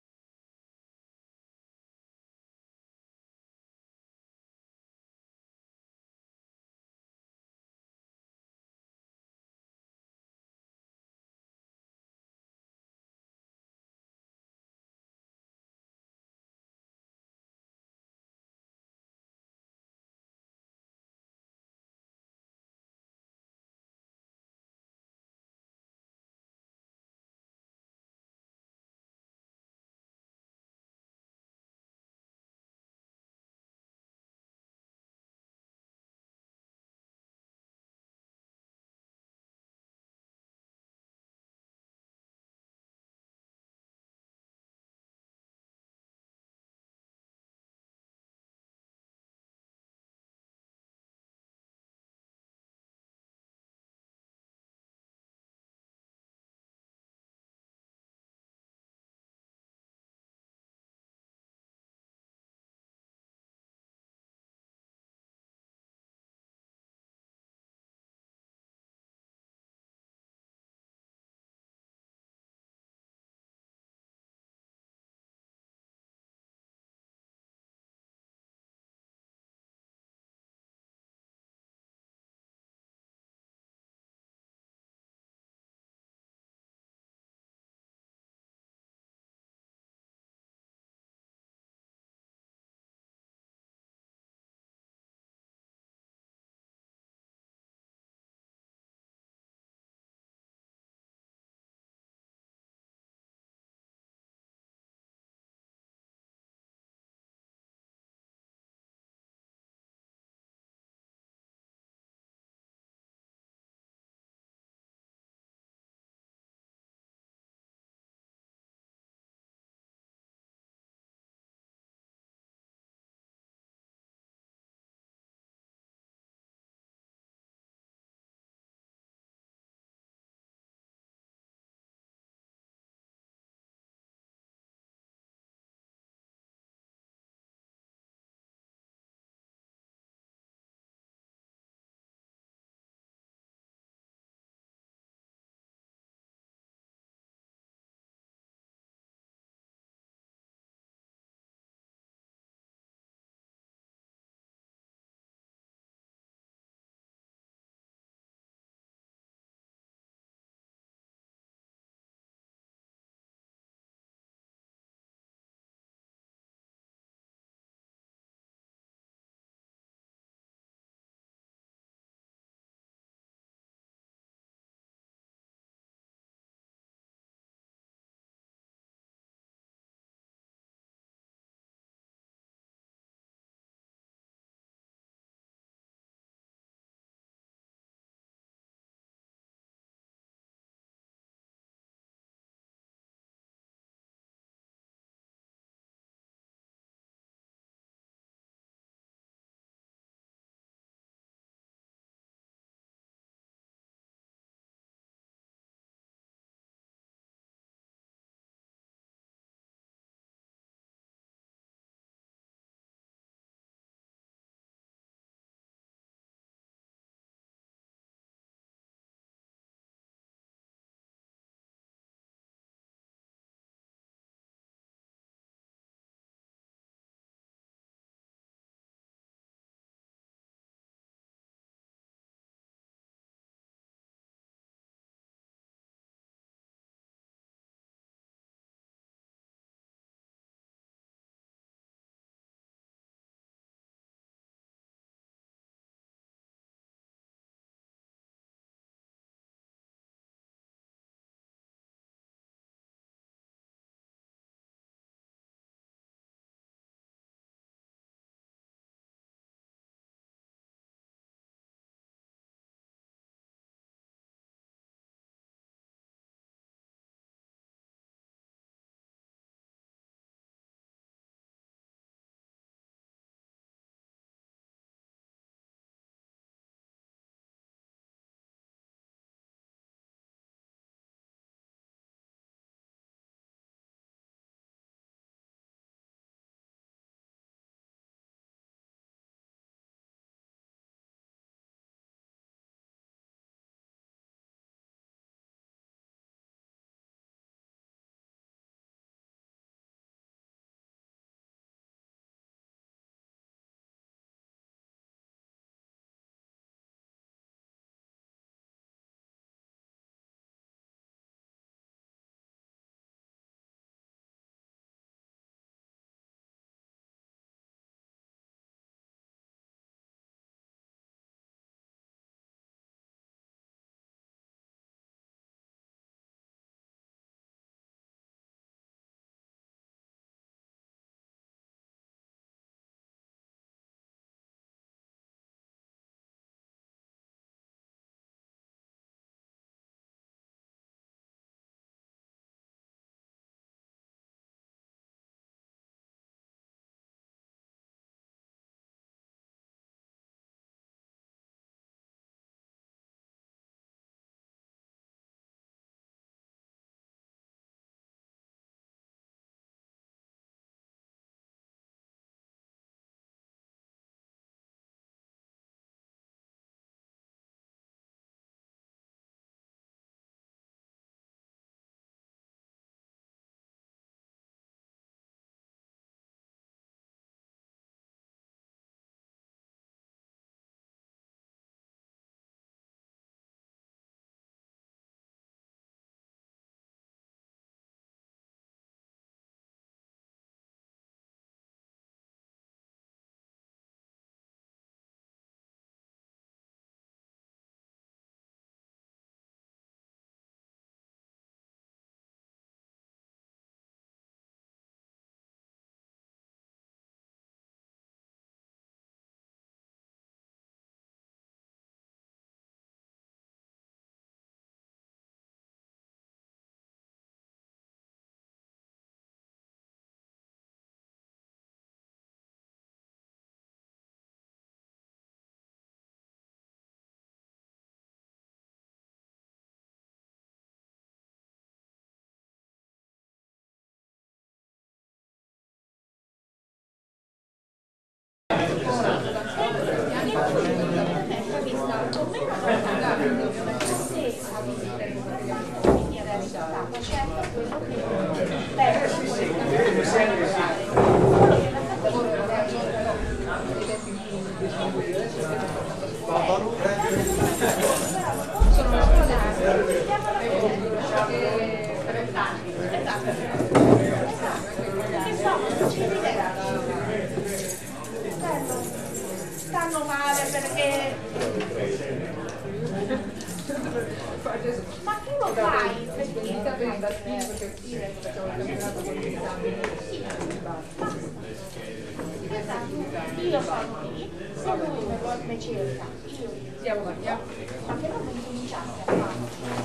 mi vuole- mi cerca, io Andiamo, andiamo. ma che non mi cominciasse a fare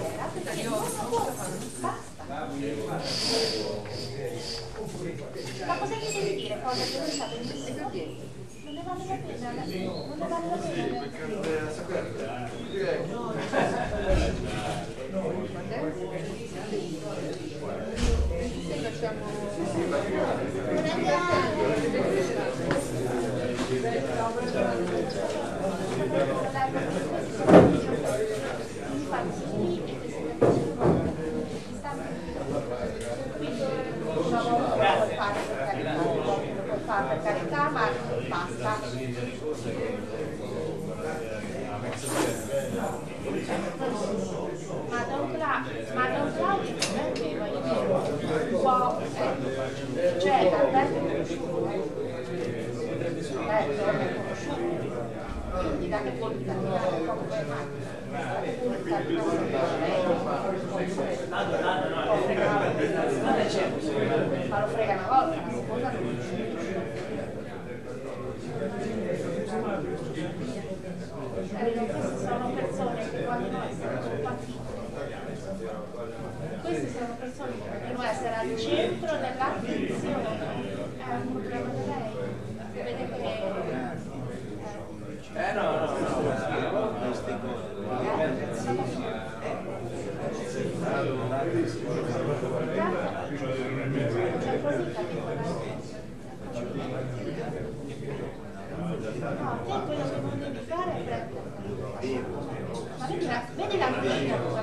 sera, perché non lavoro, basta. Ma devi dire? Cosa che lui sa benissimo? Non ne vale la pena, non ne vale la pena. Se facciamo... Quindi una volta lo puoi fare per carità, lo puoi fare per carità, ma basta. Ma Don, Cla- ma Don Claudio non è che voglio dire, può, eh, cioè Alberto è conosciuto, eh. Alberto è conosciuto, quindi da che punto da che punto è ma lo frega una volta, la seconda non Eh, queste sono persone che quando noi siamo partiti, queste sono persone che vogliono essere al centro dell'attenzione. È un problema di lei. Vede che Eh no, no, no. Cioè No, te quello che non devi fare è prendere. 没你俩 gì vậy?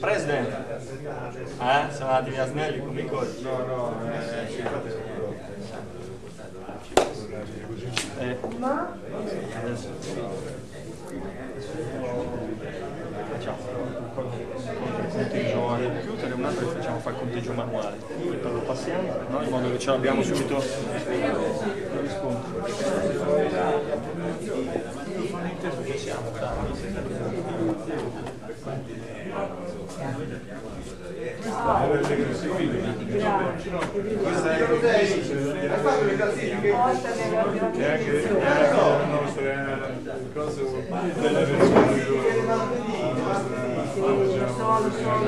Presidente, eh? Siamo andati via snelli come i cose. No, no, Eh, Ma adesso facciamo il conteggio al computer e un altro che facciamo fare il conteggio manuale. Poi lo passiamo, no? in modo che ce l'abbiamo subito il riscontro. Questa è la cosa delle versioni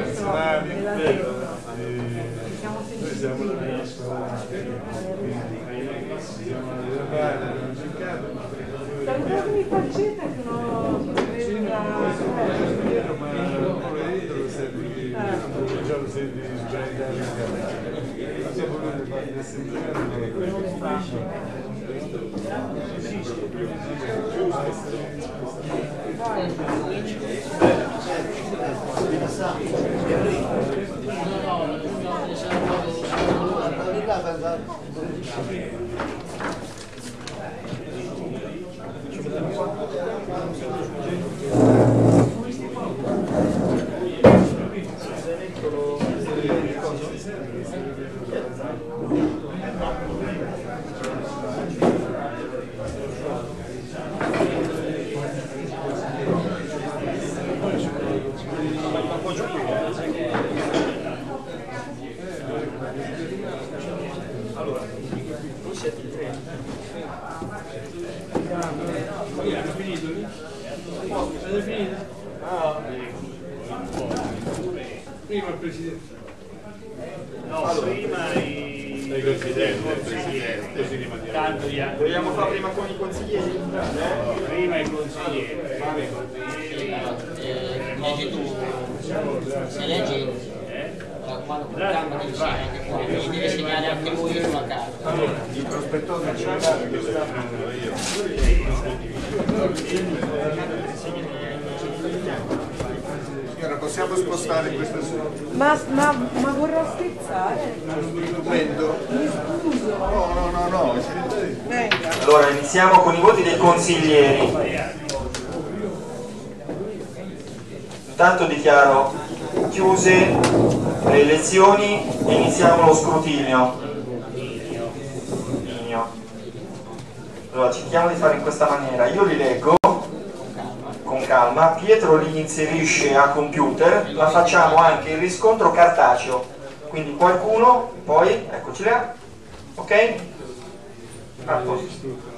nazionali, noi siamo la nostra siamo la parte, abbiamo cercato Salvatemi faccetta che non vedo la... ma poi dentro lo senti che già lo senti sbagliare in casa. Dopo noi fare Allora, non siete in tre. Hanno finito lì? Avete finito? Ah, Prima il Presidente. no, prima i Lei Presidente, Presidente, così rimaniamo. Vogliamo fare prima con i consiglieri? Prima i consiglieri. leggi tu, se leggi da quando programma che c'è anche fuori, quindi deve segnare anche lui sulla carta. Il prospettore ci regala che Signora, possiamo spostare questa sera? Ma, ma, ma vorrà scherzare? Documento? Mi scuso. No, no, no, no. Venga. Allora, iniziamo con i voti dei consiglieri. Intanto dichiaro chiuse le elezioni e iniziamo lo scrutinio. Allora, cerchiamo di fare in questa maniera. Io li leggo con calma, Pietro li inserisce a computer, ma facciamo anche il riscontro cartaceo. Quindi qualcuno, poi, eccoci là, ok? A posto.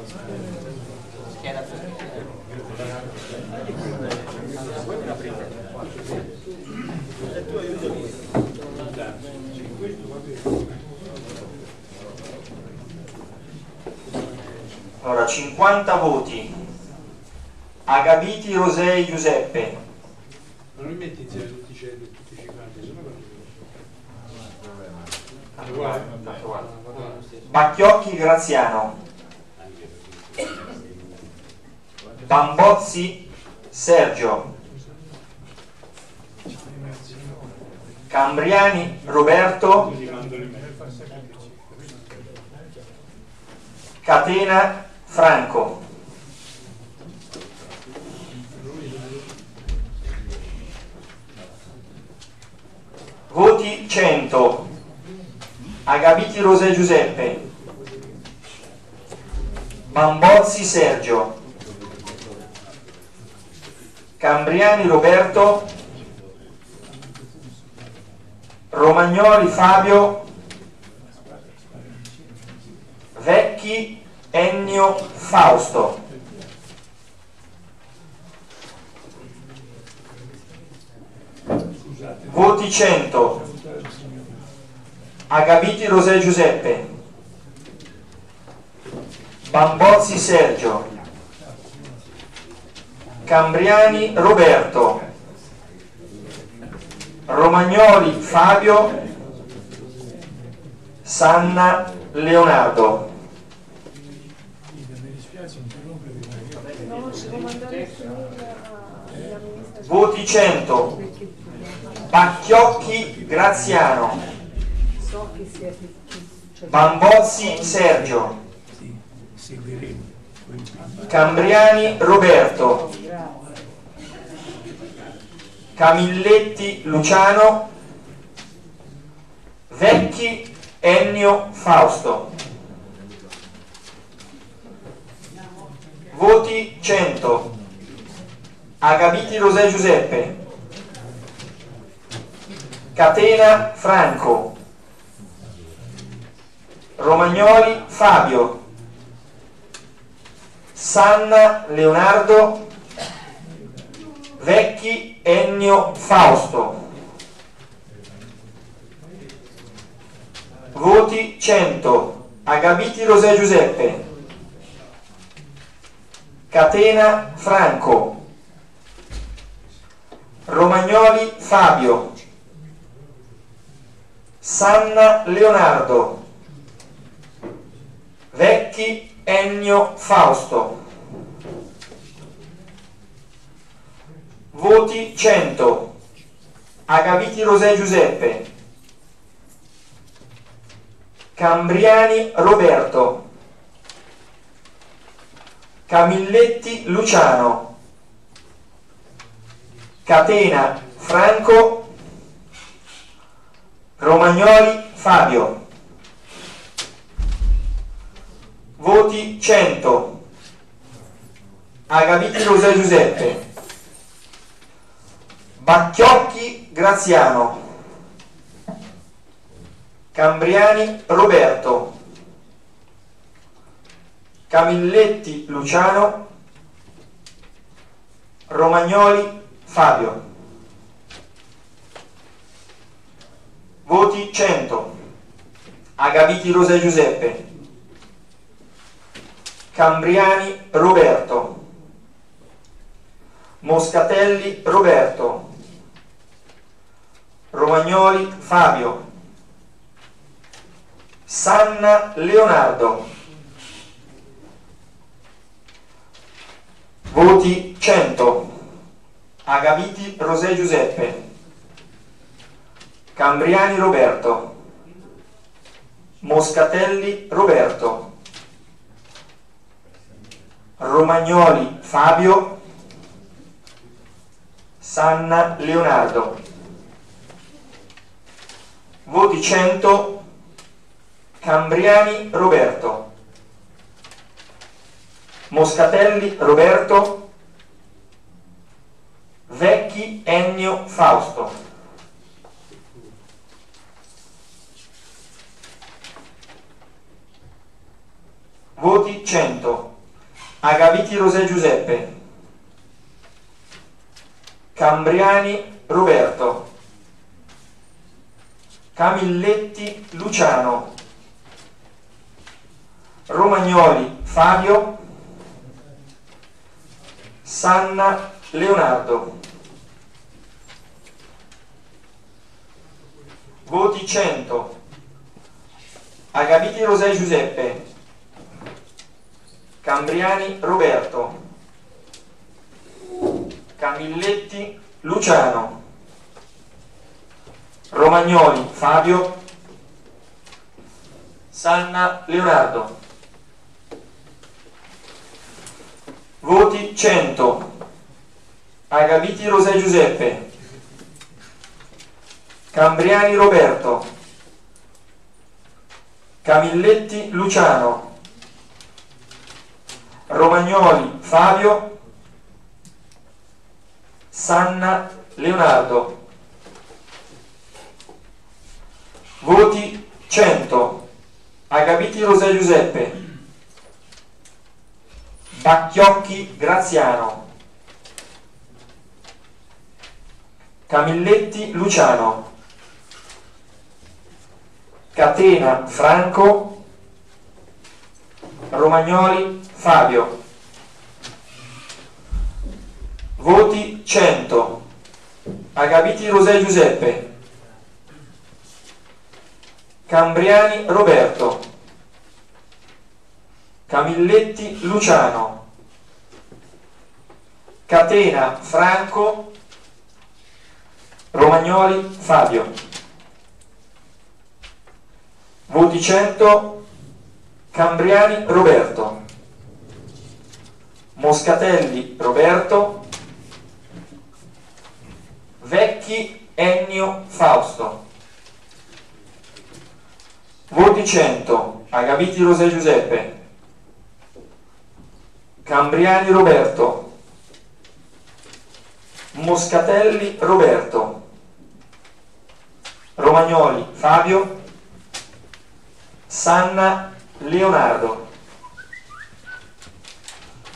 Allora, 50 voti. Agabiti Rosei Giuseppe. Non li metti insieme tutti i 100 e tutti i 50, sono Bacchiocchi Graziano. Bambozzi Sergio. Cambriani Roberto. Catena Franco. Voti 100. Agabiti Rosè Giuseppe. Bambozzi Sergio. Cambriani Roberto. Romagnoli Fabio. Vecchi Ennio Fausto. Voti 100. Agabiti Rosè Giuseppe. Bambozzi Sergio. Cambriani Roberto. Romagnoli Fabio. Sanna Leonardo. Voti 100. Bacchiocchi Graziano. Bambozzi Sergio. Cambriani Roberto. Camilletti Luciano. Vecchi Ennio Fausto. Voti 100. Agabiti Rosè Giuseppe. Catena Franco. Romagnoli Fabio. Sanna Leonardo. Vecchi Ennio Fausto. Voti 100. Agabiti Rosè Giuseppe. Catena Franco. Romagnoli Fabio. Sanna Leonardo. Vecchi Ennio Fausto. Voti 100. Agaviti Rosè Giuseppe. Cambriani Roberto. Camilletti Luciano. Catena Franco. Romagnoli Fabio. Voti 100. Agaviti Rosè Giuseppe. Bacchiocchi Graziano. Cambriani Roberto. Camilletti Luciano. Romagnoli Fabio. Voti 100. Agaviti Rosa Giuseppe, Cambriani Roberto, Moscatelli Roberto, Romagnoli Fabio, Sanna Leonardo, voti 100, Agaviti Rosè Giuseppe, Cambriani Roberto, Moscatelli Roberto, Romagnoli Fabio, Sanna Leonardo. Voti 100, Cambriani Roberto, Moscatelli Roberto, Vecchi Ennio Fausto. Voti 100. Agaviti Rosè Giuseppe. Cambriani Roberto. Camilletti Luciano. Romagnoli Fabio. Sanna Leonardo. Voti 100. Agaviti Rosè Giuseppe. Cambriani Roberto, Camilletti Luciano, Romagnoli Fabio, Sanna Leonardo. Voti 100. Agaviti Rosè Giuseppe, Cambriani Roberto, Camilletti Luciano, Romagnoli Fabio, Sanna Leonardo. Voti 100. Agaviti Rosè Giuseppe. Bacchiocchi Graziano. Camilletti Luciano. Catena Franco. Romagnoli Fabio. Voti 100. Agaviti Rosè Giuseppe. Cambriani Roberto. Camilletti Luciano. Catena Franco. Romagnoli Fabio. Voti 100. Cambriani Roberto. Moscatelli Roberto, Vecchi Ennio Fausto. Voti 100, Agaviti Rosè Giuseppe, Cambriani Roberto, Moscatelli Roberto, Romagnoli Fabio, Sanna Leonardo.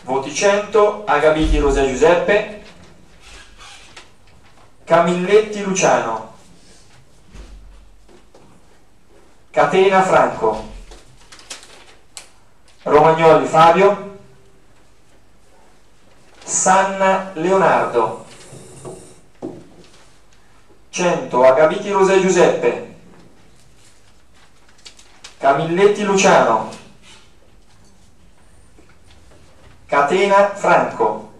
Voti 100, Agaviti Rosè Giuseppe, Camilletti Luciano, Catena Franco, Romagnoli Fabio, Sanna Leonardo, 100, Agaviti Rosè Giuseppe, Camilletti Luciano, Catena Franco,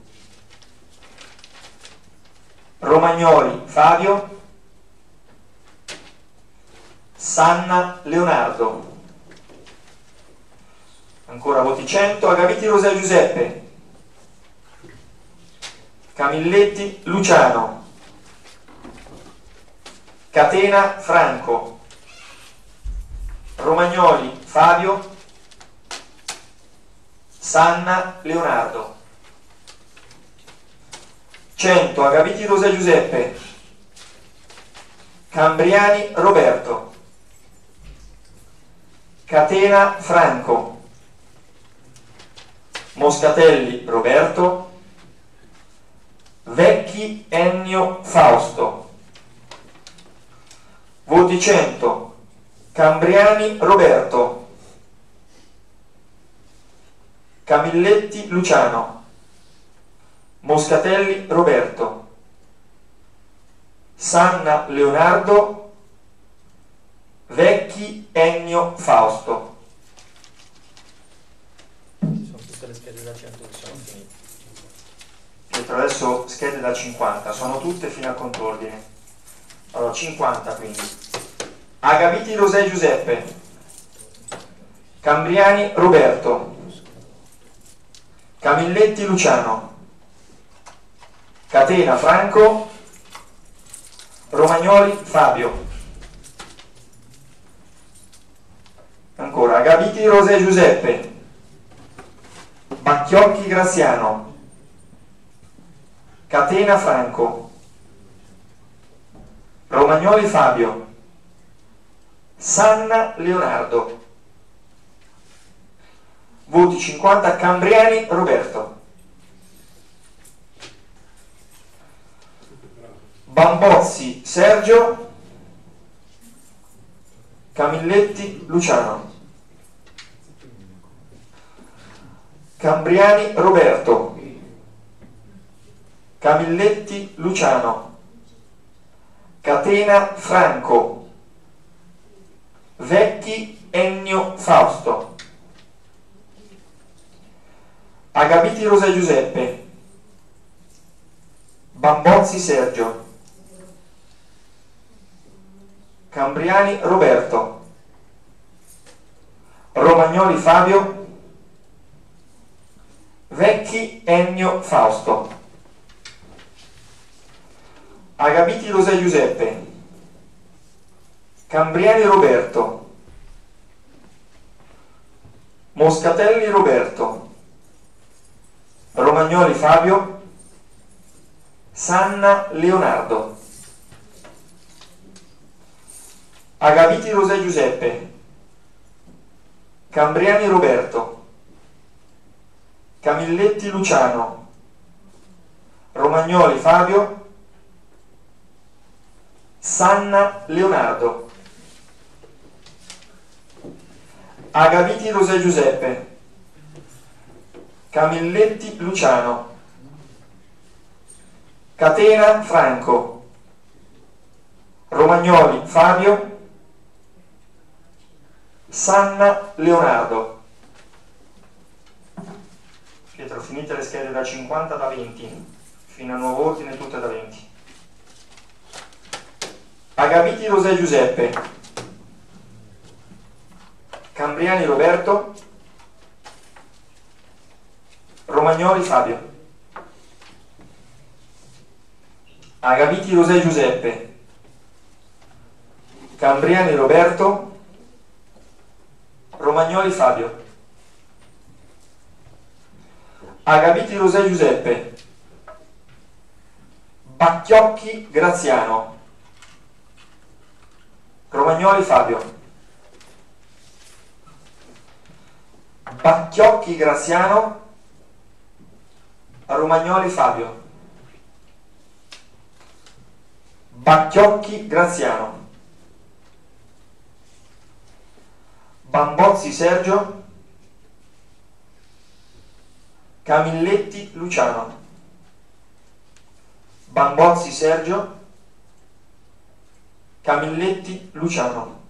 Romagnoli Fabio, Sanna Leonardo, ancora voti 100, Agaviti Rosè Giuseppe, Camilletti Luciano, Catena Franco, Romagnoli Fabio, Sanna Leonardo. 100 Agaviti Rosa Giuseppe. Cambriani Roberto. Catena Franco. Moscatelli Roberto. Vecchi Ennio Fausto. Voti 100. Cambriani Roberto, Camilletti Luciano, Moscatelli Roberto, Sanna Leonardo, Vecchi Ennio Fausto. Sono tutte le schede da 100 che sono finite. Adesso schede da 50, sono tutte fino al contrordine. Allora 50 quindi. Agaviti Rosè Giuseppe, Cambriani Roberto, Camilletti Luciano, Catena Franco, Romagnoli Fabio. Ancora, Agaviti Rosè Giuseppe, Bacchiocchi Graziano, Catena Franco, Romagnoli Fabio, Sanna Leonardo, voti 50 Cambriani Roberto, Bambozzi Sergio, Camilletti Luciano, Cambriani Roberto, Camilletti Luciano, Catena Franco, Vecchi Ennio Fausto, Agabiti Rosa Giuseppe, Bambozzi Sergio, Cambriani Roberto, Romagnoli Fabio, Vecchi Ennio Fausto, Agabiti Rosa Giuseppe, Cambriani Roberto, Moscatelli Roberto, Romagnoli Fabio, Sanna Leonardo, Agaviti Rosè Giuseppe, Cambriani Roberto, Camilletti Luciano, Romagnoli Fabio, Sanna Leonardo, Agaviti Rosè Giuseppe, Camilletti Luciano, Catena Franco, Romagnoli Fabio, Sanna Leonardo. Pietro, finite le schede da 50 da 20, fino a nuovo ordine tutte da 20. Agaviti Rosè Giuseppe, Cambriani Roberto, Romagnoli Fabio. Agaviti Rosè Giuseppe, Cambriani Roberto, Romagnoli Fabio. Agaviti Rosè Giuseppe, Bacchiocchi Graziano, Romagnoli Fabio. Bacchiocchi Graziano, Romagnoli Fabio. Bacchiocchi Graziano. Bambozzi Sergio. Camilletti Luciano. Bambozzi Sergio. Camilletti Luciano.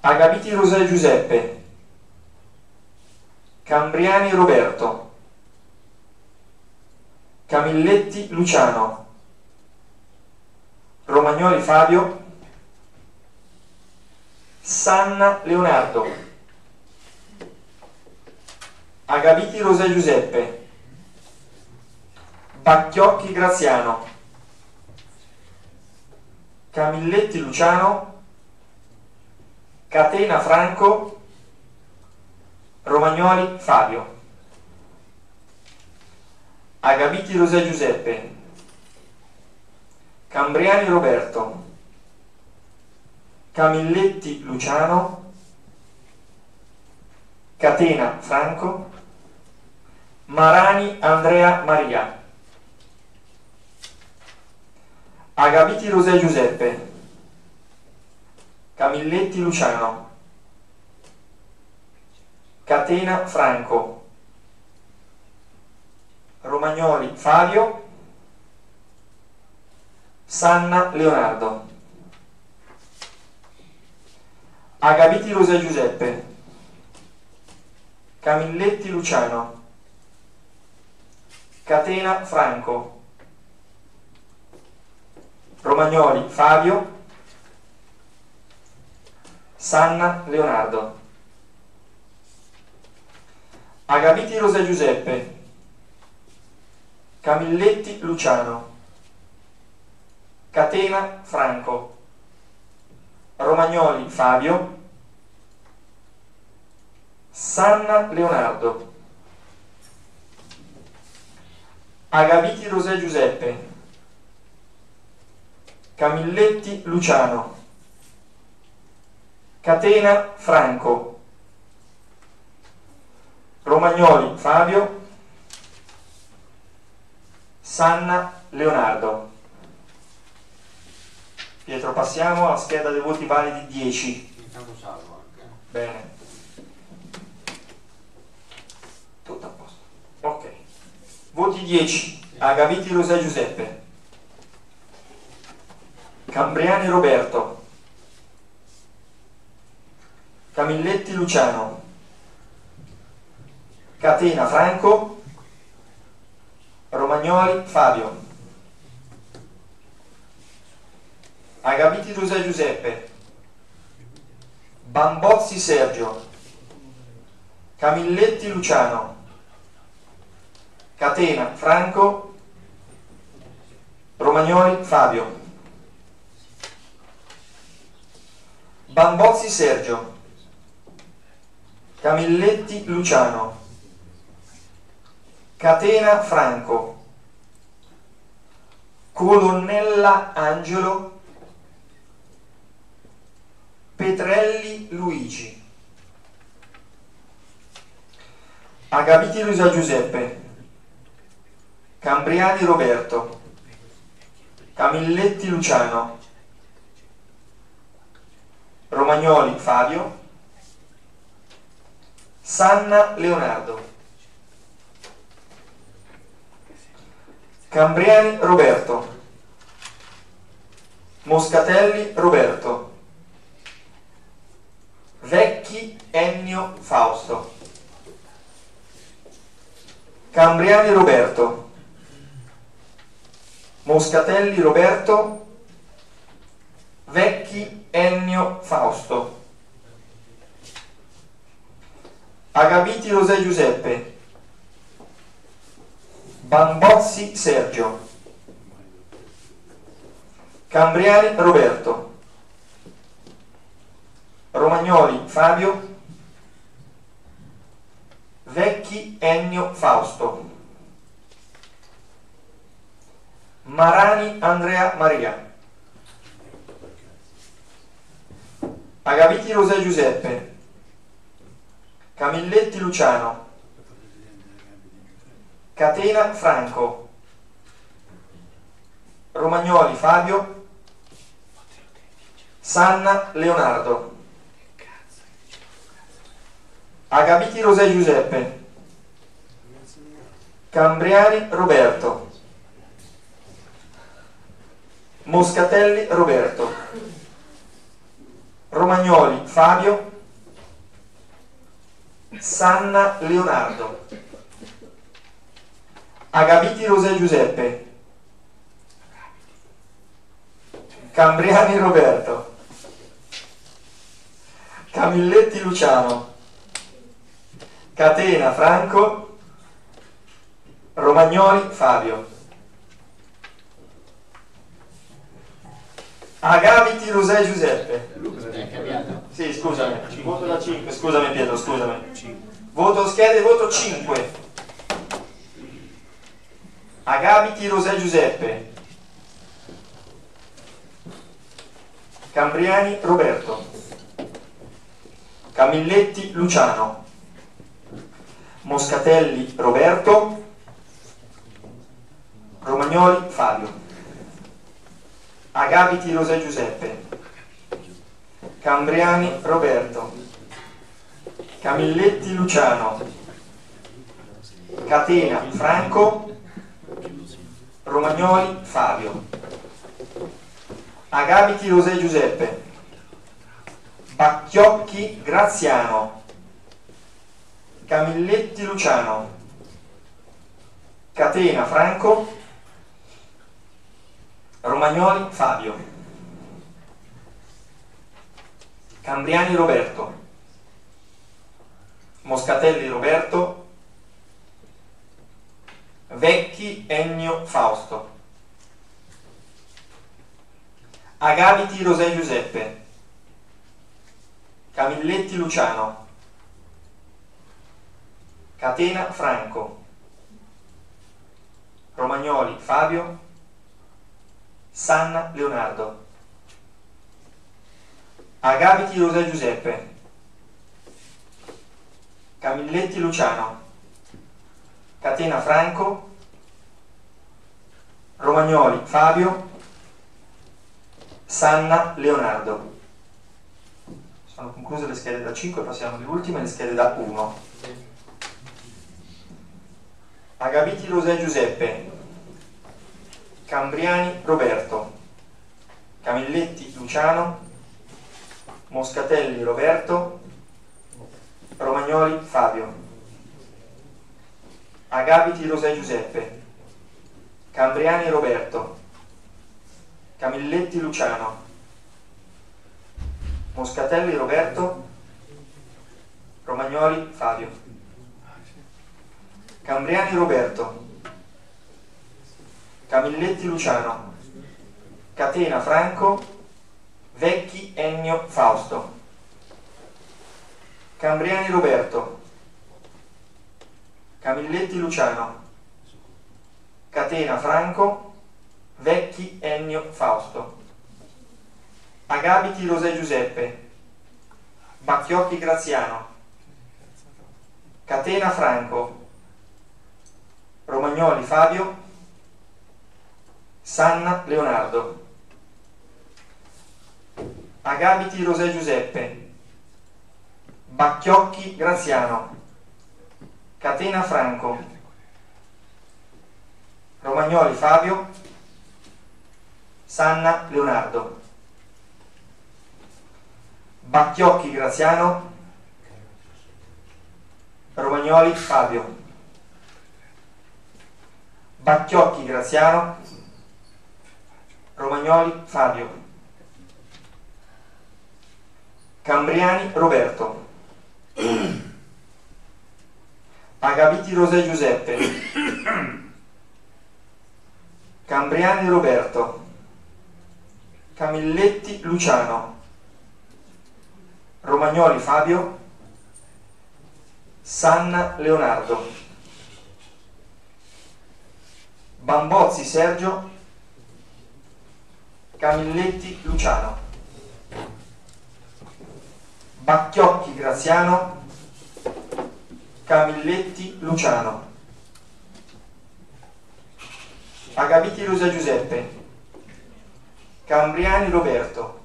Agaviti Rosè Giuseppe. Cambriani Roberto. Camilletti Luciano, Romagnoli Fabio, Sanna Leonardo, Agaviti Rosè Giuseppe, Bacchiocchi Graziano, Camilletti Luciano, Catena Franco, Romagnoli Fabio. Agabiti Rosè Giuseppe, Cambriani Roberto, Camilletti Luciano, Catena Franco, Marani Andrea Maria, Agabiti Rosè Giuseppe, Camilletti Luciano, Catena Franco, Romagnoli Fabio, Sanna Leonardo, Agaviti Rosa Giuseppe, Camilletti Luciano, Catena Franco, Romagnoli Fabio, Sanna Leonardo, Agaviti Rosa Giuseppe, Camilletti Luciano, Catena Franco, Romagnoli Fabio, Sanna Leonardo, Agaviti Rosè Giuseppe, Camilletti Luciano, Catena Franco, Romagnoli Fabio, Sanna Leonardo. Pietro, passiamo alla scheda dei voti validi 10. Intanto salvo anche. Bene. Tutto a posto. Ok. Voti 10. Agaviti Rosè Giuseppe. Cambriani Roberto. Camilletti Luciano. Catena Franco. Romagnoli Fabio. Agaviti Rosè Giuseppe, Bambozzi Sergio, Camilletti Luciano, Catena Franco, Romagnoli Fabio, Bambozzi Sergio, Camilletti Luciano, Catena Franco, Colonnella Angelo, Petrelli Luigi. Agaviti Luisa Giuseppe. Cambriani Roberto. Camilletti Luciano. Romagnoli Fabio. Sanna Leonardo Cambriani Roberto. Moscatelli Roberto. Vecchi Ennio Fausto. Cambriani Roberto. Moscatelli Roberto. Vecchi Ennio Fausto. Agaviti Rosè Giuseppe Bambozzi Sergio. Cambriani Roberto. Romagnoli Fabio, Vecchi Ennio Fausto, Marani Andrea Maria, Agaviti Rosè Giuseppe, Camilletti Luciano, Catena Franco, Romagnoli Fabio, Sanna Leonardo. Agaviti Rosè Giuseppe, Cambriani Roberto, Moscatelli Roberto, Romagnoli Fabio, Sanna Leonardo, Agaviti Rosè Giuseppe, Cambriani Roberto, Camilletti Luciano, Catena Franco, Romagnoli Fabio. Agaviti Rosè Giuseppe. Sì, scusami, voto da 5, scusami Pietro, scusami. Voto schede, voto 5. Agaviti Rosè Giuseppe. Cambriani Roberto. Camilletti Luciano. Moscatelli Roberto, Romagnoli Fabio, Agaviti Rosè Giuseppe, Cambriani Roberto, Camilletti Luciano, Catena Franco, Romagnoli Fabio, Agabiti José Giuseppe, Bacchiocchi Graziano, Camilletti Luciano, Catena Franco, Romagnoli Fabio, Cambriani Roberto, Moscatelli Roberto, Vecchi Ennio Fausto, Agaviti Rosè Giuseppe, Camilletti Luciano, Catena Franco, Romagnoli Fabio, Sanna Leonardo, Agaviti Rosè Giuseppe, Camilletti Luciano, Catena Franco, Romagnoli Fabio, Sanna Leonardo. Sono concluse le schede da 5, passiamo alle ultime, le schede da 1. Agaviti Rosè Giuseppe, Cambriani Roberto, Camilletti Luciano, Moscatelli Roberto, Romagnoli Fabio, Agaviti Rosè Giuseppe, Cambriani Roberto, Camilletti Luciano, Moscatelli Roberto, Romagnoli Fabio, Cambriani Roberto, Camilletti Luciano, Catena Franco, Vecchi Ennio Fausto, Cambriani Roberto, Camilletti Luciano, Catena Franco, Vecchi Ennio Fausto, Agabiti Rosè Giuseppe, Bacchiocchi Graziano, Catena Franco, Romagnoli Fabio, Sanna Leonardo, Agabiti Rosè Giuseppe, Bacchiocchi Graziano, Catena Franco, Romagnoli Fabio, Sanna Leonardo, Bacchiocchi Graziano, Romagnoli Fabio, Bacchiocchi Graziano, Romagnoli Fabio, Cambriani Roberto, *coughs* Agaviti Rosè Giuseppe, *coughs* *coughs* Cambriani Roberto, Camilletti Luciano, Romagnoli Fabio, Sanna Leonardo, Bambozzi Sergio, Camilletti Luciano, Bacchiocchi Graziano, Camilletti Luciano, Agaviti Rosa Giuseppe, Cambriani Roberto,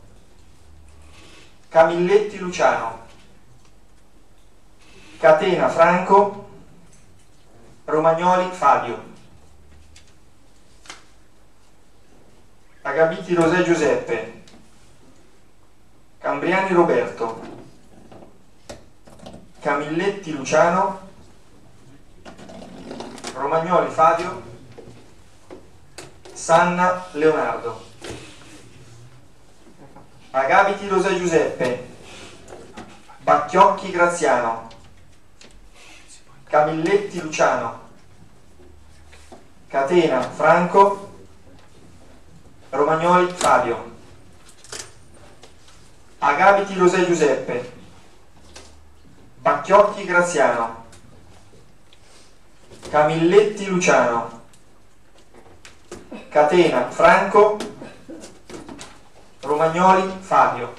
Camilletti Luciano, Catena Franco, Romagnoli Fabio, Agabiti Rosè Giuseppe, Cambriani Roberto, Camilletti Luciano, Romagnoli Fabio, Sanna Leonardo, Agabiti Rosè Giuseppe, Bacchiocchi Graziano, Camilletti Luciano, Catena Franco, Romagnoli Fabio, Agabiti Rosè Giuseppe, Bacchiocchi Graziano, Camilletti Luciano, Catena Franco, Romagnoli Fabio,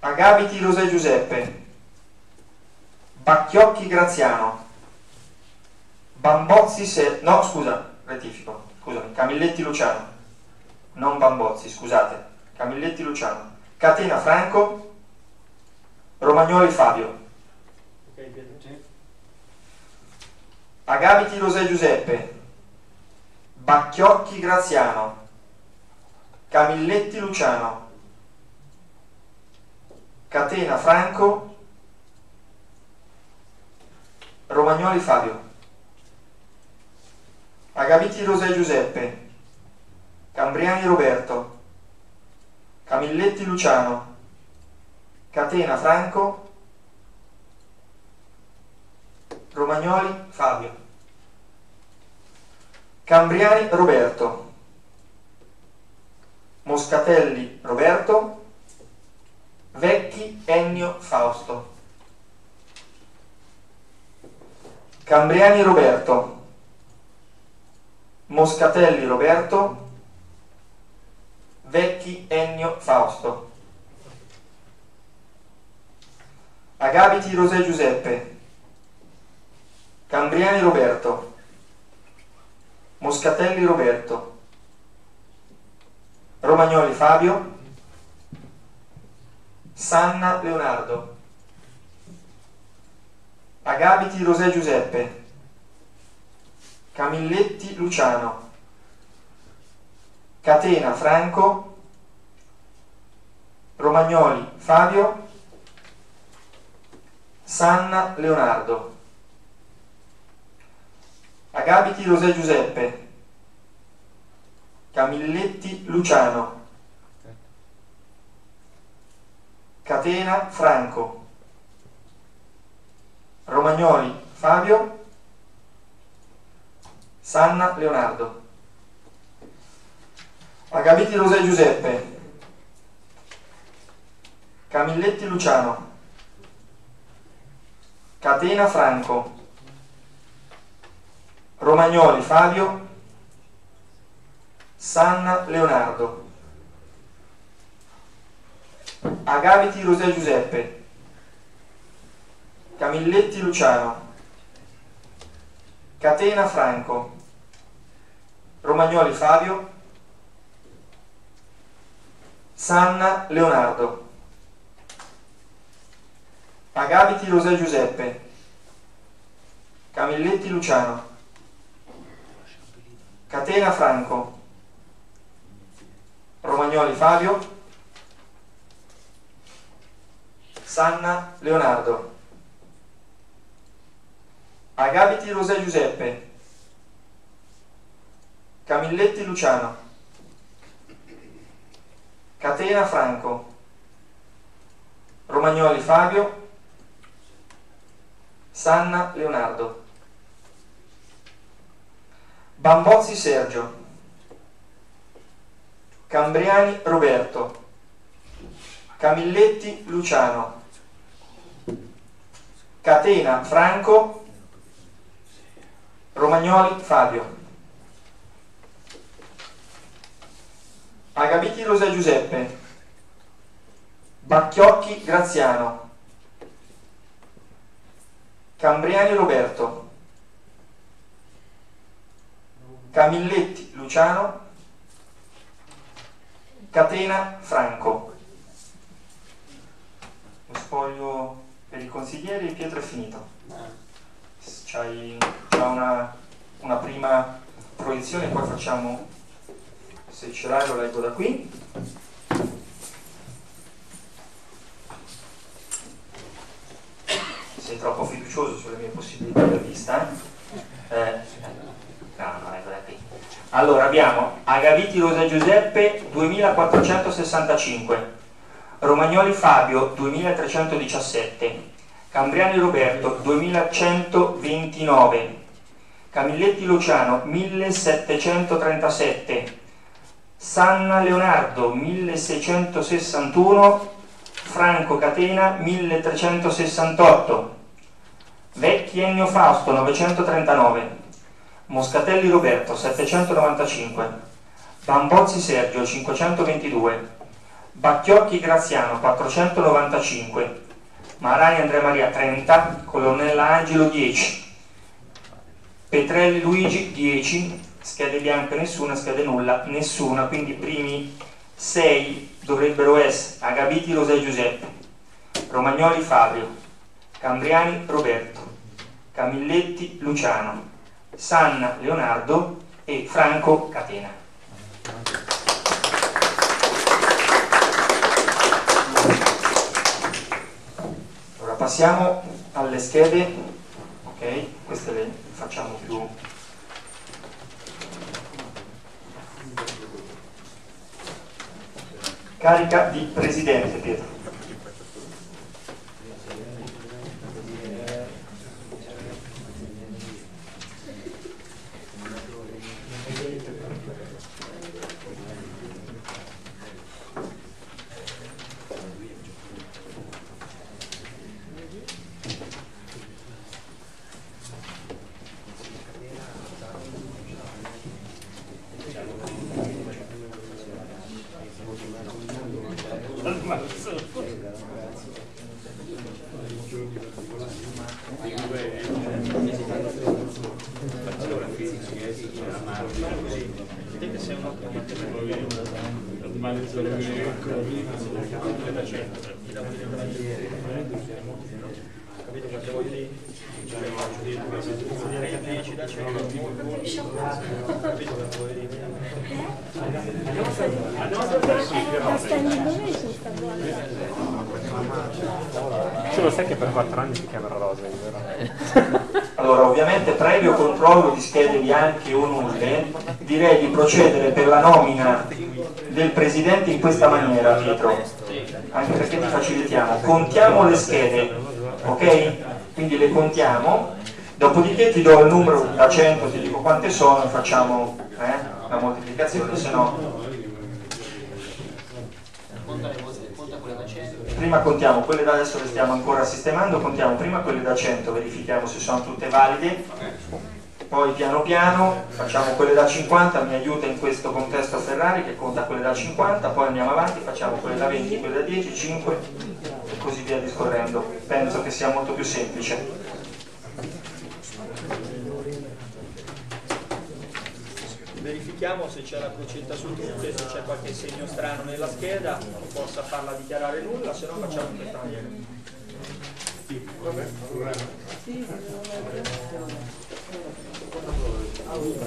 Agabiti Rosè Giuseppe, Bacchiocchi Graziano, Bambozzi Se... no scusa, rettifico, scusami, Camilletti Luciano, non Bambozzi, scusate, Camilletti Luciano, Catena Franco, Romagnoli Fabio, Agabiti Rosè Giuseppe, Bacchiocchi Graziano, Camilletti Luciano, Catena Franco, Romagnoli Fabio, Agabiti Rosè Giuseppe, Cambriani Roberto, Camilletti Luciano, Catena Franco, Romagnoli Fabio, Cambriani Roberto, Moscatelli Roberto, Vecchi Ennio Fausto, Cambriani Roberto, Moscatelli Roberto, Vecchi Ennio Fausto, Agabiti Rosè Giuseppe, Cambriani Roberto, Moscatelli Roberto, Romagnoli Fabio, Sanna Leonardo, Agabiti Rosè Giuseppe, Camilletti Luciano, Catena Franco, Romagnoli Fabio, Sanna Leonardo. Agabiti Rosè Giuseppe, Camilletti Luciano, Catena Franco, Romagnoli Fabio, Sanna Leonardo, Agabiti Rosè Giuseppe, Camilletti Luciano, Catena Franco, Romagnoli Fabio, Sanna Leonardo, Agaviti Rosè Giuseppe, Camilletti Luciano, Catena Franco, Romagnoli Fabio, Sanna Leonardo, Agaviti Rosè Giuseppe, Camilletti Luciano, Catena Franco, Romagnoli Fabio, Sanna Leonardo, Agabiti Rosè Giuseppe, Camilletti Luciano, Catena Franco, Romagnoli Fabio, Sanna Leonardo. Bambozzi Sergio, Cambriani Roberto, Camilletti Luciano, Catena Franco, Romagnoli Fabio, Agabiti Rosè Giuseppe, Bacchiocchi Graziano, Cambriani Roberto, Camilletti Luciano, Catena Franco. Lo spoglio per i consiglieri, Pietro è finito. C'hai già una, una prima proiezione, poi facciamo, se ce l'hai lo leggo da qui. Sei troppo fiducioso sulle mie possibilità di vista, eh? eh no, no, ecco da qui. Allora abbiamo Agaviti Rosa Giuseppe 2465, Romagnoli Fabio 2317, Cambriani Roberto 2129, Camilletti Luciano 1737, Sanna Leonardo 1661, Franco Catena 1368, Vecchi Ennio Fausto 939, Moscatelli Roberto 795, Bambozzi Sergio 522, Bacchiocchi Graziano 495, Marai Andrea Maria 30, Colonnella Angelo 10, Petrelli Luigi 10, schede bianche nessuna, schede nulla nessuna, quindi i primi sei dovrebbero essere Agabiti Rosè Giuseppe, Romagnoli Fabio, Cambriani Roberto, Camilletti Luciano, Sanna Leonardo e Franco Catena. Ora passiamo alle schede, ok? Queste le facciamo più carica di presidente Pietro. Tu lo sai che per 4 anni si chiamerà Rosa, vero? *laughs* Allora, ovviamente previo controllo di schede bianche o nulle, direi di procedere per la nomina del Presidente in questa maniera, Pietro, anche perché ti facilitiamo. Contiamo le schede, ok? Quindi le contiamo, dopodiché ti do il numero da 100, ti dico quante sono e facciamo eh, la moltiplicazione, se no Conta le vostre, conta quelle da 100. prima contiamo quelle da adesso le stiamo ancora sistemando, contiamo prima quelle da 100, verifichiamo se sono tutte valide, poi piano piano facciamo quelle da 50, mi aiuta in questo contesto Ferrari che conta quelle da 50, poi andiamo avanti, facciamo quelle da 20, quelle da 10, 5 e così via discorrendo. Penso che sia molto più semplice. Verifichiamo se c'è la crocetta su tutte, se c'è qualche segno strano nella scheda che possa farla dichiarare nulla, se no facciamo in questa maniera. Allora,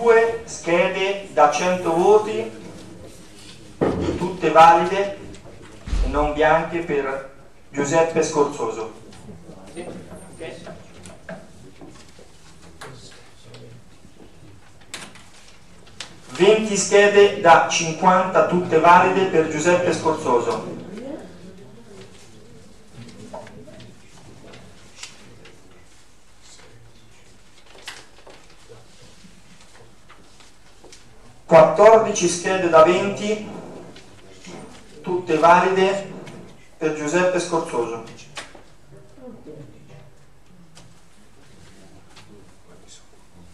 22 schede da 100 voti, tutte valide e non bianche per Giuseppe Scorzoso. 20 schede da 50 tutte valide per Giuseppe Scorzoso. Quattordici schede da 20 tutte valide per Giuseppe Scorzoso.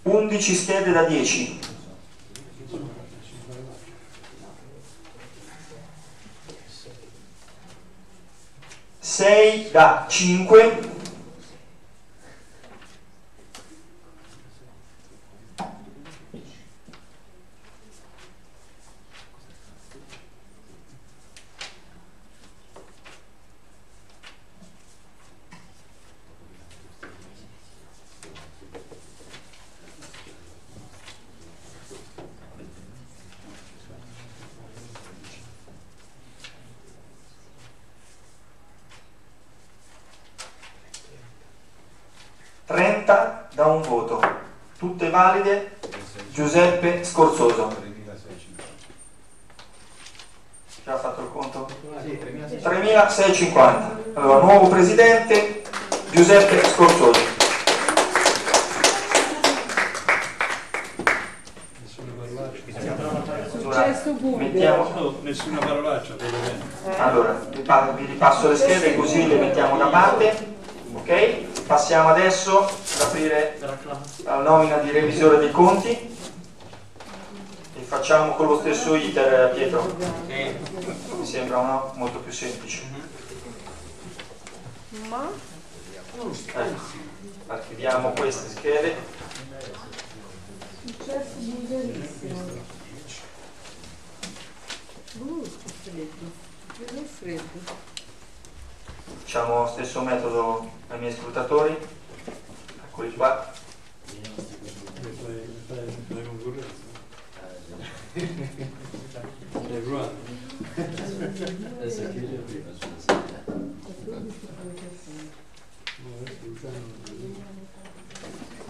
11 schede da 10 6 da 5 30 da un voto, tutte valide, Giuseppe Scorzoso. Ci ha fatto il conto? 3650. Allora, nuovo presidente, Giuseppe Scorzoso. Mettiamo, nessuna parolaccia, allora, vi ripasso le schede così le mettiamo da parte, ok? Passiamo adesso ad aprire la nomina di revisore dei conti e facciamo con lo stesso iter, Pietro. Mi sembra no? molto più semplice. Ma Ecco, archiviamo queste schede. Uh, che freddo. Lo stesso metodo ai miei scrutatori. Eccoli qua.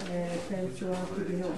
Eh, penso anche di no.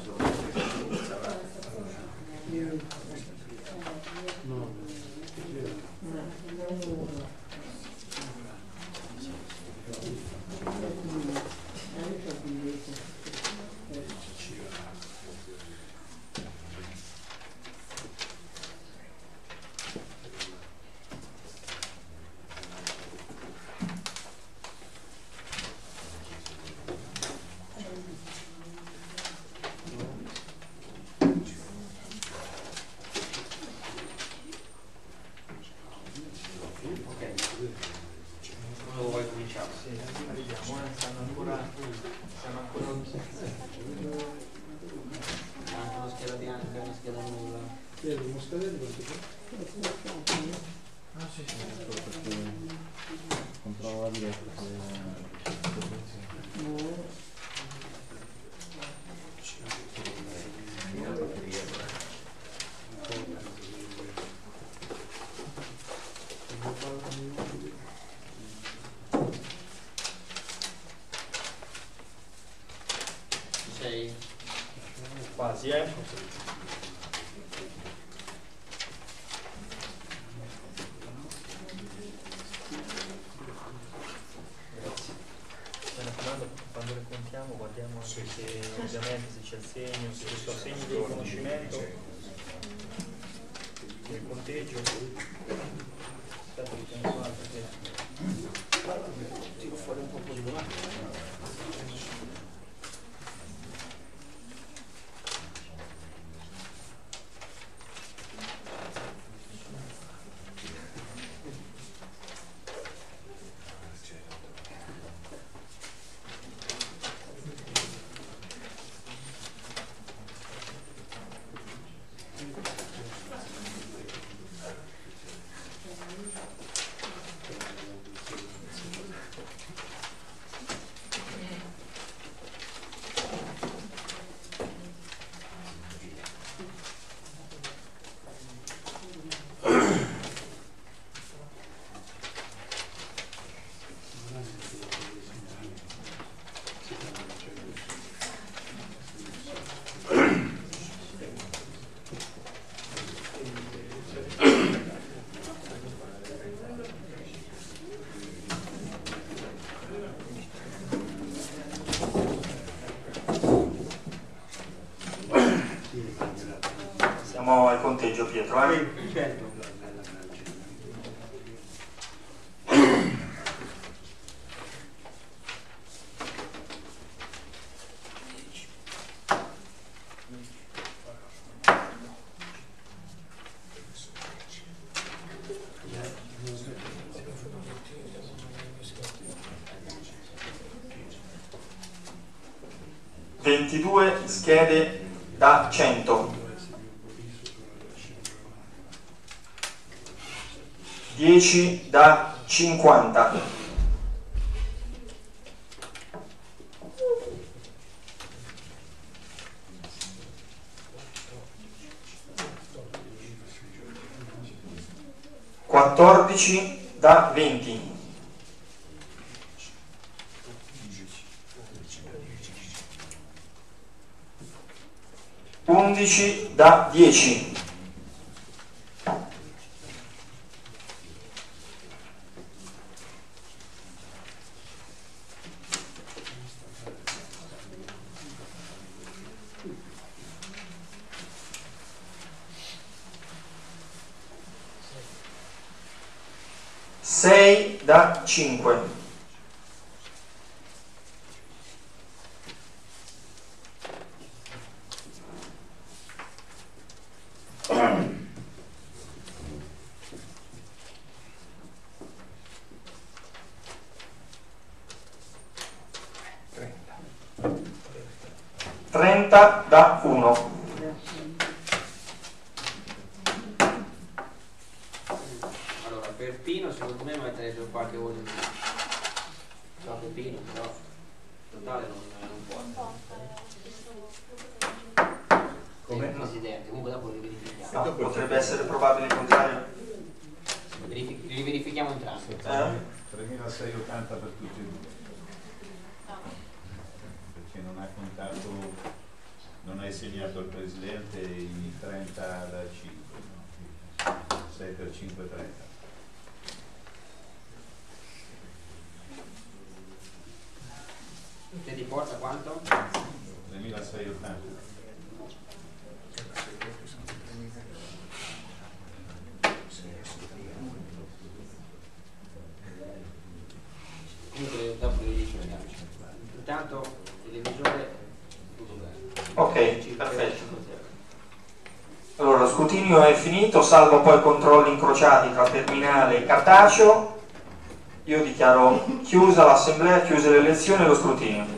Dove vuoi cominciare? Sì, arriviamo, eh, stanno ancora, stanno ancora Anche una scheda bianca, una scheda nulla. Ah sì sì. Controllo la diretta Ci sei? Quasi, eh? Grazie. Mi raccomando, quando le contiamo guardiamo anche se ovviamente se c'è il segno, se questo segno di riconoscimento del conteggio. Aspetta che tengo qua perché tiro fuori un po' di Siamo al conteggio Pietro, eh? Ventidue schede da 100. 10 da 50. Quattordici da venti. Undici Tá, 40 da salvo poi controlli incrociati tra terminale e cartaceo, io dichiaro chiusa l'assemblea, chiuse le elezioni e lo scrutinio.